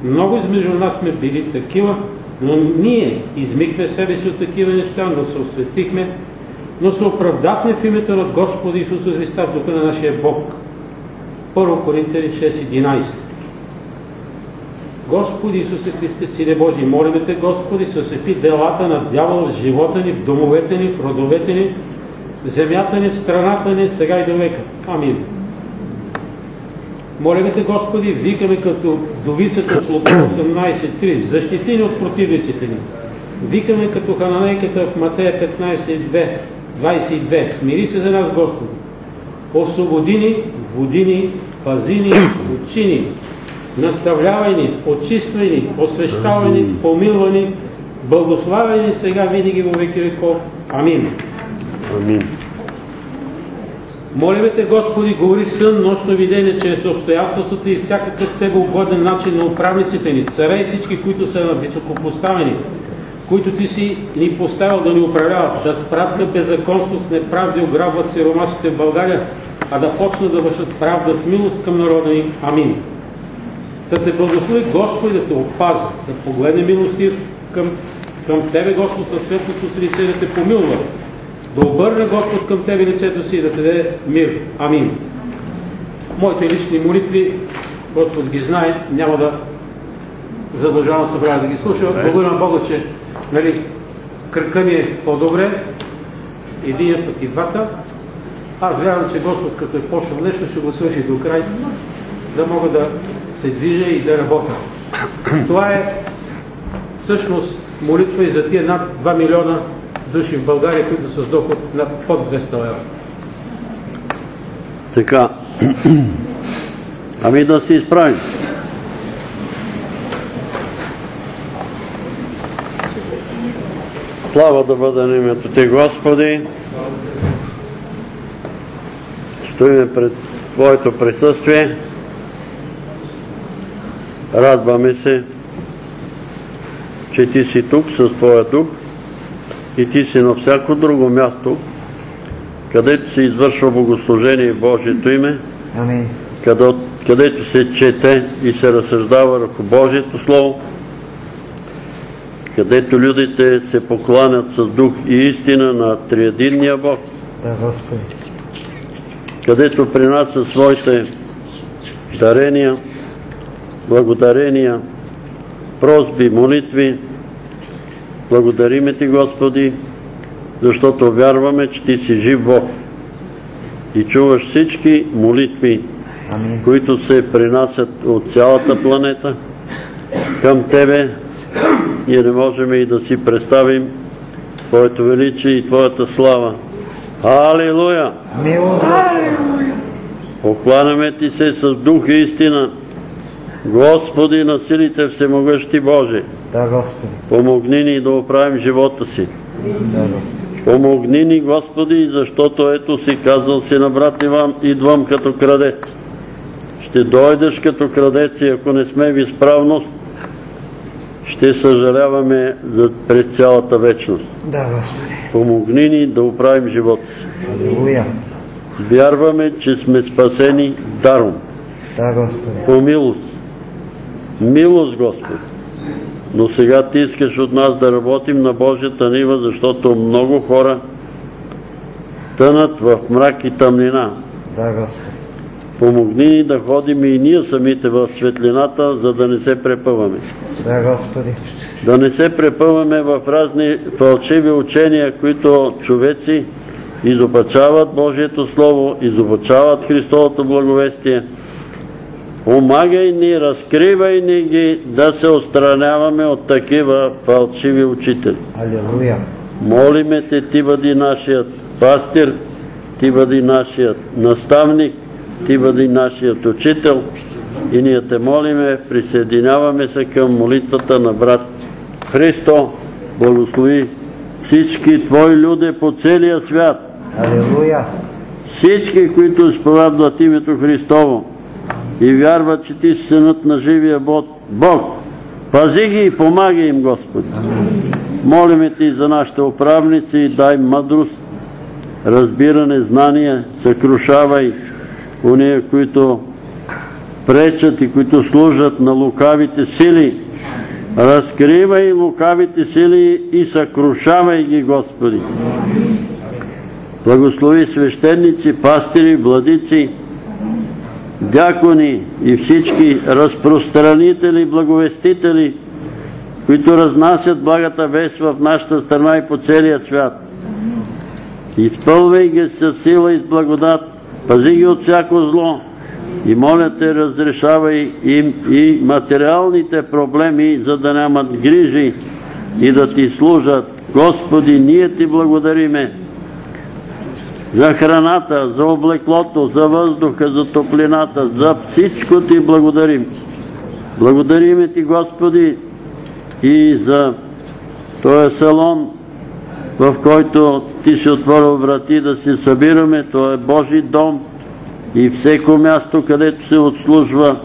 S11: Много измежду нас сме били такива, но ние измихме себе си от такива неща, но се осветихме, но се оправдахме в името на Господи Исуса Христа в духа на нашия Бог. 1 Коринтияни 6.11 Господи Исусе Христе, Сине Божий, молиме Те, Господи, съсепи делата на дявола в живота ни, в домовете ни, в родовете ни, в земята ни, в страната ни, сега и до века. Амин. Молиме Те, Господи, викаме като довицата от Лука 18.3, защити ни от противниците ни. Викаме като хананейката в Матея 15.2, 22. Смири се за нас, Господи. Освободи ни, води ни, пази ни, учи ни, наставлявай ни, очиствай ни, освещавай ни, помилвай ни, благославяй ни сега винаги во веки веков. Амин.
S1: Амин.
S11: Молиме те, Господи, говори сън, нощно видение, чрез обстоятелствата и всякакъв Тебе угоден начин на управниците ни, царе и всички, които са на високопоставени, които Ти си ни поставил да ни управляват, да спратят беззаконство с неправди, ограбват сиромасите в България, а да почнат да вършат правда с милост към народа ни. Амин. Да те благослови Господи да те опази, да погледне милостив към, към Тебе, Господ, със светлото си лице да те помилва, да обърне Господ към Тебе лицето си и да те даде мир. Амин. Моите лични молитви, Господ ги знае, няма да задължавам събрание да ги слуша. Благодаря на Бога, че нали, кръка ми е по-добре, един път и двата. Аз вярвам, че Господ, като е почнал нещо, ще го свърши до край, да мога да се движа и да работя. Това е всъщност молитва и за тия над 2 милиона души в България, които са с доход на под 200 лева.
S1: Така. Ами да се изправим. Слава да бъде на името Ти, Господи! Стоиме пред Твоето присъствие. Радваме се, че Ти си тук с Твоя дух и Ти си на всяко друго място, където се извършва богослужение Божието име, където, където се чете и се разсъждава върху Божието Слово, където людите се покланят с дух и истина на триединния Бог,
S6: Да, Господи.
S1: Където принасят своите дарения, благодарения, просби, молитви. Благодариме Ти, Господи, защото вярваме, че Ти си жив Бог и чуваш всички молитви,
S6: Амин.
S1: които се принасят от цялата планета към Тебе. Ние не можем и да си представим Твоето величие и Твоята слава. Алилуя! Покланяме Ти се с дух и истина. Господи на силите всемогъщи
S6: да, Господи.
S1: помогни ни да оправим живота си.
S6: Да, Господи.
S1: Помогни ни, Господи, защото ето си казал си на брат Иван, идвам като крадец. Ще дойдеш като крадец и ако не сме в изправност, ще съжаляваме за през цялата вечност.
S6: Да, Господи.
S1: Помогни ни да оправим живота си. Вярваме, че сме спасени даром,
S6: Да, Господи.
S1: по милост. Милост, Господи. Но сега Ти искаш от нас да работим на Божията нива, защото много хора тънат в мрак и тъмнина.
S6: Да, Господи.
S1: Помогни ни да ходим и ние самите в светлината, за да не се препъваме.
S6: Да, Господи.
S1: Да не се препъваме в разни фалшиви учения, които човеци изопачават Божието Слово, изопачават Христовото благовестие. Помагай ни, разкривай ни ги да се отстраняваме от такива фалшиви учители.
S6: Алилуя.
S1: Молиме те, ти бъди нашият пастир, ти бъди нашият наставник, ти бъди нашият учител и ние те молиме, присъединяваме се към молитвата на брат Христо, благослови всички Твои люди по целия свят,
S6: Алилуя.
S1: всички, които изповядват името Христово и вярват, че Ти си синът на живия Бог. Бог, пази ги и помагай им, Господи. Молиме Ти за нашите управници и дай мъдрост, разбиране, знание, съкрушавай уния, които пречат и които служат на лукавите сили. Разкривай лукавите сили и съкрушавай ги, Господи. Благослови свещеници, пастири, владици, дякони и всички разпространители, благовестители, които разнасят благата вест в нашата страна и по целия свят. Изпълвай ги с сила и с благодат, пази ги от всяко зло и моля те, разрешавай им и материалните проблеми, за да нямат грижи и да ти служат. Господи, ние ти благодариме за храната, за облеклото, за въздуха, за топлината, за всичко ти благодарим. Благодариме ти, Господи, и за този салон, в който ти си отворил врати да се събираме. Това е Божий дом и всеко място, където се отслужва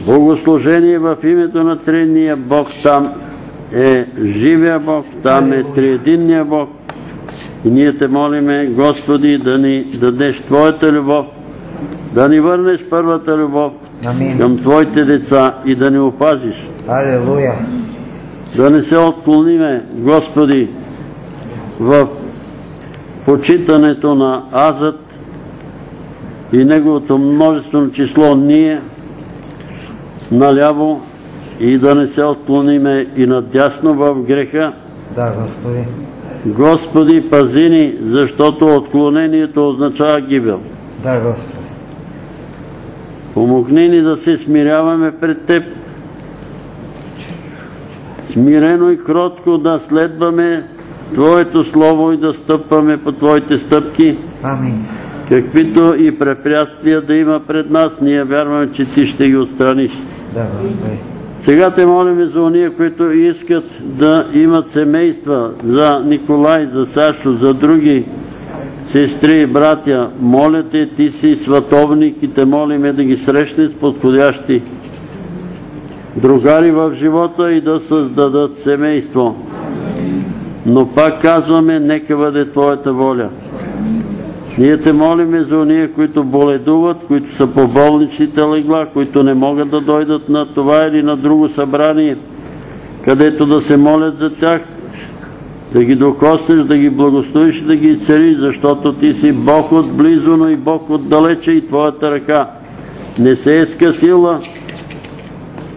S1: богослужение в името на Тринния Бог. Там е живия Бог, там е Триединния Бог. И ние те молиме, Господи, да ни дадеш Твоята любов, да ни върнеш първата любов
S6: Амин.
S1: към Твоите деца и да ни опазиш.
S6: Алилуя.
S1: Да не се отклониме, Господи, в почитането на Азът и неговото множествено число ние наляво и да не се отклониме и надясно в греха.
S6: Да, Господи.
S1: Господи, пази ни, защото отклонението означава гибел.
S6: Да, Господи.
S1: Помогни ни да се смиряваме пред Теб. Смирено и кротко да следваме Твоето Слово и да стъпваме по Твоите стъпки.
S6: Амин.
S1: Каквито и препятствия да има пред нас, ние вярваме, че Ти ще ги отстраниш.
S6: Да.
S1: Сега те молиме за ония, които искат да имат семейства, за Николай, за Сашо, за други сестри и братя. Моля те, ти си сватовник и те молиме да ги срещне с подходящи другари в живота и да създадат семейство. Но пак казваме, нека бъде Твоята воля. Ние те молиме за уния, които боледуват, които са по болничните легла, които не могат да дойдат на това или на друго събрание, където да се молят за тях, да ги докоснеш, да ги благословиш и да ги цели, защото ти си Бог отблизо, но и Бог отдалече и Твоята ръка не се е скъсила,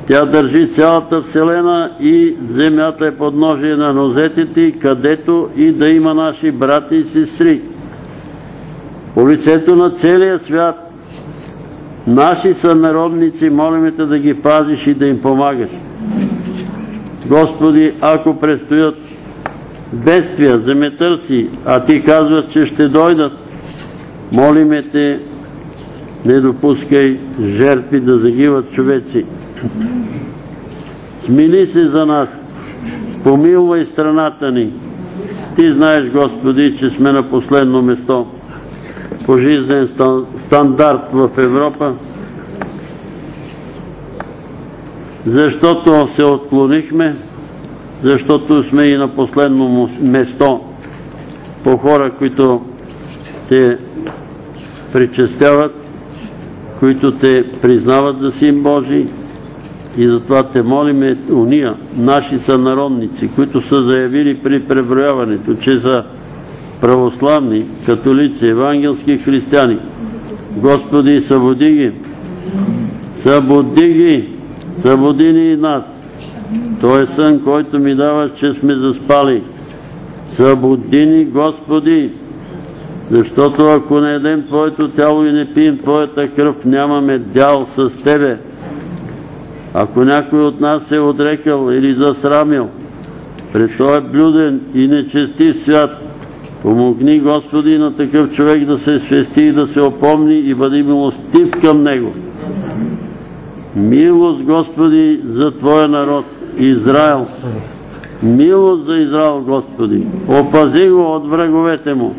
S1: тя държи цялата Вселена и земята е подножие на нозетите, където и да има наши брати и сестри. По лицето на целия свят, наши сънародници, молиме те да ги пазиш и да им помагаш. Господи, ако предстоят бедствия, земетърси, а Ти казваш, че ще дойдат, молиме Те, не допускай жертви да загиват човеци. Смили се за нас, помилвай страната ни. Ти знаеш, Господи, че сме на последно место. По жизнен стандарт в Европа, защото се отклонихме, защото сме и на последно место по хора, които се причестяват, които те признават за син Божий и затова те молиме уния, наши сънародници, които са заявили при преброяването, че са православни, католици, евангелски християни. Господи, събуди ги, събуди ги, събуди ни и нас. Той е сън, който ми дава, че сме заспали. Събуди ни, Господи, защото ако не едем Твоето тяло и не пием Твоята кръв, нямаме дял с Тебе. Ако някой от нас се е отрекал или засрамил пред този блюден и нечестив свят, помогни Господи на такъв човек да се свести и да се опомни и бъди милостив към него. Милост, Господи, за Твоя народ, Израел. Милост за Израел, Господи. Опази го от враговете му.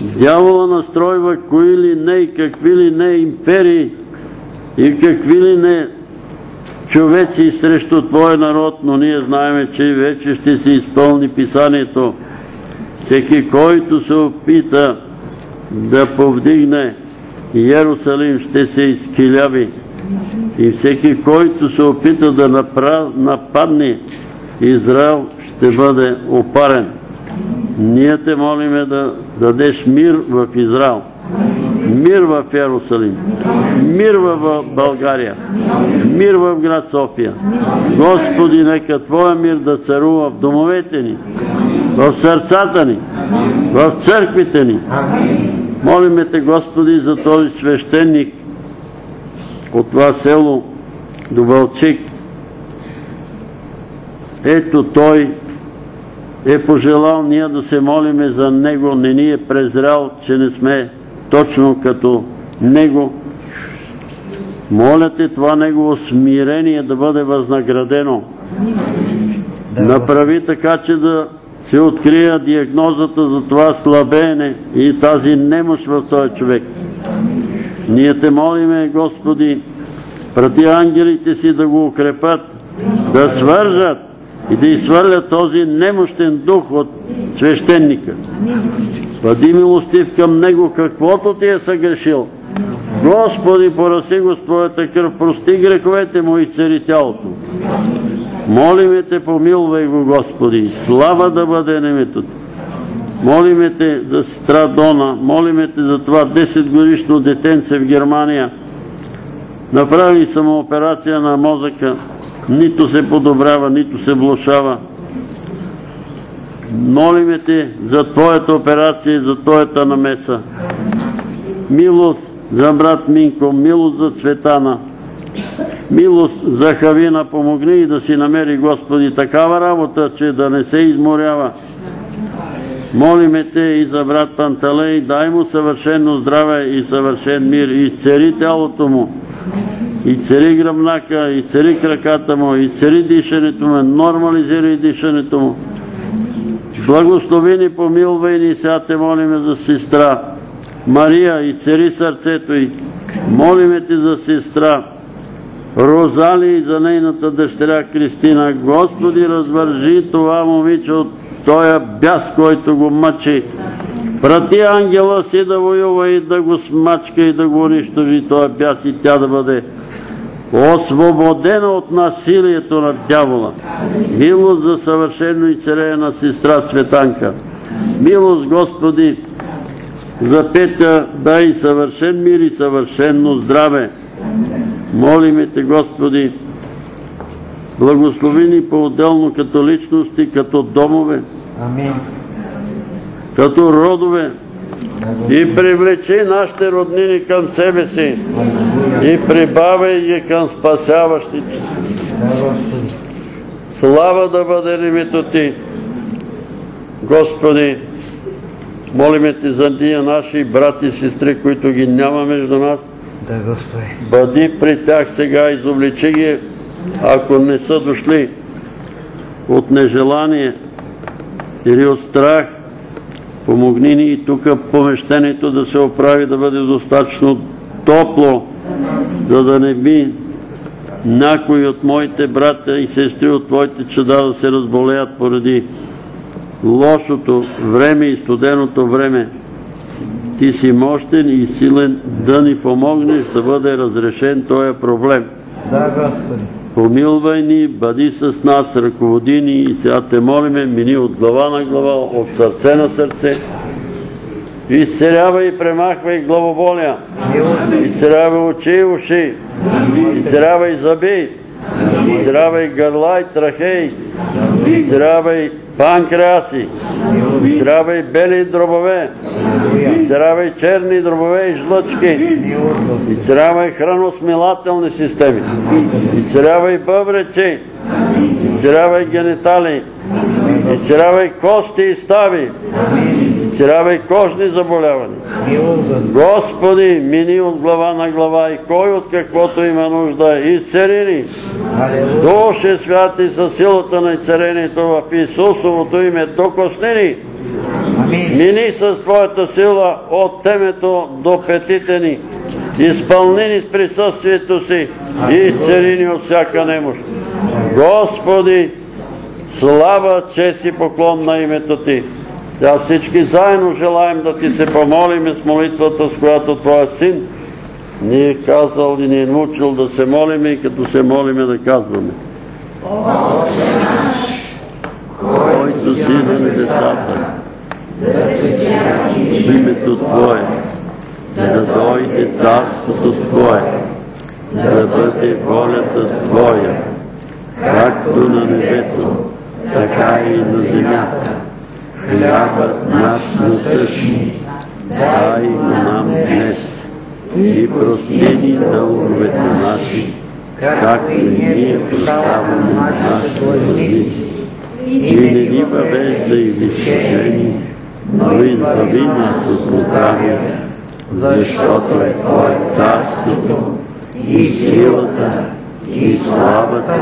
S1: Дявола настройва кои ли не и какви ли не империи и какви ли не човеци срещу Твоя народ, но ние знаем, че вече ще се изпълни писанието. Всеки, който се опита да повдигне Иерусалим, ще се изкиляви. И всеки, който се опита да нападне Израел, ще бъде опарен. Ние те молиме да дадеш мир в Израел мир в Иерусалим, мир в България, мир в град София. Господи, нека Твоя мир да царува в домовете ни, в сърцата ни, в църквите ни. Молиме Те, Господи, за този свещеник от това село Добълчик. Ето той е пожелал ние да се молиме за него, не ни е презрял, че не сме точно като Него. Моля те това Негово смирение да бъде възнаградено. Направи така, че да се открия диагнозата за това слабеене и тази немощ в този човек. Ние те молиме, Господи, прати ангелите си да го укрепат, да свържат и да изхвърлят този немощен дух от свещеника. Бъди милостив към него, каквото ти е съгрешил. Господи, пораси го с Твоята кръв, прости греховете му и цари тялото. Молиме Те, помилвай го, Господи. Слава да бъде Ти. Молиме Те за сестра Дона, молиме Те за това 10 годишно детенце в Германия. Направи самооперация на мозъка, нито се подобрява, нито се влушава. Молиме Те за Твоята операция и за Твоята намеса. Милост за брат Минко, милост за Цветана, милост за Хавина, помогни и да си намери Господи такава работа, че да не се изморява. Молиме Те и за брат Панталей, дай му съвършено здраве и съвършен мир и цери тялото му. и цари гръбнака, и цари краката му, и цари дишането му, нормализирай дишането му. Благослови ни, помилвай ни, сега те молиме за сестра Мария и цари сърцето й. Молиме ти за сестра Розали и за нейната дъщеря Кристина. Господи, развържи това момиче от тоя бяс, който го мъчи. Прати ангела си да воюва и да го смачка и да го унищожи тоя бяс и тя да бъде освободена от насилието на дявола. Милост за съвършено и царея сестра Светанка. Милост, Господи, за Петя дай съвършен мир и съвършено здраве. Молиме Те, Господи, благослови ни по-отделно като личности, като домове,
S6: Амин.
S1: като родове и привлечи нашите роднини към себе си и прибавяй ги към спасяващите. Слава да бъде името Ти. Господи, молиме Ти за тия наши брати и сестри, които ги няма между нас.
S6: Да, Господи.
S1: Бъди при тях сега, изобличи ги, ако не са дошли от нежелание или от страх. Помогни ни и тук помещението да се оправи, да бъде достатъчно топло, за да не би някои от моите брата и сестри от твоите чада да се разболеят поради лошото време и студеното време. Ти си мощен и силен да ни помогнеш да бъде разрешен този проблем.
S6: Да, Господи.
S1: Помилвай ни, бъди с нас, ръководи ни и сега те молиме, мини от глава на глава, от сърце на сърце. Изцелявай и премахвай главоболия. Изцелявай очи и уши. Изцелявай зъби. Изцелявай гърла и трахеи. Изцелявай панкреаси. Изцелявай бели дробове. Изцелявай черни дробове и жлъчки. Изцелявай храносмилателни системи. Изцелявай бъбреци. Изцелявай генитали. Изцелявай кости и стави. Изцелявай кожни заболявания. Господи, мини от глава на глава и кой от каквото има нужда, изцели ни. Душе святи със силата на изцелението в Исусовото име, докосни ни. Мини с Твоята сила от темето до петите ни. Изпълни ни с присъствието си и изцели ни от всяка немощ. Господи, слава, чест и поклон на името Ти. Сега всички заедно желаем да Ти се помолим с молитвата, с която Твоят Син ни е казал и ни е научил да се молим и като се молиме да казваме. Който си на небесата, в името Твое, да дойде царството Твое, да бъде волята Твоя, както на небето, така и на земята. Хлябът наш насъщни, дай го нам днес и прости ни дълговете наши, както и ние прощаваме на нашите длъжници. И не ни въвеждай в изкушение, но избави нас от лукавия, защото е Твое царството и силата и славата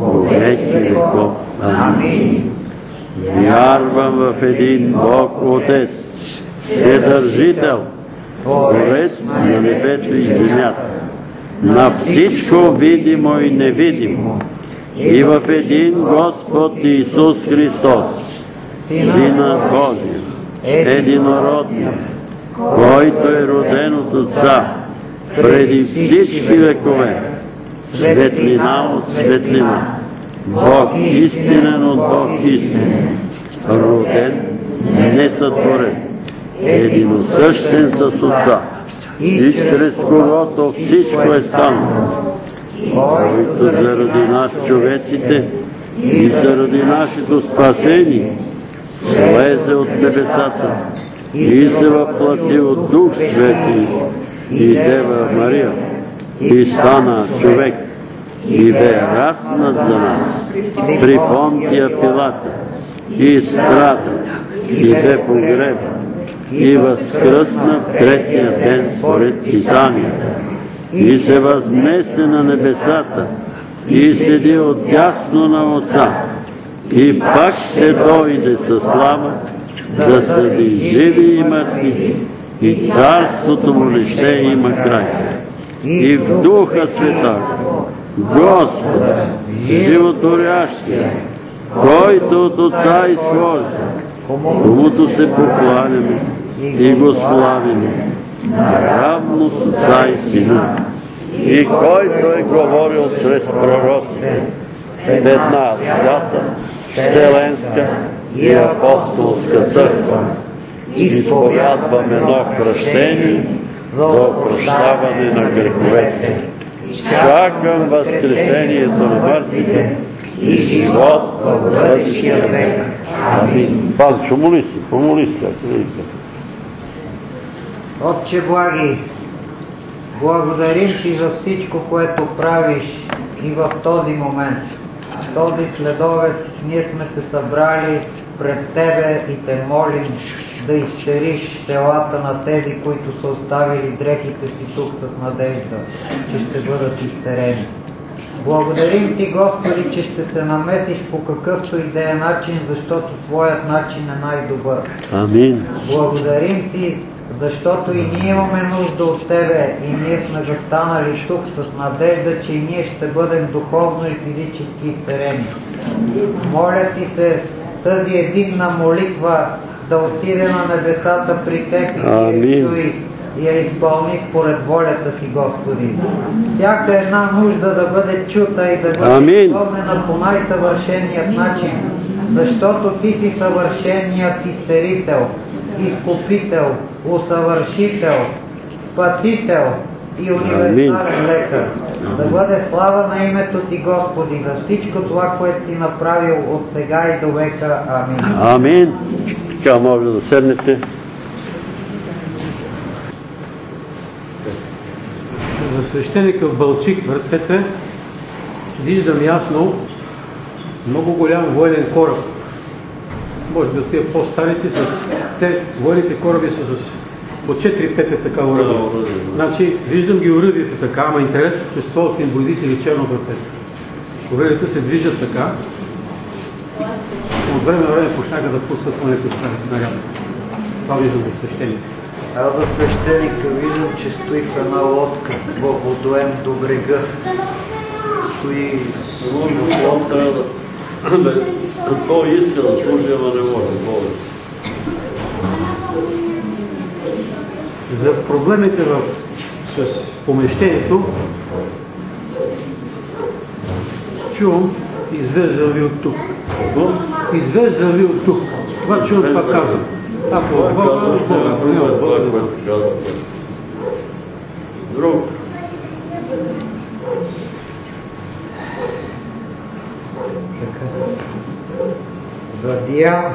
S1: во веки веков. Амин. Вярвам в един Бог Отец, Вседържител, Творец на небето и земята, на всичко видимо и невидимо, и в един Господ Исус Христос, Сина Божия, единородния, който е роден от Отца преди всички векове, светлина от светлина, Бог истинен от Бог истинен, роден, несътворен, единосъщен с Отца, и чрез когото всичко е станало, който заради нас човеците и заради нашето спасение слезе от небесата и се въплати от Дух Свети. И Дева Мария и стана човек и бе раснат за нас. При Понтия Пилата. И страда и бе погреба и възкръсна в третия ден според Писанията. И се възнесе на небесата и седи отдясно на Отца и пак ще дойде със слава да съди живи и мъртви и царството му не ще има край. И в Духа Света, Господа, животворящия, който от Отца изхожда, комуто се покланяме и го славиме, наравно с Отца и Сина. И който е говорил чрез пророците, една свята, вселенска и апостолска църква, изповядвам едно кръщение за опрощаване на греховете. Чакам възкресението на мъртвите и живот в бъдещия век. Амин. Панчо, моли се, помоли се, ако.
S6: Отче благи, благодарим ти за всичко, което правиш и в този момент. Този следовет ние сме се събрали пред Тебе и те молим да изцериш селата на тези, които са оставили дрехите си тук с надежда, че ще бъдат изтерени. Благодарим Ти, Господи, че ще се намесиш по какъвто и да е начин, защото Твоят начин е най-добър.
S1: Амин.
S6: Благодарим Ти, защото и ние имаме нужда от Тебе и ние сме застанали тук с надежда, че и ние ще бъдем духовно и физически изтерени. Моля Ти се тази единна молитва да отиде на небесата при Теб и я чуй и я изпълни според волята си, Господи. Всяка една нужда да бъде чута и да бъде
S1: Амин.
S6: изпълнена по най-съвършеният начин, защото Ти си съвършеният изтерител, изкупител, усъвършител, спасител и универсален лекар. Да бъде слава на името Ти, Господи, за всичко това, което си направил от сега и до века. Амин.
S1: Амин. Така може да седнете.
S11: За свещеника в Бълчик, въртете, виждам ясно много голям военен кораб. Може би от тия по-старите с... Те, военните кораби са с по 4-5 е така уръдие. Значи, виждам ги уръдията така, ама интересно, че 100 им бойници или черно въртете. Уръдията се движат така. От време на време почнаха да пускат по стари снаряди. Това виждам за свещеника.
S6: А да свещеника виждам, че стои в една лодка във водоем до брега. Стои в лодка.
S1: Той иска да служи, ама не може.
S11: За проблемите в, с помещението чувам извеждам ви от тук. Извеждам ви от тук. Това това казвам. Ако от Бога, от Бога, ако от Бога, не знам.
S1: Друг.
S6: Задия. А,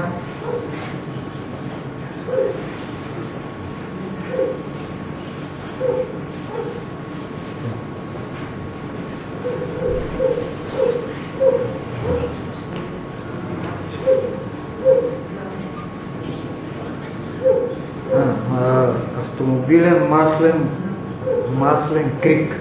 S6: автомобилен маслен маслен крик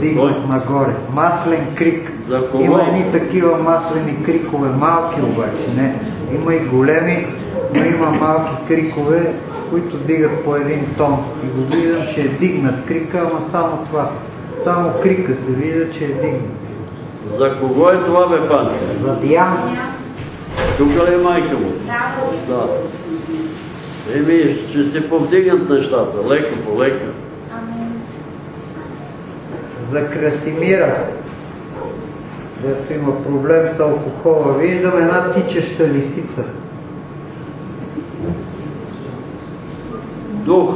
S6: дигнат нагоре. Маслен крик.
S1: За кого?
S6: Има едни такива маслени крикове, малки обаче, не. Има и големи, но има малки крикове, които дигат по един тон. И го виждам, че е дигнат крика, ама само това. Само крика се вижда, че е дигнат.
S1: За кого е това, бе, пан?
S6: За Диан.
S1: Тук ли е майка му?
S2: Да.
S1: Да. Еми, ще се повдигнат нещата, леко по леко.
S6: За Красимира. Дето има проблем с алкохола. Виждам една тичаща лисица.
S1: Дух.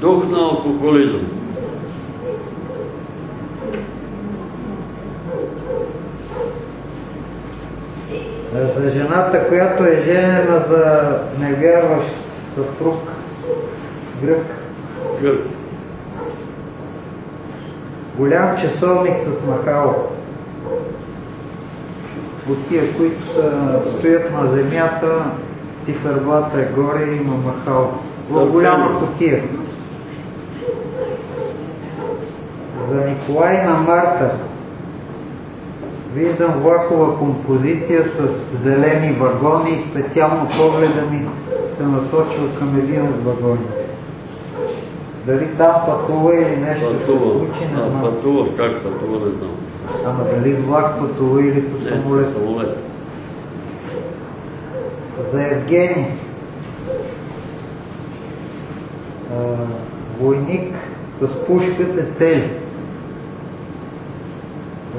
S1: Дух на алкохолизъм.
S6: Жената, която е женена за невярващ съпруг, грък.
S1: Гърк.
S6: Голям часовник с махало. От тия, които са, стоят на земята, циферблата е горе и има махало. В голяма котия. За Николай на Марта виждам влакова композиция с зелени вагони и специално погледа ми се насочва към един от вагоните. Дали там пътува или нещо ще се
S1: Пътува.
S6: случи, не знам.
S1: пътува. Как пътува, не знам.
S6: Ама дали с влак пътува или с
S1: Не,
S6: самолет?
S1: самолет.
S6: За Евгений. А, войник с пушка се цели.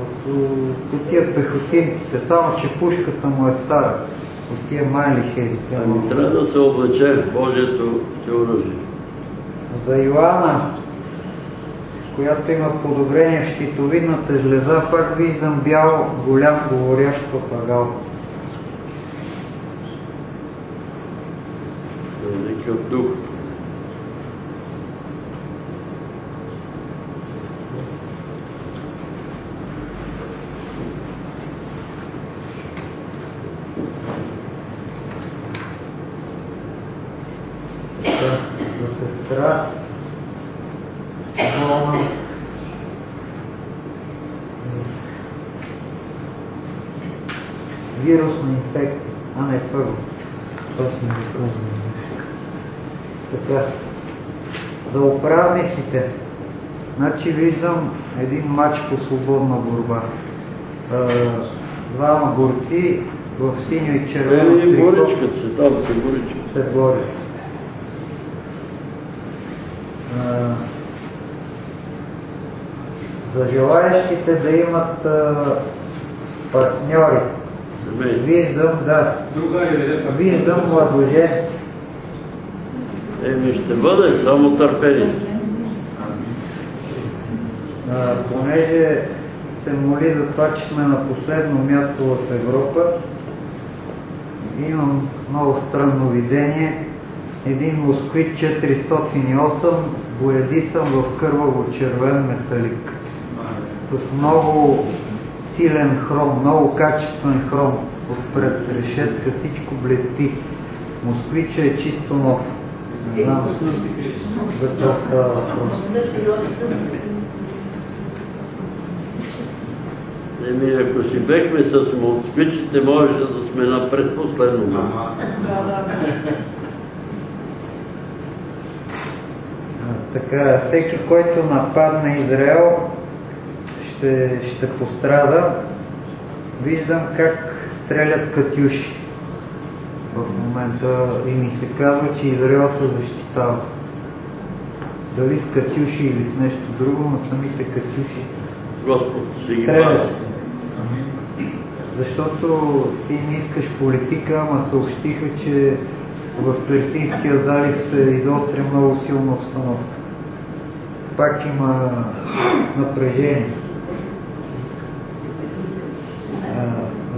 S6: От, тия пехотинците, само че пушката му е стара. От тия мали херите.
S1: Ами трябва да се облече Божието ти оръжие.
S6: За Йоанна, която има подобрение в щитовидната жлеза, пак виждам бял, голям, говорящ папагал.
S1: Някакъв дух.
S6: За, за сестра, болна от вирусна инфекция. А не, това го. Това сме го казали. Така. За управниците. Значи виждам един матч по свободна борба. А, двама борци в синьо и червено
S1: Еми,
S6: трико
S1: боричка, там се боричка.
S6: се борят. За желаящите да имат а, партньори. Виждам, да, виждам младоженци.
S1: Еми, ще бъде само търпение.
S6: Понеже се моли за това, че сме на последно място в Европа, имам много странно видение. Един москвич 408 боядисан в кърваво червен металик. С много силен хром, много качествен хром. Отпред решетка всичко блети. Москвича е чисто нов. Не знам за става въпрос.
S1: Еми, ако си бехме с москвичите, можеше да сме на предпоследно място.
S6: А, Така, всеки, който нападне Израел, ще, ще пострада. Виждам как стрелят катюши. В момента и ми се казва, че Израел се защитава. Дали с катюши или с нещо друго, но самите катюши
S1: Господ ще ги
S6: стрелят.
S1: пази.
S6: Защото ти не искаш политика, ама съобщиха, че в Персийския залив се изостря много силно обстановката. Пак има напрежение.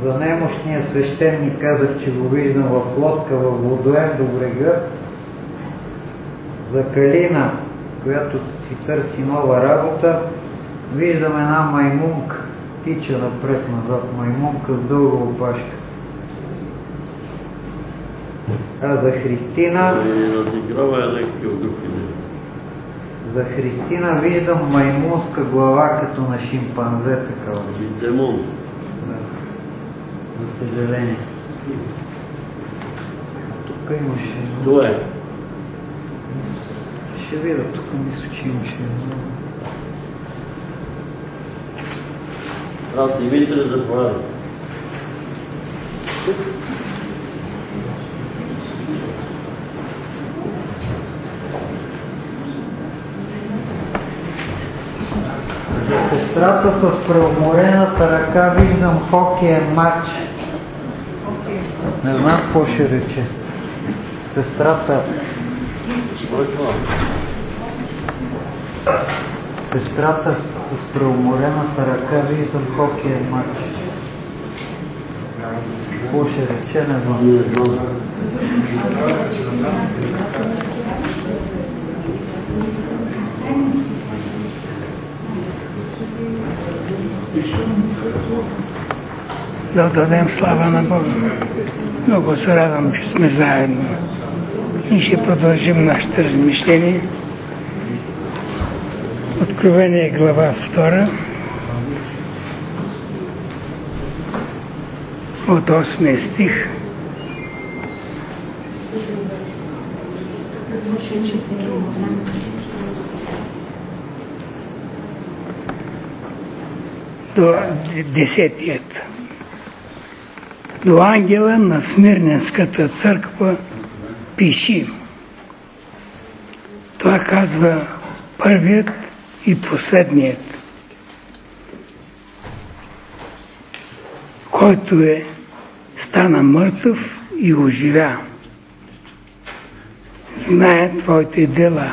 S6: За немощния свещеник казах, че го виждам в лодка в водоем до брега. За Калина, която си търси нова работа, виждам една маймунка, тича напред-назад, маймунка с дълга опашка. А за Христина,
S1: разиграва е някакви духи.
S6: за Христина виждам маймунска глава като на шимпанзе такава.
S1: Демон.
S6: Да. За съжаление. Тук имаше.
S1: Това е.
S6: Ще видя, тук мисля, че имаше. едно.
S1: Брат Димитър, заповядай.
S6: За сестрата с преуморената ръка виждам хокеен матч. Не знам какво ще рече. Сестрата, сестрата с преуморената ръка виждам хокеен матч. Какво ще рече, не знам.
S12: Да отдадем слава на Бога. Много се радвам, че сме заедно и ще продължим нашите размишления Откровение глава 2 от 8 стих. до десетият. До ангела на Смирненската църква пиши. Това казва първият и последният, който е стана мъртъв и оживя. Знае твоите дела,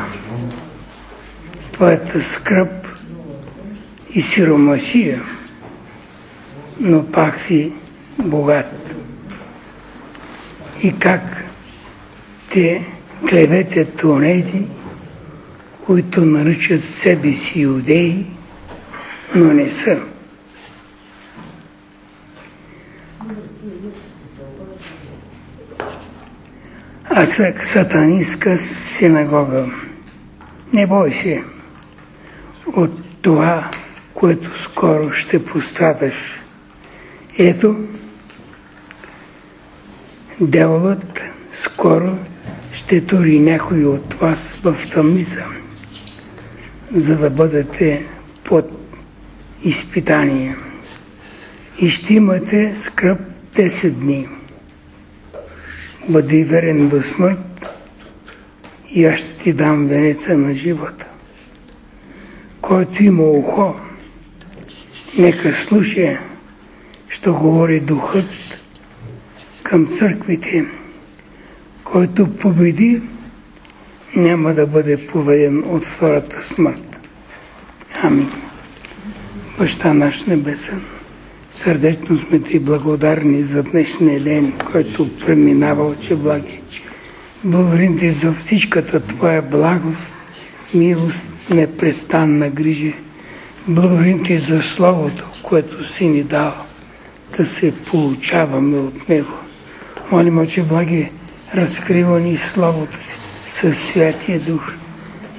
S12: твоята скръп и сиромасия, но пак си богат. И как те клеветят онези, които наричат себе си иудеи, но не са. А са сатанистка синагога. Не бой се от това, което скоро ще пострадаш. Ето, дяволът скоро ще тури някой от вас в тъмница, за да бъдете под изпитание. И ще имате скръп 10 дни. Бъди верен до смърт и аз ще ти дам венеца на живота. Който има ухо, нека слуша, що говори Духът към църквите. Който победи, няма да бъде поведен от втората смърт. Амин. Баща наш небесен, сърдечно сме ти благодарни за днешния ден, който преминава очи благи. Благодарим ти за всичката Твоя благост, милост, непрестанна грижа. Благодарим ти за Словото, което си ни дал, да се получаваме от Него. Молим, Отче благи, разкрива ни Словото си със Святия Дух,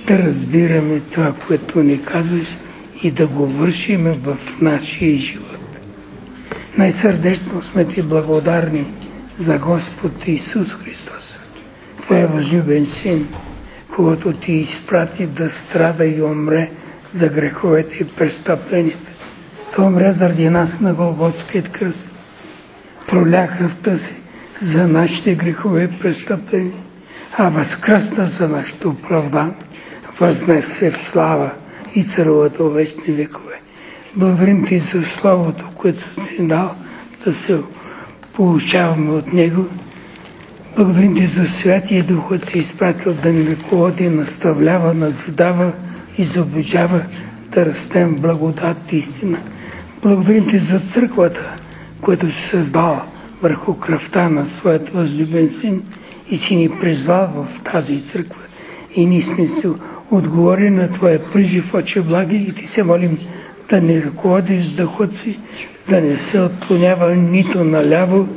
S12: да разбираме това, което ни казваш и да го вършиме в нашия живот. Най-сърдечно сме ти благодарни за Господ Исус Христос, Твоя възлюбен Син, когато ти изпрати да страда и умре за греховете и престъпленията. Той умря заради нас на Голготският кръст. Проля кръвта си за нашите грехове и престъпления, а възкръсна за нашето оправдание, възнесе в слава и царувата вечни векове. Благодарим ти за Словото, което си дал да се получаваме от Него. Благодарим ти за Святия Дух, който си изпратил да ни ръководи, наставлява, назидава, изобучава да растем благодат и истина. Благодарим ти за църквата, която си създала върху кръвта на своят възлюбен син и си ни призвал в тази църква. И ние сме се отговори на Твоя прижив оче благи и Ти се молим да ни ръководи с дъхът да не се отклонява нито наляво,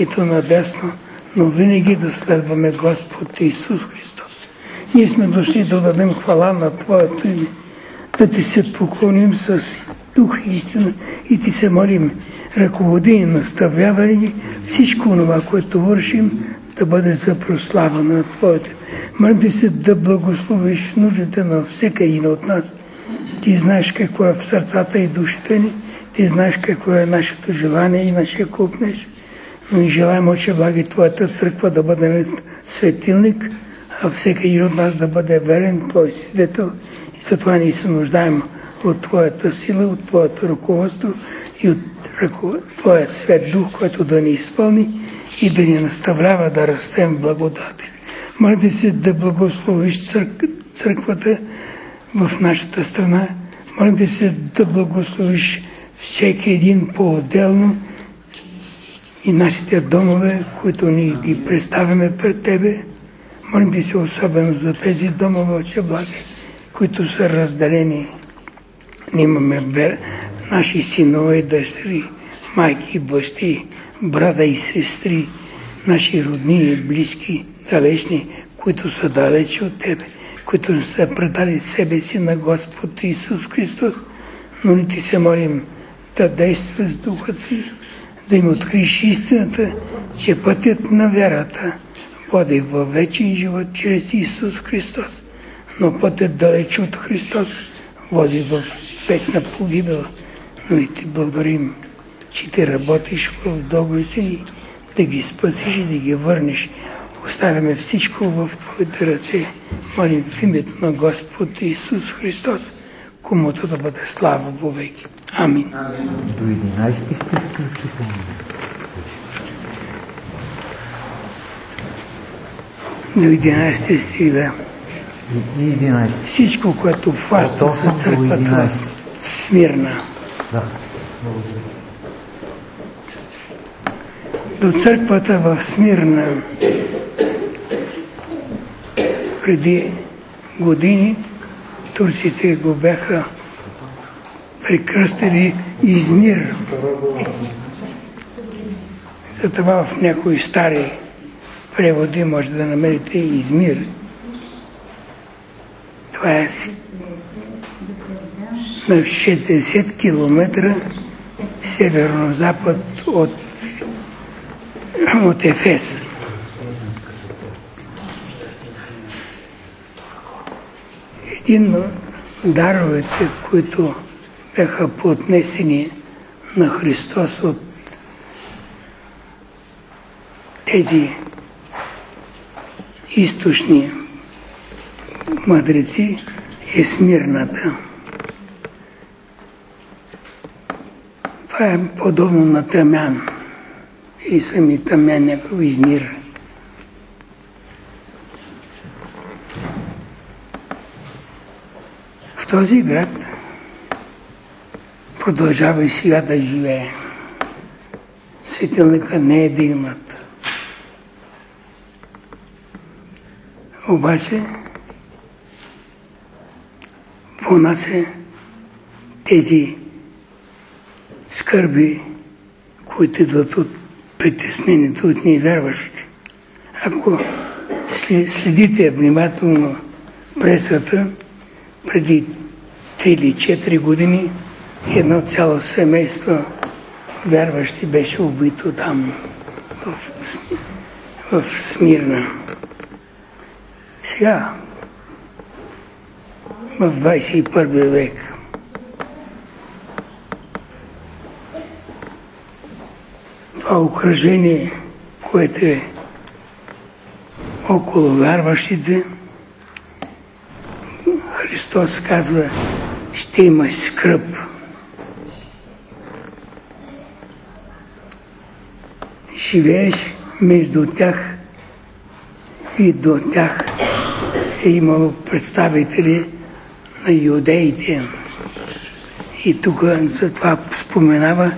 S12: нито надесно, но винаги да следваме Господ Исус Христос. Ние сме дошли да дадем хвала на Твоето име, да Ти се поклоним с дух и истина и Ти се молим, ръководи и наставлява ни всичко това, което вършим, да бъде за прослава на Твоето. Молим се да благословиш нуждите на всека един от нас. Ти знаеш какво е в сърцата и душите ни, ти знаеш какво е нашето желание и нашия купнеж. Но ни желаем, Отче благи, Твоята църква да бъде светилник, а всеки един от нас да бъде верен Твой свидетел. И затова ние се нуждаем от Твоята сила, от Твоето ръководство и от Твоя свет дух, който да ни изпълни и да ни наставлява да растем благодати. Моля се да благословиш църк... църквата в нашата страна. Моля се да благословиш всеки един по-отделно и нашите домове, които ни ги представяме пред Тебе. Молим ти се особено за тези домове, Отче Благи, които са разделени. Ние имаме бер, наши синове и дъщери, майки и бащи, брата и сестри, наши родни и близки, далечни, които са далече от Тебе. които не са предали себе си на Господ Исус Христос, но ни ти се молим да действа с духа си, да им откриеш истината, че пътят на вярата води във вечен живот чрез Исус Христос, но пътят далеч от Христос води в вечна погибел. Но и ти благодарим, че ти работиш в договорите ни, да ги спасиш и да ги върнеш. Оставяме всичко в Твоите ръце. Молим в името на Господ Исус Христос, комуто да бъде слава вовеки. Амин.
S6: До 11 стих
S12: До 11 стих, да.
S6: И 11.
S12: Всичко, което обхваща за
S6: 8 до
S12: църквата
S6: 11.
S12: в Смирна.
S6: Да.
S12: До църквата в Смирна преди години турците го бяха прекръстили Измир. Затова в някои стари преводи може да намерите Измир. Това е на 60 км северно-запад от, от Ефес. Един от даровете, които бяха поднесени на Христос от тези източни мъдреци е смирната. Това е подобно на тъмян. И сами тъмян някакъв измир. В този град продължава и сега да живее. Светилника не е дигнат. Обаче понася тези скърби, които идват от притеснението от невярващите. Ако следите внимателно пресата, преди 3 или 4 години едно цяло семейство вярващи беше убито там, в, в Смирна. Сега, в 21 век, това окръжение, което е около вярващите, Христос казва, ще имаш скръп. Живееш между тях и до тях е имало представители на юдеите. И тук за това споменава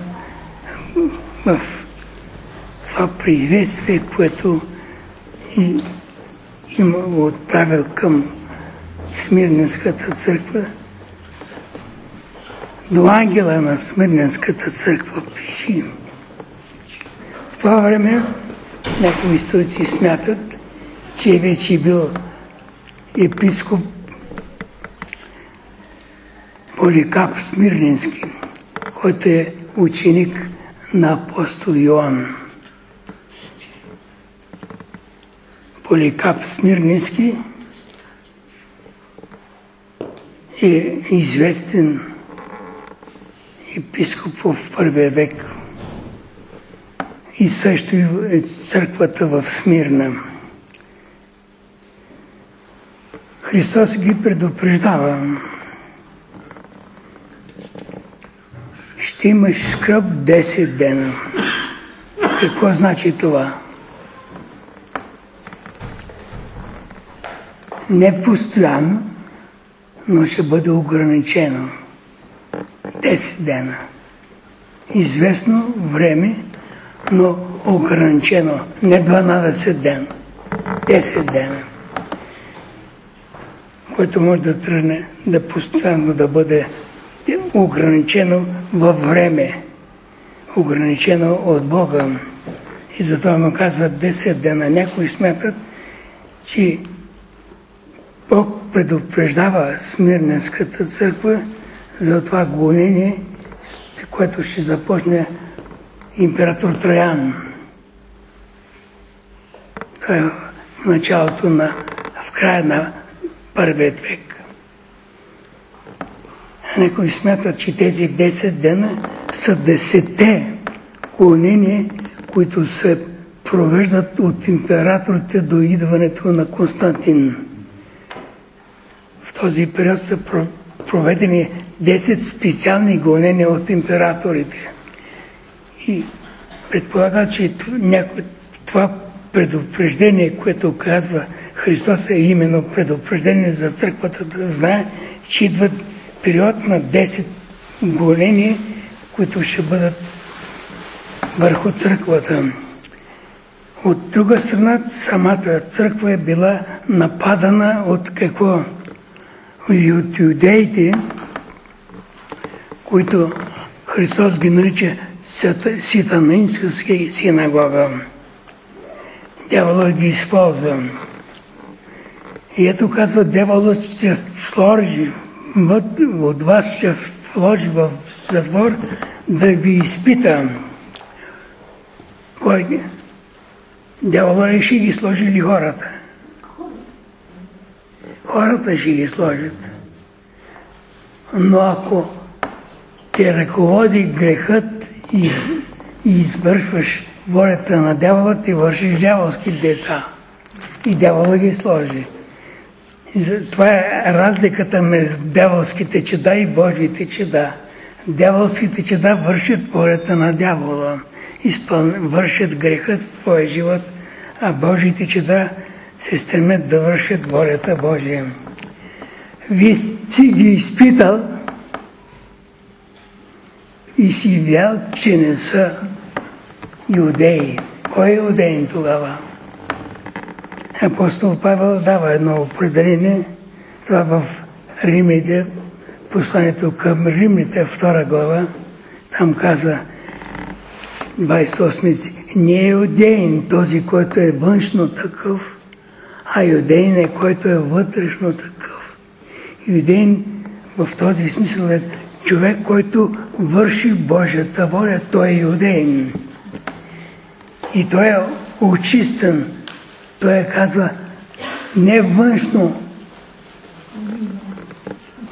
S12: в това приветствие, което и има отправил към Смирненската църква, до ангела на Смирненската църква пиши. В това време някои историци смятат, че е вече бил епископ Поликап Смирненски, който е ученик на апостол Йоанн. Поликап Смирненски е известен епископ в първия век и също и е църквата в Смирна. Христос ги предупреждава. Ще имаш скръп 10 дена. Какво значи това? Не постоянно, но ще бъде ограничено. 10 дена. Известно време, но ограничено. Не 12 дена. 10 дена. Което може да тръгне да постоянно да бъде ограничено във време. Ограничено от Бога. И затова му казват 10 дена. Някои смятат, че Бог предупреждава Смирненската църква за това гонение, което ще започне император Троян. Това е в началото на, в края на първият век. Някои смятат, че тези 10 дена са десете гонения, които се провеждат от императорите до идването на Константин. В този период са проведени 10 специални гонения от императорите. И предполага, че това предупреждение, което казва Христос е именно предупреждение за църквата да знае, че идва период на 10 гонения, които ще бъдат върху църквата. От друга страна, самата църква е била нападана от какво? Юдеите, които Христос ги нарича ситанинска синагога. Дявола ги използва. И ето казва, дяволът ще сложи, от вас ще вложи в затвор да ви изпита. Кой? Ли ще ги сложи ли хората? Хората ще ги сложат. Но ако те ръководи грехът и, и извършваш волята на дявола, ти вършиш дяволски деца. И дявола ги сложи. Това е разликата между дяволските чеда и Божиите чеда. Дяволските чеда вършат волята на дявола, изпъл... вършат грехът в твоя живот, а Божиите чеда се стремят да вършат волята Божия. Вие си ги изпитал и си видял, че не са юдеи. Кой е юдеин тогава? Апостол Павел дава едно определение, това в Римите, посланието към Римите, втора глава, там казва 28 не е юдеин този, който е външно такъв, а юдеин е който е вътрешно такъв. Юдеин в този смисъл е човек, който върши Божията воля, той е юдеин. И той е очистен той е казва не външно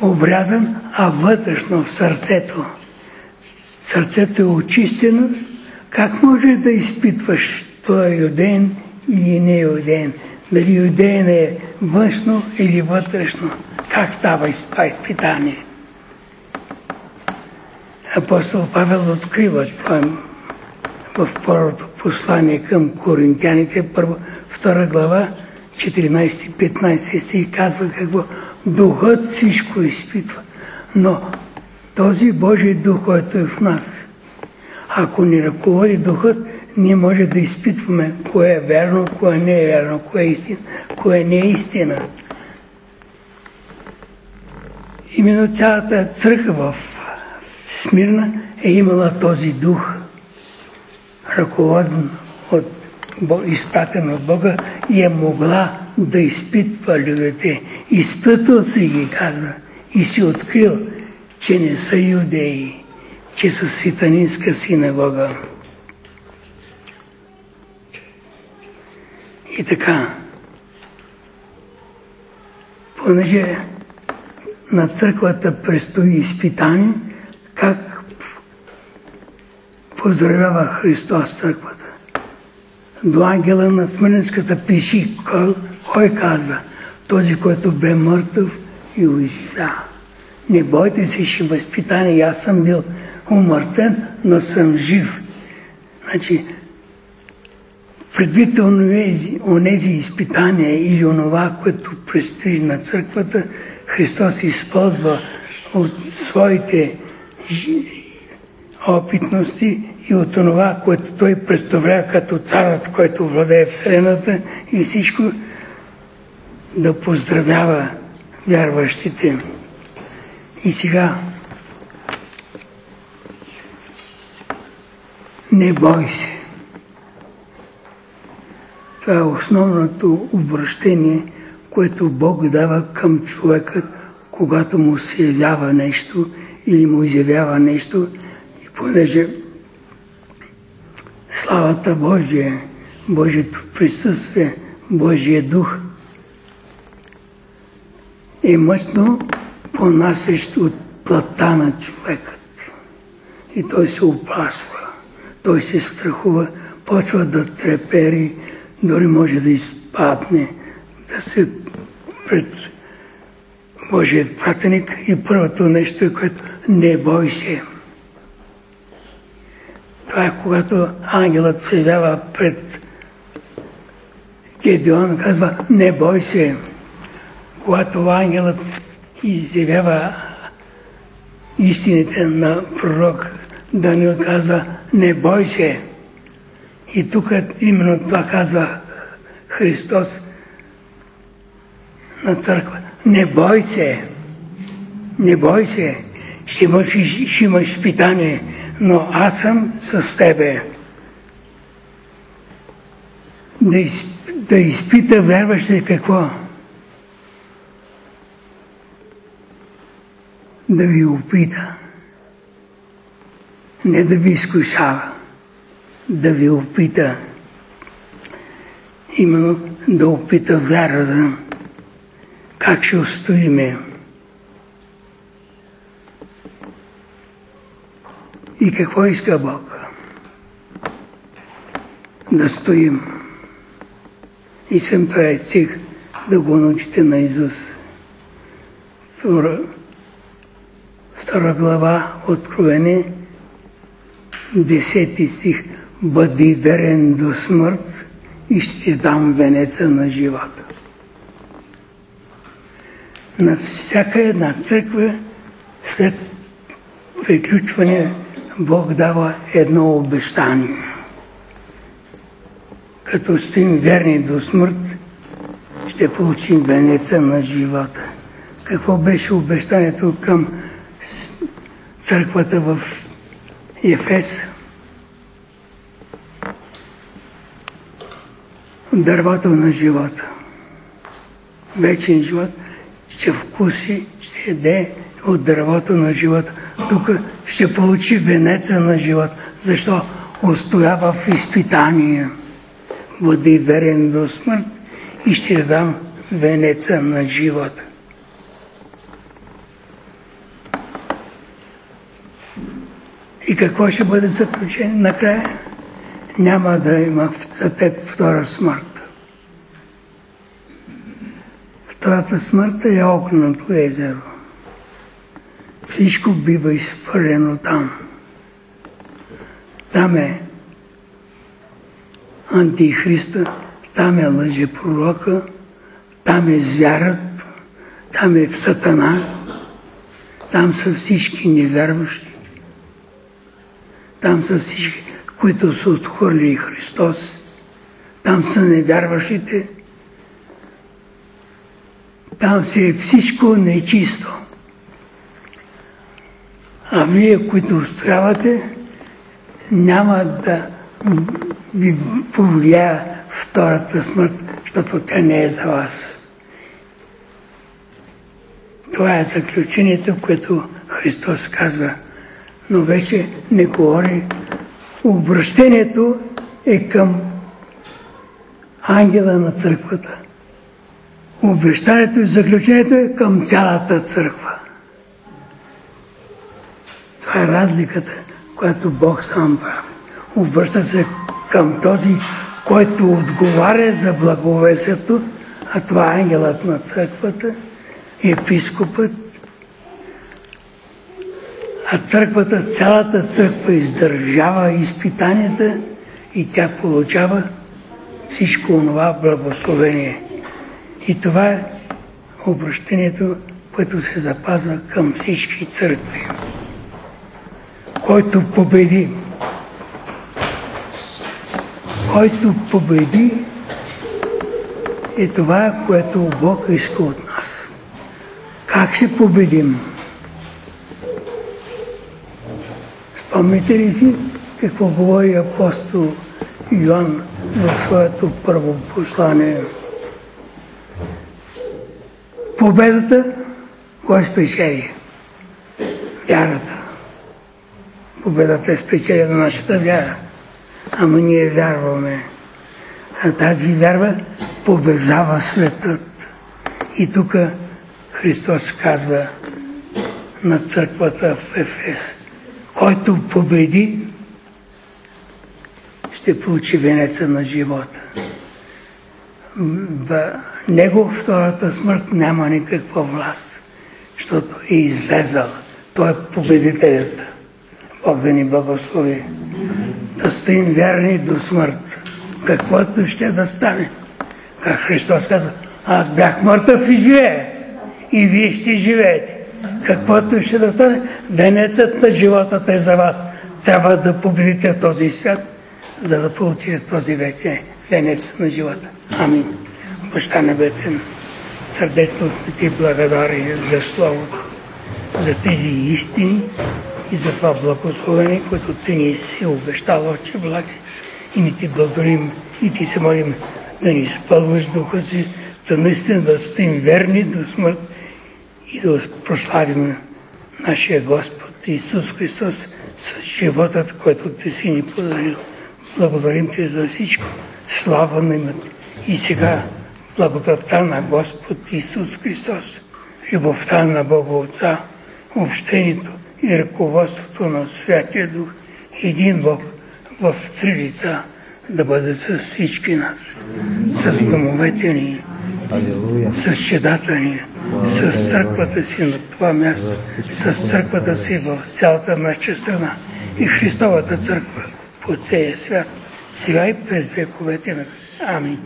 S12: обрязан, а вътрешно в сърцето. Сърцето е очистено. Как можеш да изпитваш той е юдеен или не е юдеен? Дали юдеен е външно или вътрешно? Как става това изпитание? Апостол Павел открива това в първото послание към коринтяните, първо, втора глава, 14-15 стих казва какво Духът всичко изпитва. Но този Божий дух, който е в нас, ако ни ръководи духът, ние може да изпитваме кое е вярно, кое не е вярно, кое е истина, кое не е истина. Именно цялата църква в Смирна е имала този дух – ръководен от изпратен от Бога и е могла да изпитва людите. Изпитал си ги, казва, и си открил, че не са юдеи, че са ситанинска синагога. И така, понеже на църквата предстои изпитание, как поздравява Христос църквата. До ангела на Смирненската пиши, кой, кой казва? Този, който бе мъртъв и оживя. Не бойте се, ще възпитание. Аз съм бил умъртвен, но съм жив. Значи, предвид онези изпитания или онова, което предстои на църквата, Христос използва от своите опитности и от това, което той представлява като царът, който владее Вселената и всичко да поздравява вярващите. И сега не бой се. Това е основното обращение, което Бог дава към човека, когато му се явява нещо или му изявява нещо. И понеже славата Божия, Божието присъствие, Божия дух е мъчно понасящ от плата на човекът. И той се оплашва, той се страхува, почва да трепери, дори може да изпадне, да се пред Божият пратеник и първото нещо е, което не бой се. Това е когато ангелът се явява пред Гедеон, казва не бой се. Когато ангелът изявява истините на пророк Данил казва не бой се. И тук именно това казва Христос на църква. Не бой се. Не бой се. Ще имаш, ще имаш изпитание, но аз съм с тебе. Да, изп, да изпита вярващите какво? Да ви опита. Не да ви изкушава. Да ви опита. Именно да опита вярата. Как ще устоиме? И какво иска Бог? Да стоим. И съм този стих да го научите на Исус. Втора, втора глава Откровение, десети стих. Бъди верен до смърт и ще дам венеца на живота. На всяка една църква след приключване Бог дава едно обещание. Като стоим верни до смърт, ще получим венеца на живота. Какво беше обещанието към църквата в Ефес? Дървото на живота. Вечен живот ще вкуси, ще еде от дървото на живота. Тук ще получи венеца на живот. Защо? Устоява в изпитание. Бъди верен до смърт и ще дам венеца на живота. И какво ще бъде заключение накрая? Няма да има за теб втора смърт. Втората смърт е огненото езеро. Всичко бива изхвърлено там. Там е антихриста, там е лъжепророка, там е звярат, там е в сатана, там са всички невярващи, там са всички, които са отхвърли Христос, там са невярващите, там се е всичко нечисто. А вие, които устоявате, няма да ви повлияе втората смърт, защото тя не е за вас. Това е заключението, което Христос казва. Но вече не говори. Обращението е към ангела на църквата. Обещанието и заключението е към цялата църква. Това е разликата, която Бог сам прави. Обръща се към този, който отговаря за благовесието, а това е ангелът на църквата, епископът, а църквата, цялата църква издържава изпитанията и тя получава всичко това благословение. И това е обращението, което се запазва към всички църкви. Който победи, който победи е това, което Бог иска от нас. Как ще победим? Спомните ли си какво говори апостол Йоанн в своето първо послание? Победата, кой спечели? Вярата. Победата е спечелена на нашата вяра. Ама ние вярваме. А тази вярва побеждава светът. И тук Христос казва на църквата в Ефес, който победи, ще получи венеца на живота. В него втората смърт няма никаква власт, защото е излезал. Той е победителят. Бог да ни благослови. Да стоим верни до смърт. Каквото ще да стане. Как Христос казва, аз бях мъртъв и живея. И вие ще живеете. Каквото ще да стане, венецът на живота е за вас. Трябва да победите този свят, за да получите този вече венец на живота. Амин. Баща Небесен, сърдечно сме ти благодари за Словото, за тези истини и за това благословение, което ти ни си обещал, Отче благи. И ни ти благодарим и ти се молим да ни изпълваш духа си, да наистина да стоим верни до смърт и да прославим нашия Господ Исус Христос с животът, който ти си ни подарил. Благодарим ти за всичко. Слава на името. И сега благодатта на Господ Исус Христос, любовта на Бога Отца, общението и ръководството на Святия Дух, един Бог в три лица да бъде с всички нас, с домовете ни, с чедата ни, с църквата си на това място, с църквата си в цялата наша страна и Христовата църква по целия свят, сега и през вековете. Амин.